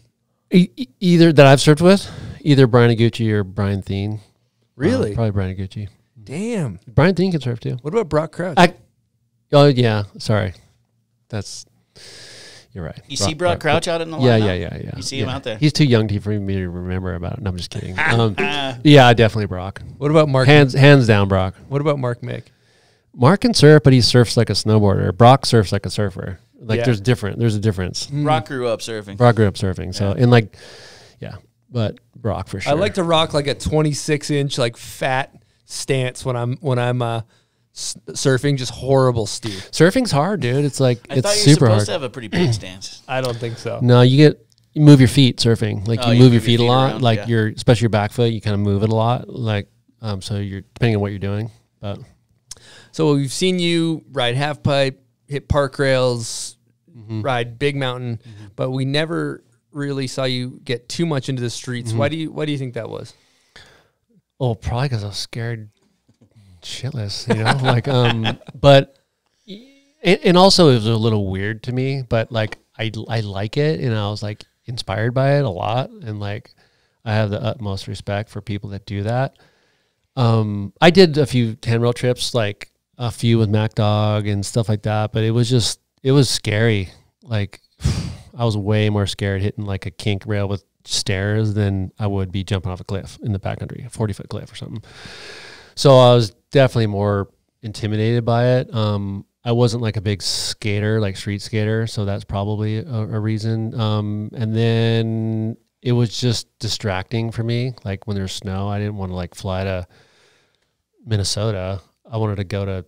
E- either that I've surfed with, either Bryan Iguchi or Brian Thien. Really? Uh, probably Bryan Iguchi. Damn. Brian Thien can surf too. What about Brock Crouch? I, oh yeah, sorry. That's you're right. You see Brock Crouch out in the Yeah, lineup? yeah, yeah, yeah. You see him out there? He's too young to, for me to remember about it. No, I'm just kidding. um, yeah, definitely Brock. what about Mark? Hands hands down, Brock. What about Mark Mick? Mark can surf, but he surfs like a snowboarder. Brock surfs like a surfer. Like Yeah. there's different. There's a difference. Brock grew up surfing. Brock grew up surfing, so and like, yeah, but Brock for sure. I like to rock like a 26 inch like fat stance when I'm when I'm uh, surfing. Just horrible steer. surfing's hard, dude. It's like I it's thought you were super supposed hard. to have a pretty big stance. I don't think so. No, you get you move your feet surfing. Like Oh, you you move your feet, a lot. around, like yeah. your especially your back foot, you kind of move it a lot. Like um, so you're depending on what you're doing. But So we've seen you ride half pipe, hit park rails, Mm-hmm. ride big mountain, but we never really saw you get too much into the streets. Mm-hmm. Why do you Why do you think that was? oh, probably because I was scared shitless, you know. like um, but and, and also it was a little weird to me, but like I I like it, and I was like inspired by it a lot, and like I have the utmost respect for people that do that. Um, I did a few handrail trips, like a few with Mack Dawg and stuff like that, but it was just it was scary. Like I was way more scared hitting like a kink rail with stairs than I would be jumping off a cliff in the backcountry, a forty foot cliff or something. So I was definitely more intimidated by it. Um, I wasn't like a big skater, like street skater, so that's probably a, a reason. Um, and then it was just distracting for me. Like when there's snow, I didn't want to like fly to Minnesota. I wanted to go to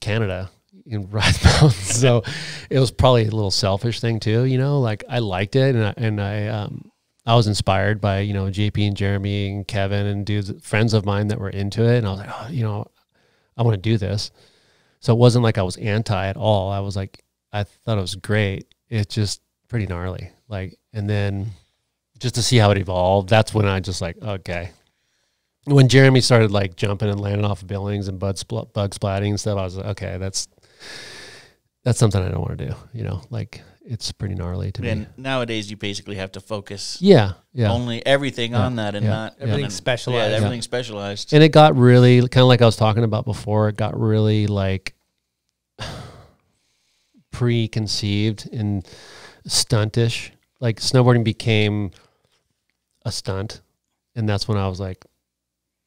Canada and ride mountains. so it was probably a little selfish thing too, you know, like I liked it and I, and I, um, I was inspired by, you know, JP and Jeremy and Kevin and dudes, friends of mine that were into it. And I was like, oh, you know, I want to do this. So it wasn't like I was anti at all. I was like, I thought it was great. It's just pretty gnarly. Like, and then just to see how it evolved, that's when I just like, okay. When Jeremy started like jumping and landing off of buildings and bug, spl- bug splatting and stuff, I was like, okay, that's that's something I don't want to do. You know, like it's pretty gnarly to me. And me. nowadays, you basically have to focus. Yeah, yeah. Only everything Yeah, on that, and yeah, not yeah. Everything and- specialized. Yeah, Yeah. everything specialized. And it got really kind of like I was talking about before. It got really like preconceived and stuntish. Like snowboarding became a stunt, and that's when I was like,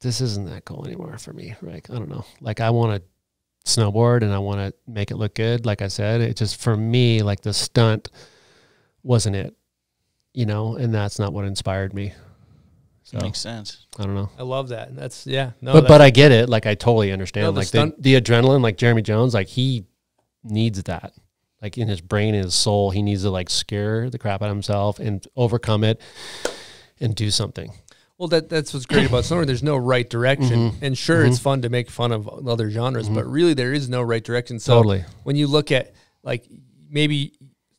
"This isn't that cool anymore for me." Like I don't know. Like I want to snowboard and I want to make it look good. Like I said, it just for me like the stunt wasn't it, you know, and that's not what inspired me. So Makes sense. I don't know. I love that. That's yeah. No, but but I get it. Like I totally understand. No, the like stunt- the, the adrenaline, like Jeremy Jones, like he needs that. Like in his brain and his soul, he needs to like scare the crap out of himself and overcome it and do something. Well, that that's what's great about snowboarding. There's no right direction, Mhm. and sure, it's Mhm. fun to make fun of other genres, Mhm. but really, there is no right direction. So Totally. when you look at like maybe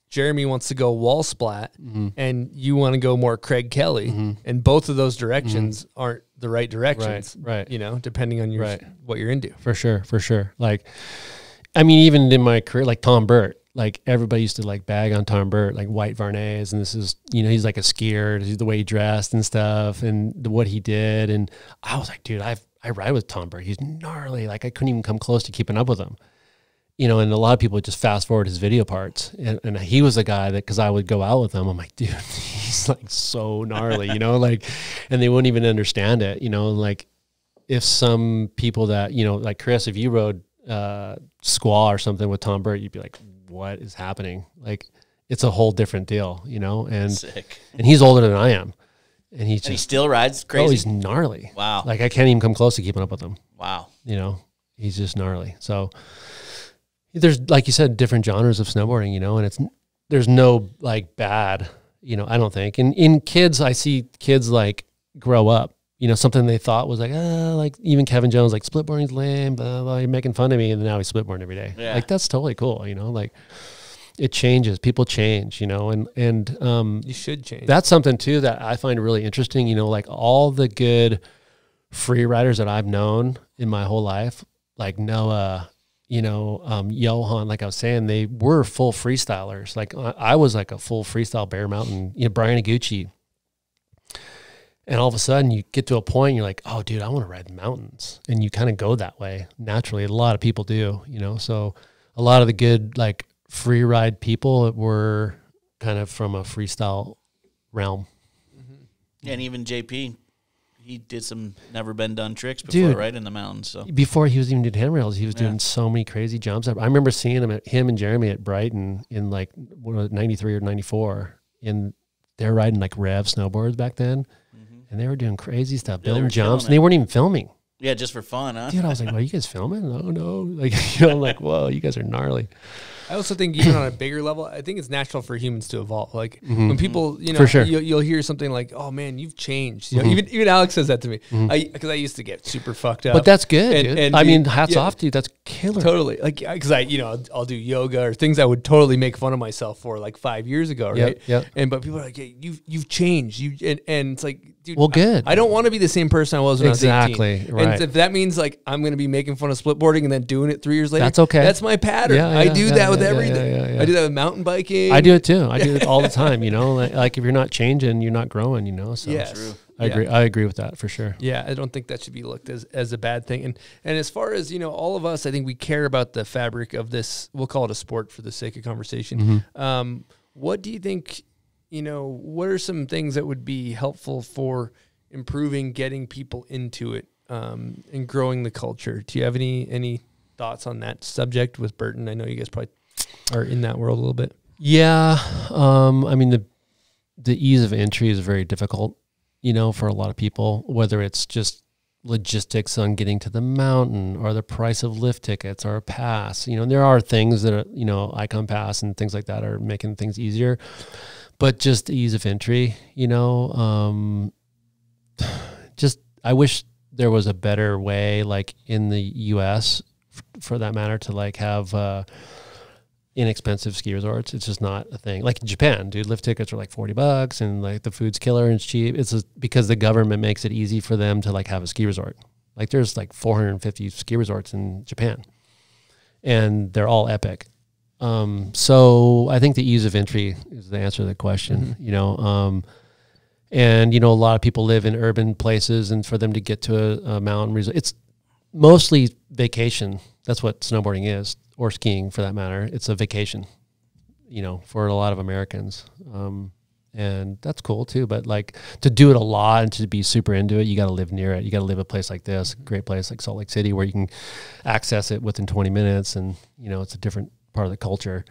Jeremy wants to go wall splat, Mhm. and you want to go more Craig Kelly, Mhm. and both of those directions aren't the right directions, right. You know, depending on your Right. what you're into. For sure, for sure. Like, I mean, even in my career, like Tom Burt, like everybody used to like bag on Tom Burt, like white Vuarnets, and this is, you know, he's like a skier, the way he dressed and stuff, and the, what he did, and I was like, dude, I I ride with Tom Burt, he's gnarly, like I couldn't even come close to keeping up with him, you know, and a lot of people just fast forward his video parts, and, and he was a guy that because I would go out with him, I'm like, dude, he's like so gnarly, you know, like, and they wouldn't even understand it, you know, like if some people that you know, like Chris, if you rode uh, squaw or something with Tom Burt, you'd be like, "What is happening?" Like, it's a whole different deal, you know. And Sick. and he's older than I am, and he's And he still rides Oh, crazy? he's gnarly. Wow. Like I can't even come close to keeping up with him. Wow. You know, he's just gnarly. So there's like you said, different genres of snowboarding, you know, and it's there's no like bad, you know, I don't think. And in kids, I see kids like grow up. You know, something they thought was like, ah, like even Kevin Jones, like splitboarding's lame, blah, blah, blah, you're making fun of me, and now he's splitboarding every day. Yeah. Like that's totally cool, you know, like it changes. People change, you know, and and um You should change. That's something too that I find really interesting. You know, like all the good free riders that I've known in my whole life, like Noah, you know, um, Johan, like I was saying, they were full freestylers. Like I, I was like a full freestyle Bear Mountain, you know, Bryan Iguchi. And all of a sudden you get to a point, you're like, oh, dude, I want to ride the mountains. And you kind of go that way naturally. A lot of people do, you know. So a lot of the good, like, free ride people were kind of from a freestyle realm. Mm-hmm. And even JP, he did some never been done tricks before, Dude. right in the mountains. So Before he was even doing handrails, he was Yeah. doing so many crazy jumps. I remember seeing him at him and Jeremy at Brighton in like what was it, 93 or 94. And they're riding like rev snowboards back then. And they were doing crazy stuff, Mm-hmm. Yeah, building jumps. And they weren't even filming. yeah, just for fun, huh? Dude, I was like, "Are you guys filming?" No, no. Like, you know, I'm like, "Whoa, you guys are gnarly." I also think even on a bigger level, I think it's natural for humans to evolve. Like Mhm. when people, you know, For sure. you'll, you'll hear something like, "Oh man, you've changed." You know, Mhm. even even Alex says that to me. Mhm. I because I used to get super fucked up. But that's good, And- dude. and I mean, hats yeah. off to you. That's killer. Totally. Like because I, you know, I'll, I'll do yoga or things I would totally make fun of myself for like five years ago, Yep, right? yep. And but people are like, hey, "You've you've changed." You and, and it's like, dude, Well, good. I, don't want to be the same person I was when Exactly, I was eighteen. right. And if that means like I'm going to be making fun of splitboarding and then doing it three years later, That's okay. That's my pattern. Yeah, I do yeah, that with yeah, yeah, everything. yeah, yeah. I do that with mountain biking. I do it too. I do it all the time. You know, like, like if you're not changing, you're not growing. You know, so Yes. True. I Yeah. agree. I agree with that for sure. Yeah, I don't think that should be looked as, as a bad thing. And and as far as you know, all of us, I think we care about the fabric of this. We'll call it a sport for the sake of conversation. Mhm. Um, what do you think? You know, what are some things that would be helpful for improving, getting people into it, um, and growing the culture? Do you have any any thoughts on that subject with Burton? I know you guys probably are in that world a little bit. Yeah, um, I mean the the ease of entry is very difficult, you know, for a lot of people, whether it's just logistics on getting to the mountain or the price of lift tickets or a pass. You know, there are things that are, you know, Icon Pass and things like that are making things easier. But just ease of entry, you know, um, just I wish there was a better way, like in the U.S. for that matter, to like have uh, inexpensive ski resorts. It's just not a thing. Like in Japan, dude, lift tickets are like forty bucks, and like the food's killer and it's cheap. It's just because the government makes it easy for them to like have a ski resort. Like there's like 450 ski resorts in Japan, and they're all epic. Um, so I think the ease of entry is the answer to the question. You know, um, and you know a lot of people live in urban places, and for them to get to a, a mountain resort, it's mostly vacation. That's what snowboarding is, or skiing for that matter. It's a vacation, you know, for a lot of Americans. Um, and that's cool too. But like to do it a lot and to be super into it, you got to live near it. You got to live a place like this, a great place like Salt Lake City, where you can access it within 20 minutes. And, you know, it's a different part of the culture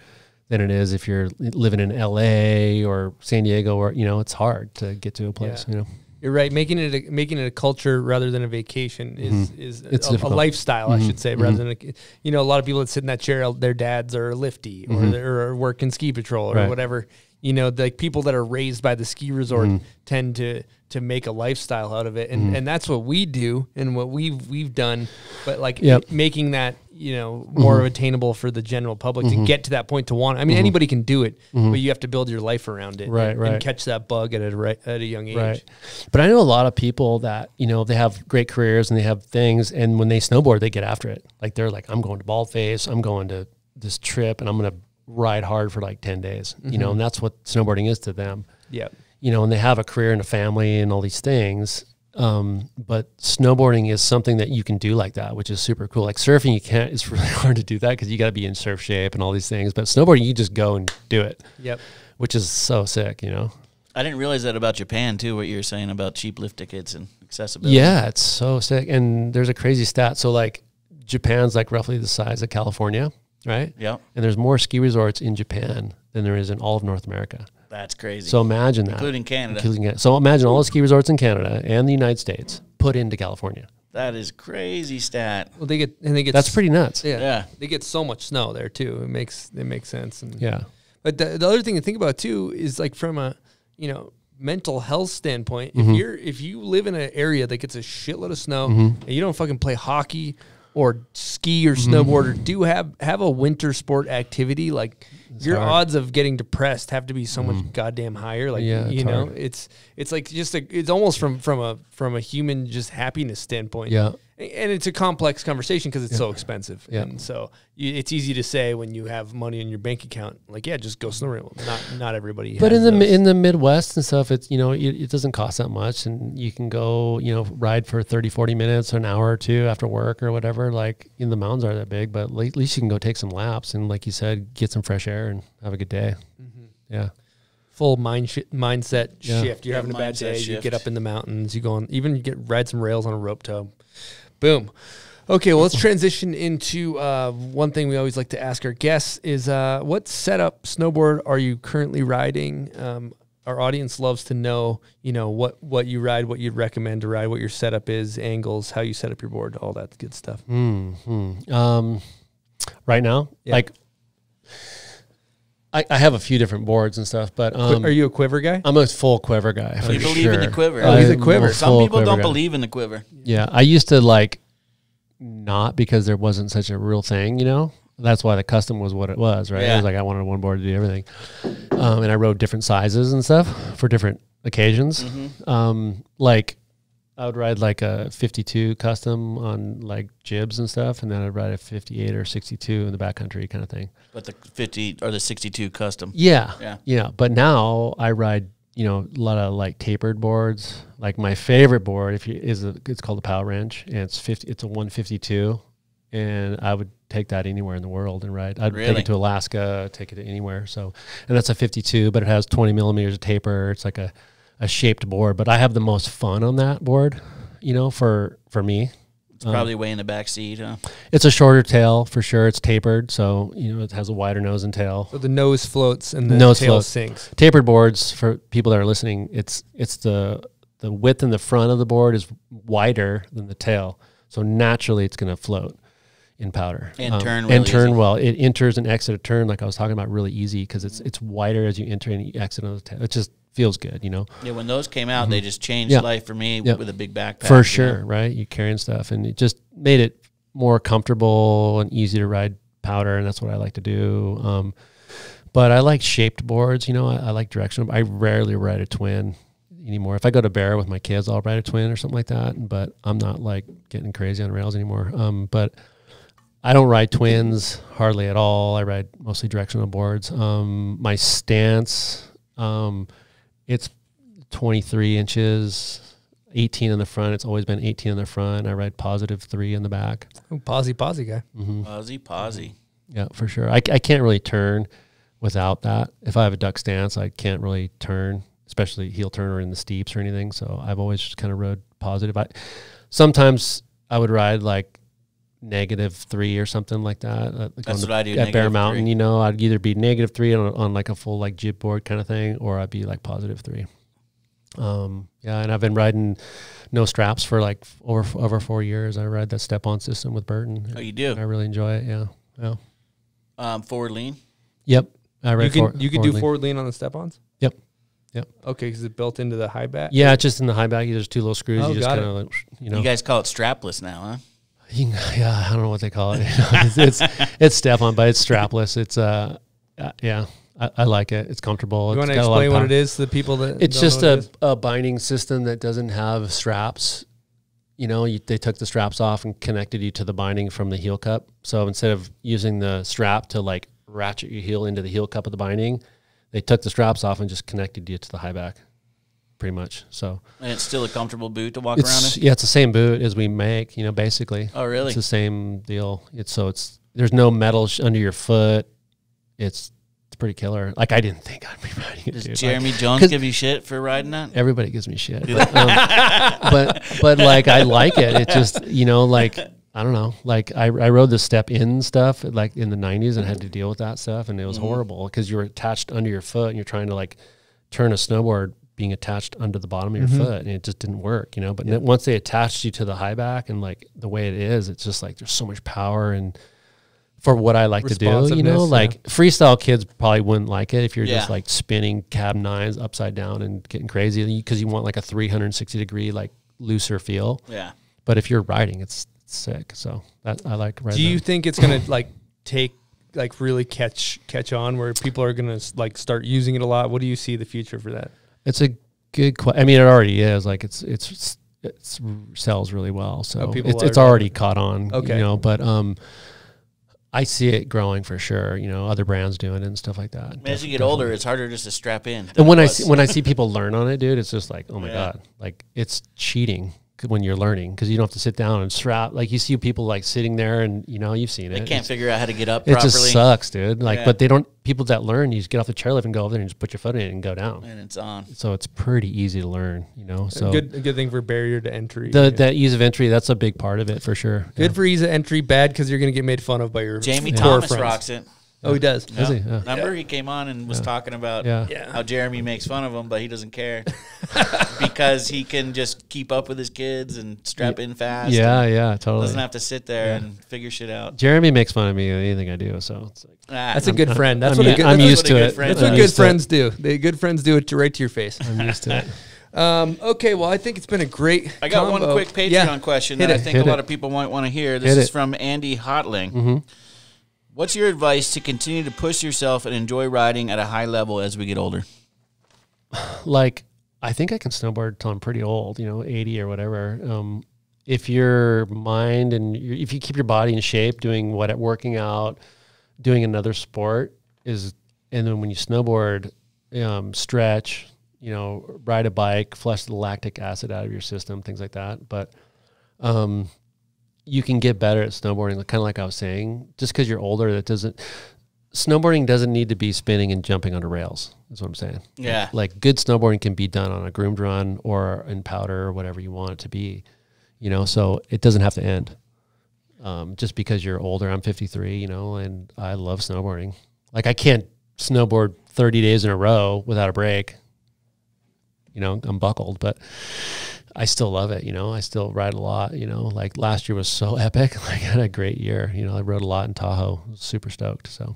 than it is if you're living in LA or San Diego, or, you know, it's hard to get to a place, Yeah. you know. You're right. Making it a, making it a culture rather than a vacation is Mhm. is It's a, a lifestyle, I Mhm. should say, rather Mhm. than a, you know a lot of people that sit in that chair, their dads are lifty or Mhm. they're or work in ski patrol or Right. whatever. You know, like people that are raised by the ski resort tend to to make a lifestyle out of it, and and that's what we do and what we've we've done. But like Yep. making that you know more Mhm. attainable for the general public to Mhm. get to that point to want. I mean, Mhm. anybody can do it, Mhm. but you have to build your life around it, Right, and, right. and catch that bug at a right, at a young age. Right. But I know a lot of people that, you know, they have great careers and they have things. And when they snowboard, they get after it. Like they're like, I'm going to Baldface. I'm going to this trip and I'm going to ride hard for like 10 days, you know, Mhm. and that's what snowboarding is to them. Yep. You know, and they have a career and a family and all these things. Um, but snowboarding is something that you can do like that, which is super cool. Like surfing, you can't, it's really hard to do that because you got to be in surf shape and all these things. But snowboarding, you just go and do it. Yep. Which is so sick, you know? I didn't realize that about Japan too. What you were saying about cheap lift tickets and accessibility. Yeah, it's so sick. And there's a crazy stat. So like Japan's like roughly the size of California, right? Yeah. And there's more ski resorts in Japan than there is in all of North America. That's crazy. So imagine that. Including Canada. Including Ca- So imagine all the ski resorts in Canada and the United States put into California. That is crazy stat. Well, they get and they get That's pretty nuts. Yeah, Yeah. They get so much snow there too. It makes it makes sense. And Yeah. But the, the other thing to think about too is like from a you know mental health standpoint. Mhm. If you're if you live in an area that gets a shitload of snow Mhm. and you don't fucking play hockey or ski or Mhm. snowboard or do have have a winter sport activity like your hard. odds of getting depressed have to be so much mm. goddamn higher like Yeah, you know hard. it's it's like just a, it's almost from from a from a human just happiness standpoint Yeah. And it's a complex conversation because it's so expensive. Yeah. And so you, it's easy to say when you have money in your bank account, like, yeah, just go snowboard. Not not everybody. But has in the those. in the Midwest and stuff, it's you know it, it doesn't cost that much, and you can go you know ride for 30, 40 minutes, or an hour or two after work or whatever. Like in the mountains aren't that big, but at least you can go take some laps and like you said, get some fresh air and have a good day. Mm-hmm. Yeah, full mind shi mindset Yeah. shift. You're Yeah, having a bad mindset day. You get up in the mountains. You go on. Even you get ride some rails on a rope tow. Boom. Okay, well, let's transition into uh, one thing we always like to ask our guests is uh, what setup snowboard are you currently riding? Um, our audience loves to know, you know, what what you ride, what you'd recommend to ride, what your setup is, angles, how you set up your board, all that good stuff. hmm Um, right now, Yeah. like I, I have a few different boards and stuff, but um, are you a quiver guy? I'm a full quiver guy. For You believe in the quiver. Oh, he's a I'm quiver. Some people quiver don't guy. believe in the quiver. Yeah, I used to like not because there wasn't such a real thing, you know. That's why the custom was what it was, right? It was like I wanted one board to do everything, um, and I rode different sizes and stuff for different occasions. Mm-hmm. Um, like I would ride like a 52 custom on like jibs and stuff, and then I'd ride a 58 or 62 in the backcountry kind of thing. But the 50 or the 62 custom. Yeah, Yeah. yeah. But now I ride, you know, a lot of like tapered boards. Like my favorite board, if you is a, it's called a Power Wrench, and it's fifty. It's a one fifty two, and I would take that anywhere in the world and ride. I'd take it to Alaska, take it to anywhere. So, and that's a fifty two, but it has twenty millimeters of taper. It's like a a shaped board, but I have the most fun on that board. You know, for for me, It's probably um, way in the back seat, huh? It's a shorter tail for sure. It's tapered, so you know it has a wider nose and tail. So the nose floats and the nose tail floats. sinks. Tapered boards for people that are listening. It's it's the the width in the front of the board is wider than the tail, so naturally it's going to float in powder And turn and turn easy. well. It enters and exit a turn like I was talking about really easy because it's it's wider as you enter and you exit on the tail. It just feels good, you know. Yeah, when those came out, they just changed Yeah. life for me Yeah. with a big backpack. For sure, know? right? You carrying stuff, and it just made it more comfortable and easy to ride powder, and that's what I like to do. Um, but I like shaped boards. You know, I, I like directional. I rarely ride a twin anymore. If I go to Bear with my kids, I'll ride a twin or something like that. But I'm not like getting crazy on rails anymore. Um, but I don't ride twins hardly at all. I ride mostly directional boards. Um, my stance, um, it's 23 inches, 18 in the front. It's always been 18 in the front. I ride positive three in the back. Oh, posy, posy guy. Mm-hmm. Posy, posy. Yeah, for sure. I, I can't really turn without that. If I have a duck stance, I can't really turn, especially heel turn or in the steeps or anything. So I've always just kind of rode positive. I sometimes I would ride like negative three or something like that. uh, like That's on what I do, At Bear Mountain, three. you know, I'd either be negative three on, on like a full like jib board kind of thing, or I'd be like positive three. Um, yeah, and I've been riding no straps for like over over four years. I ride that step on system with Burton. Oh, you do? I really enjoy it. Yeah, yeah. Um, forward lean. Yep. I You ride can for- you can forward do lean. forward lean on the step-ons. Yep. Yep. Okay, because it's built into the high back. Yeah, it's just in the high back. There's two little screws. Oh, you just kind of like, you know. You guys call it strapless now, huh? Can- yeah, I don't know what they call it. it's, it's it's step on, but it's strapless. It's uh, uh, yeah, I, I like it. It's comfortable. You It's want to got a lot of explain what it is to the people that It's just a, it a binding system that doesn't have straps. You know, you, they took the straps off and connected you to the binding from the heel cup. So instead of using the strap to like ratchet your heel into the heel cup of the binding, they took the straps off and just connected you to the high back, pretty much. So And it's still a comfortable boot to walk around in. yeah, it's the same boot as we make. You know, basically. Oh, really? It's the same deal. It's so it's there's no metal sh- under your foot. It's it's pretty killer. Like I didn't think I'd be riding it. Does dude. Jeremy Like, Jones give you shit for riding that? Everybody gives me shit, but, um, but but like I like it. It just you know like I don't know. Like I, I rode the step in stuff like in the '90s and had to deal with that stuff, and it was Mhm. horrible because you were attached under your foot and you're trying to like turn a snowboard being attached under the bottom of your Mhm. foot, and it just didn't work. You know. But then once they attached you to the high back and like the way it is, it's just like there's so much power and for what I like to do, you know, Responsiveness, yeah. like freestyle kids probably wouldn't like it if you're just like spinning cab nines upside down and getting crazy because you want like a 360 degree like looser feel. Yeah. But if you're riding, it's sick. So that I like riding. Do you think it's gonna like take like really catch catch on where people are gonna like start using it a lot? What do you see the future for that? It's a good. question. I mean, it already is. Like it's it's it's sells really well. So Oh, it's, it's already it. caught on. Okay. You know, but um, I see it growing for sure. You know, other brands doing it and stuff like that. As you get Definitely. older, it's harder just to strap in. And when I see, when I see people learn on it, dude, it's just like, oh my Yeah. god, like it's cheating c- when you're learning because you don't have to sit down and strap. Like you see people like sitting there, and you know you've seen it. They can't It's- figure out how to get up It properly. just sucks, dude. Like, Yeah. but they don't. People that learn, you just get off the chairlift and go over there and just put your foot in it and go down. And it's on. So it's pretty easy to learn, you know. So good a good thing for barrier to entry. the Yeah. that ease of entry, that's a big part of it for sure. Good for ease of entry, bad because you're gonna get made fun of by your Jamie tour Thomas friends. rocks it. Oh, he does. Does he? Yeah. Remember, he came on and was Yeah. talking about Yeah. Yeah. how Jeremy makes fun of him, but he doesn't care because he can just keep up with his kids and strap in fast. Yeah, yeah, totally. Doesn't have to sit there Yeah. and figure shit out. Jeremy makes fun of me in anything I do, so it's like Ah, That's a good I'm- friend. That's I'm, what a good, I'm that's used what to good it. friend- That's I'm what good used it. friends do. They good friends do it to right to your face. I'm used to it. Um, okay, well, I think it's been a great. I got one quick Patreon Yeah. question Hit that I think Hit a lot it. of people might want to hear. This Hit is it. from Andy Hotling. hmm What's your advice to continue to push yourself and enjoy riding at a high level as we get older? like I think I can snowboard till I'm pretty old, you know, 80 or whatever. Um, if your mind and your, if you keep your body in shape, doing what working out, doing another sport is, and then when you snowboard, um, stretch, you know, ride a bike, flush the lactic acid out of your system, things like that. But um, you can get better at snowboarding, kind of like I was saying. Just because you're older, that doesn't. Snowboarding doesn't need to be spinning and jumping onto rails. That's what I'm saying. Yeah. Like good snowboarding can be done on a groomed run or in powder or whatever you want it to be. You know, so it doesn't have to end. Um, just because you're older, I'm 53, you know, and I love snowboarding. Like I can't snowboard 30 days in a row without a break. You know, I'm buckled, but I still love it. You know, I still ride a lot. You know, like last year was so epic. Like I had a great year. You know, I rode a lot in Tahoe. Super stoked. So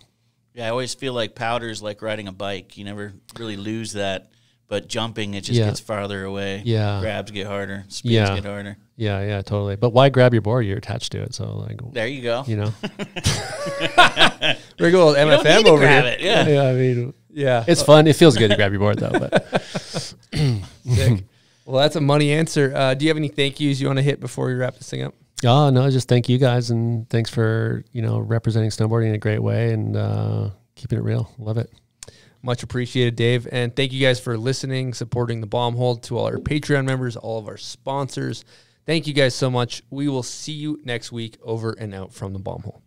Yeah, I always feel like powder's like riding a bike. You never really lose that, but jumping it just Yeah. gets farther away. Yeah. grabs get harder, spins yeah, get harder. yeah, yeah, totally. But why grab your board? You're attached to it, so like There you go. You know, We're going You don't need MFM to over grab here. it, yeah. yeah. I mean, Yeah. it's fun. It feels good to grab your board though. But Sick. Well, that's a money answer. Uh, do you have any thank yous you want to hit before we wrap this thing up? Oh no, just thank you guys and thanks for you know representing snowboarding in a great way and uh, keeping it real. Love it. Much appreciated, Dave. And thank you guys for listening, supporting the bomb hold to all our Patreon members, all of our sponsors. Thank you guys so much. We will see you next week over and out from the bomb hole.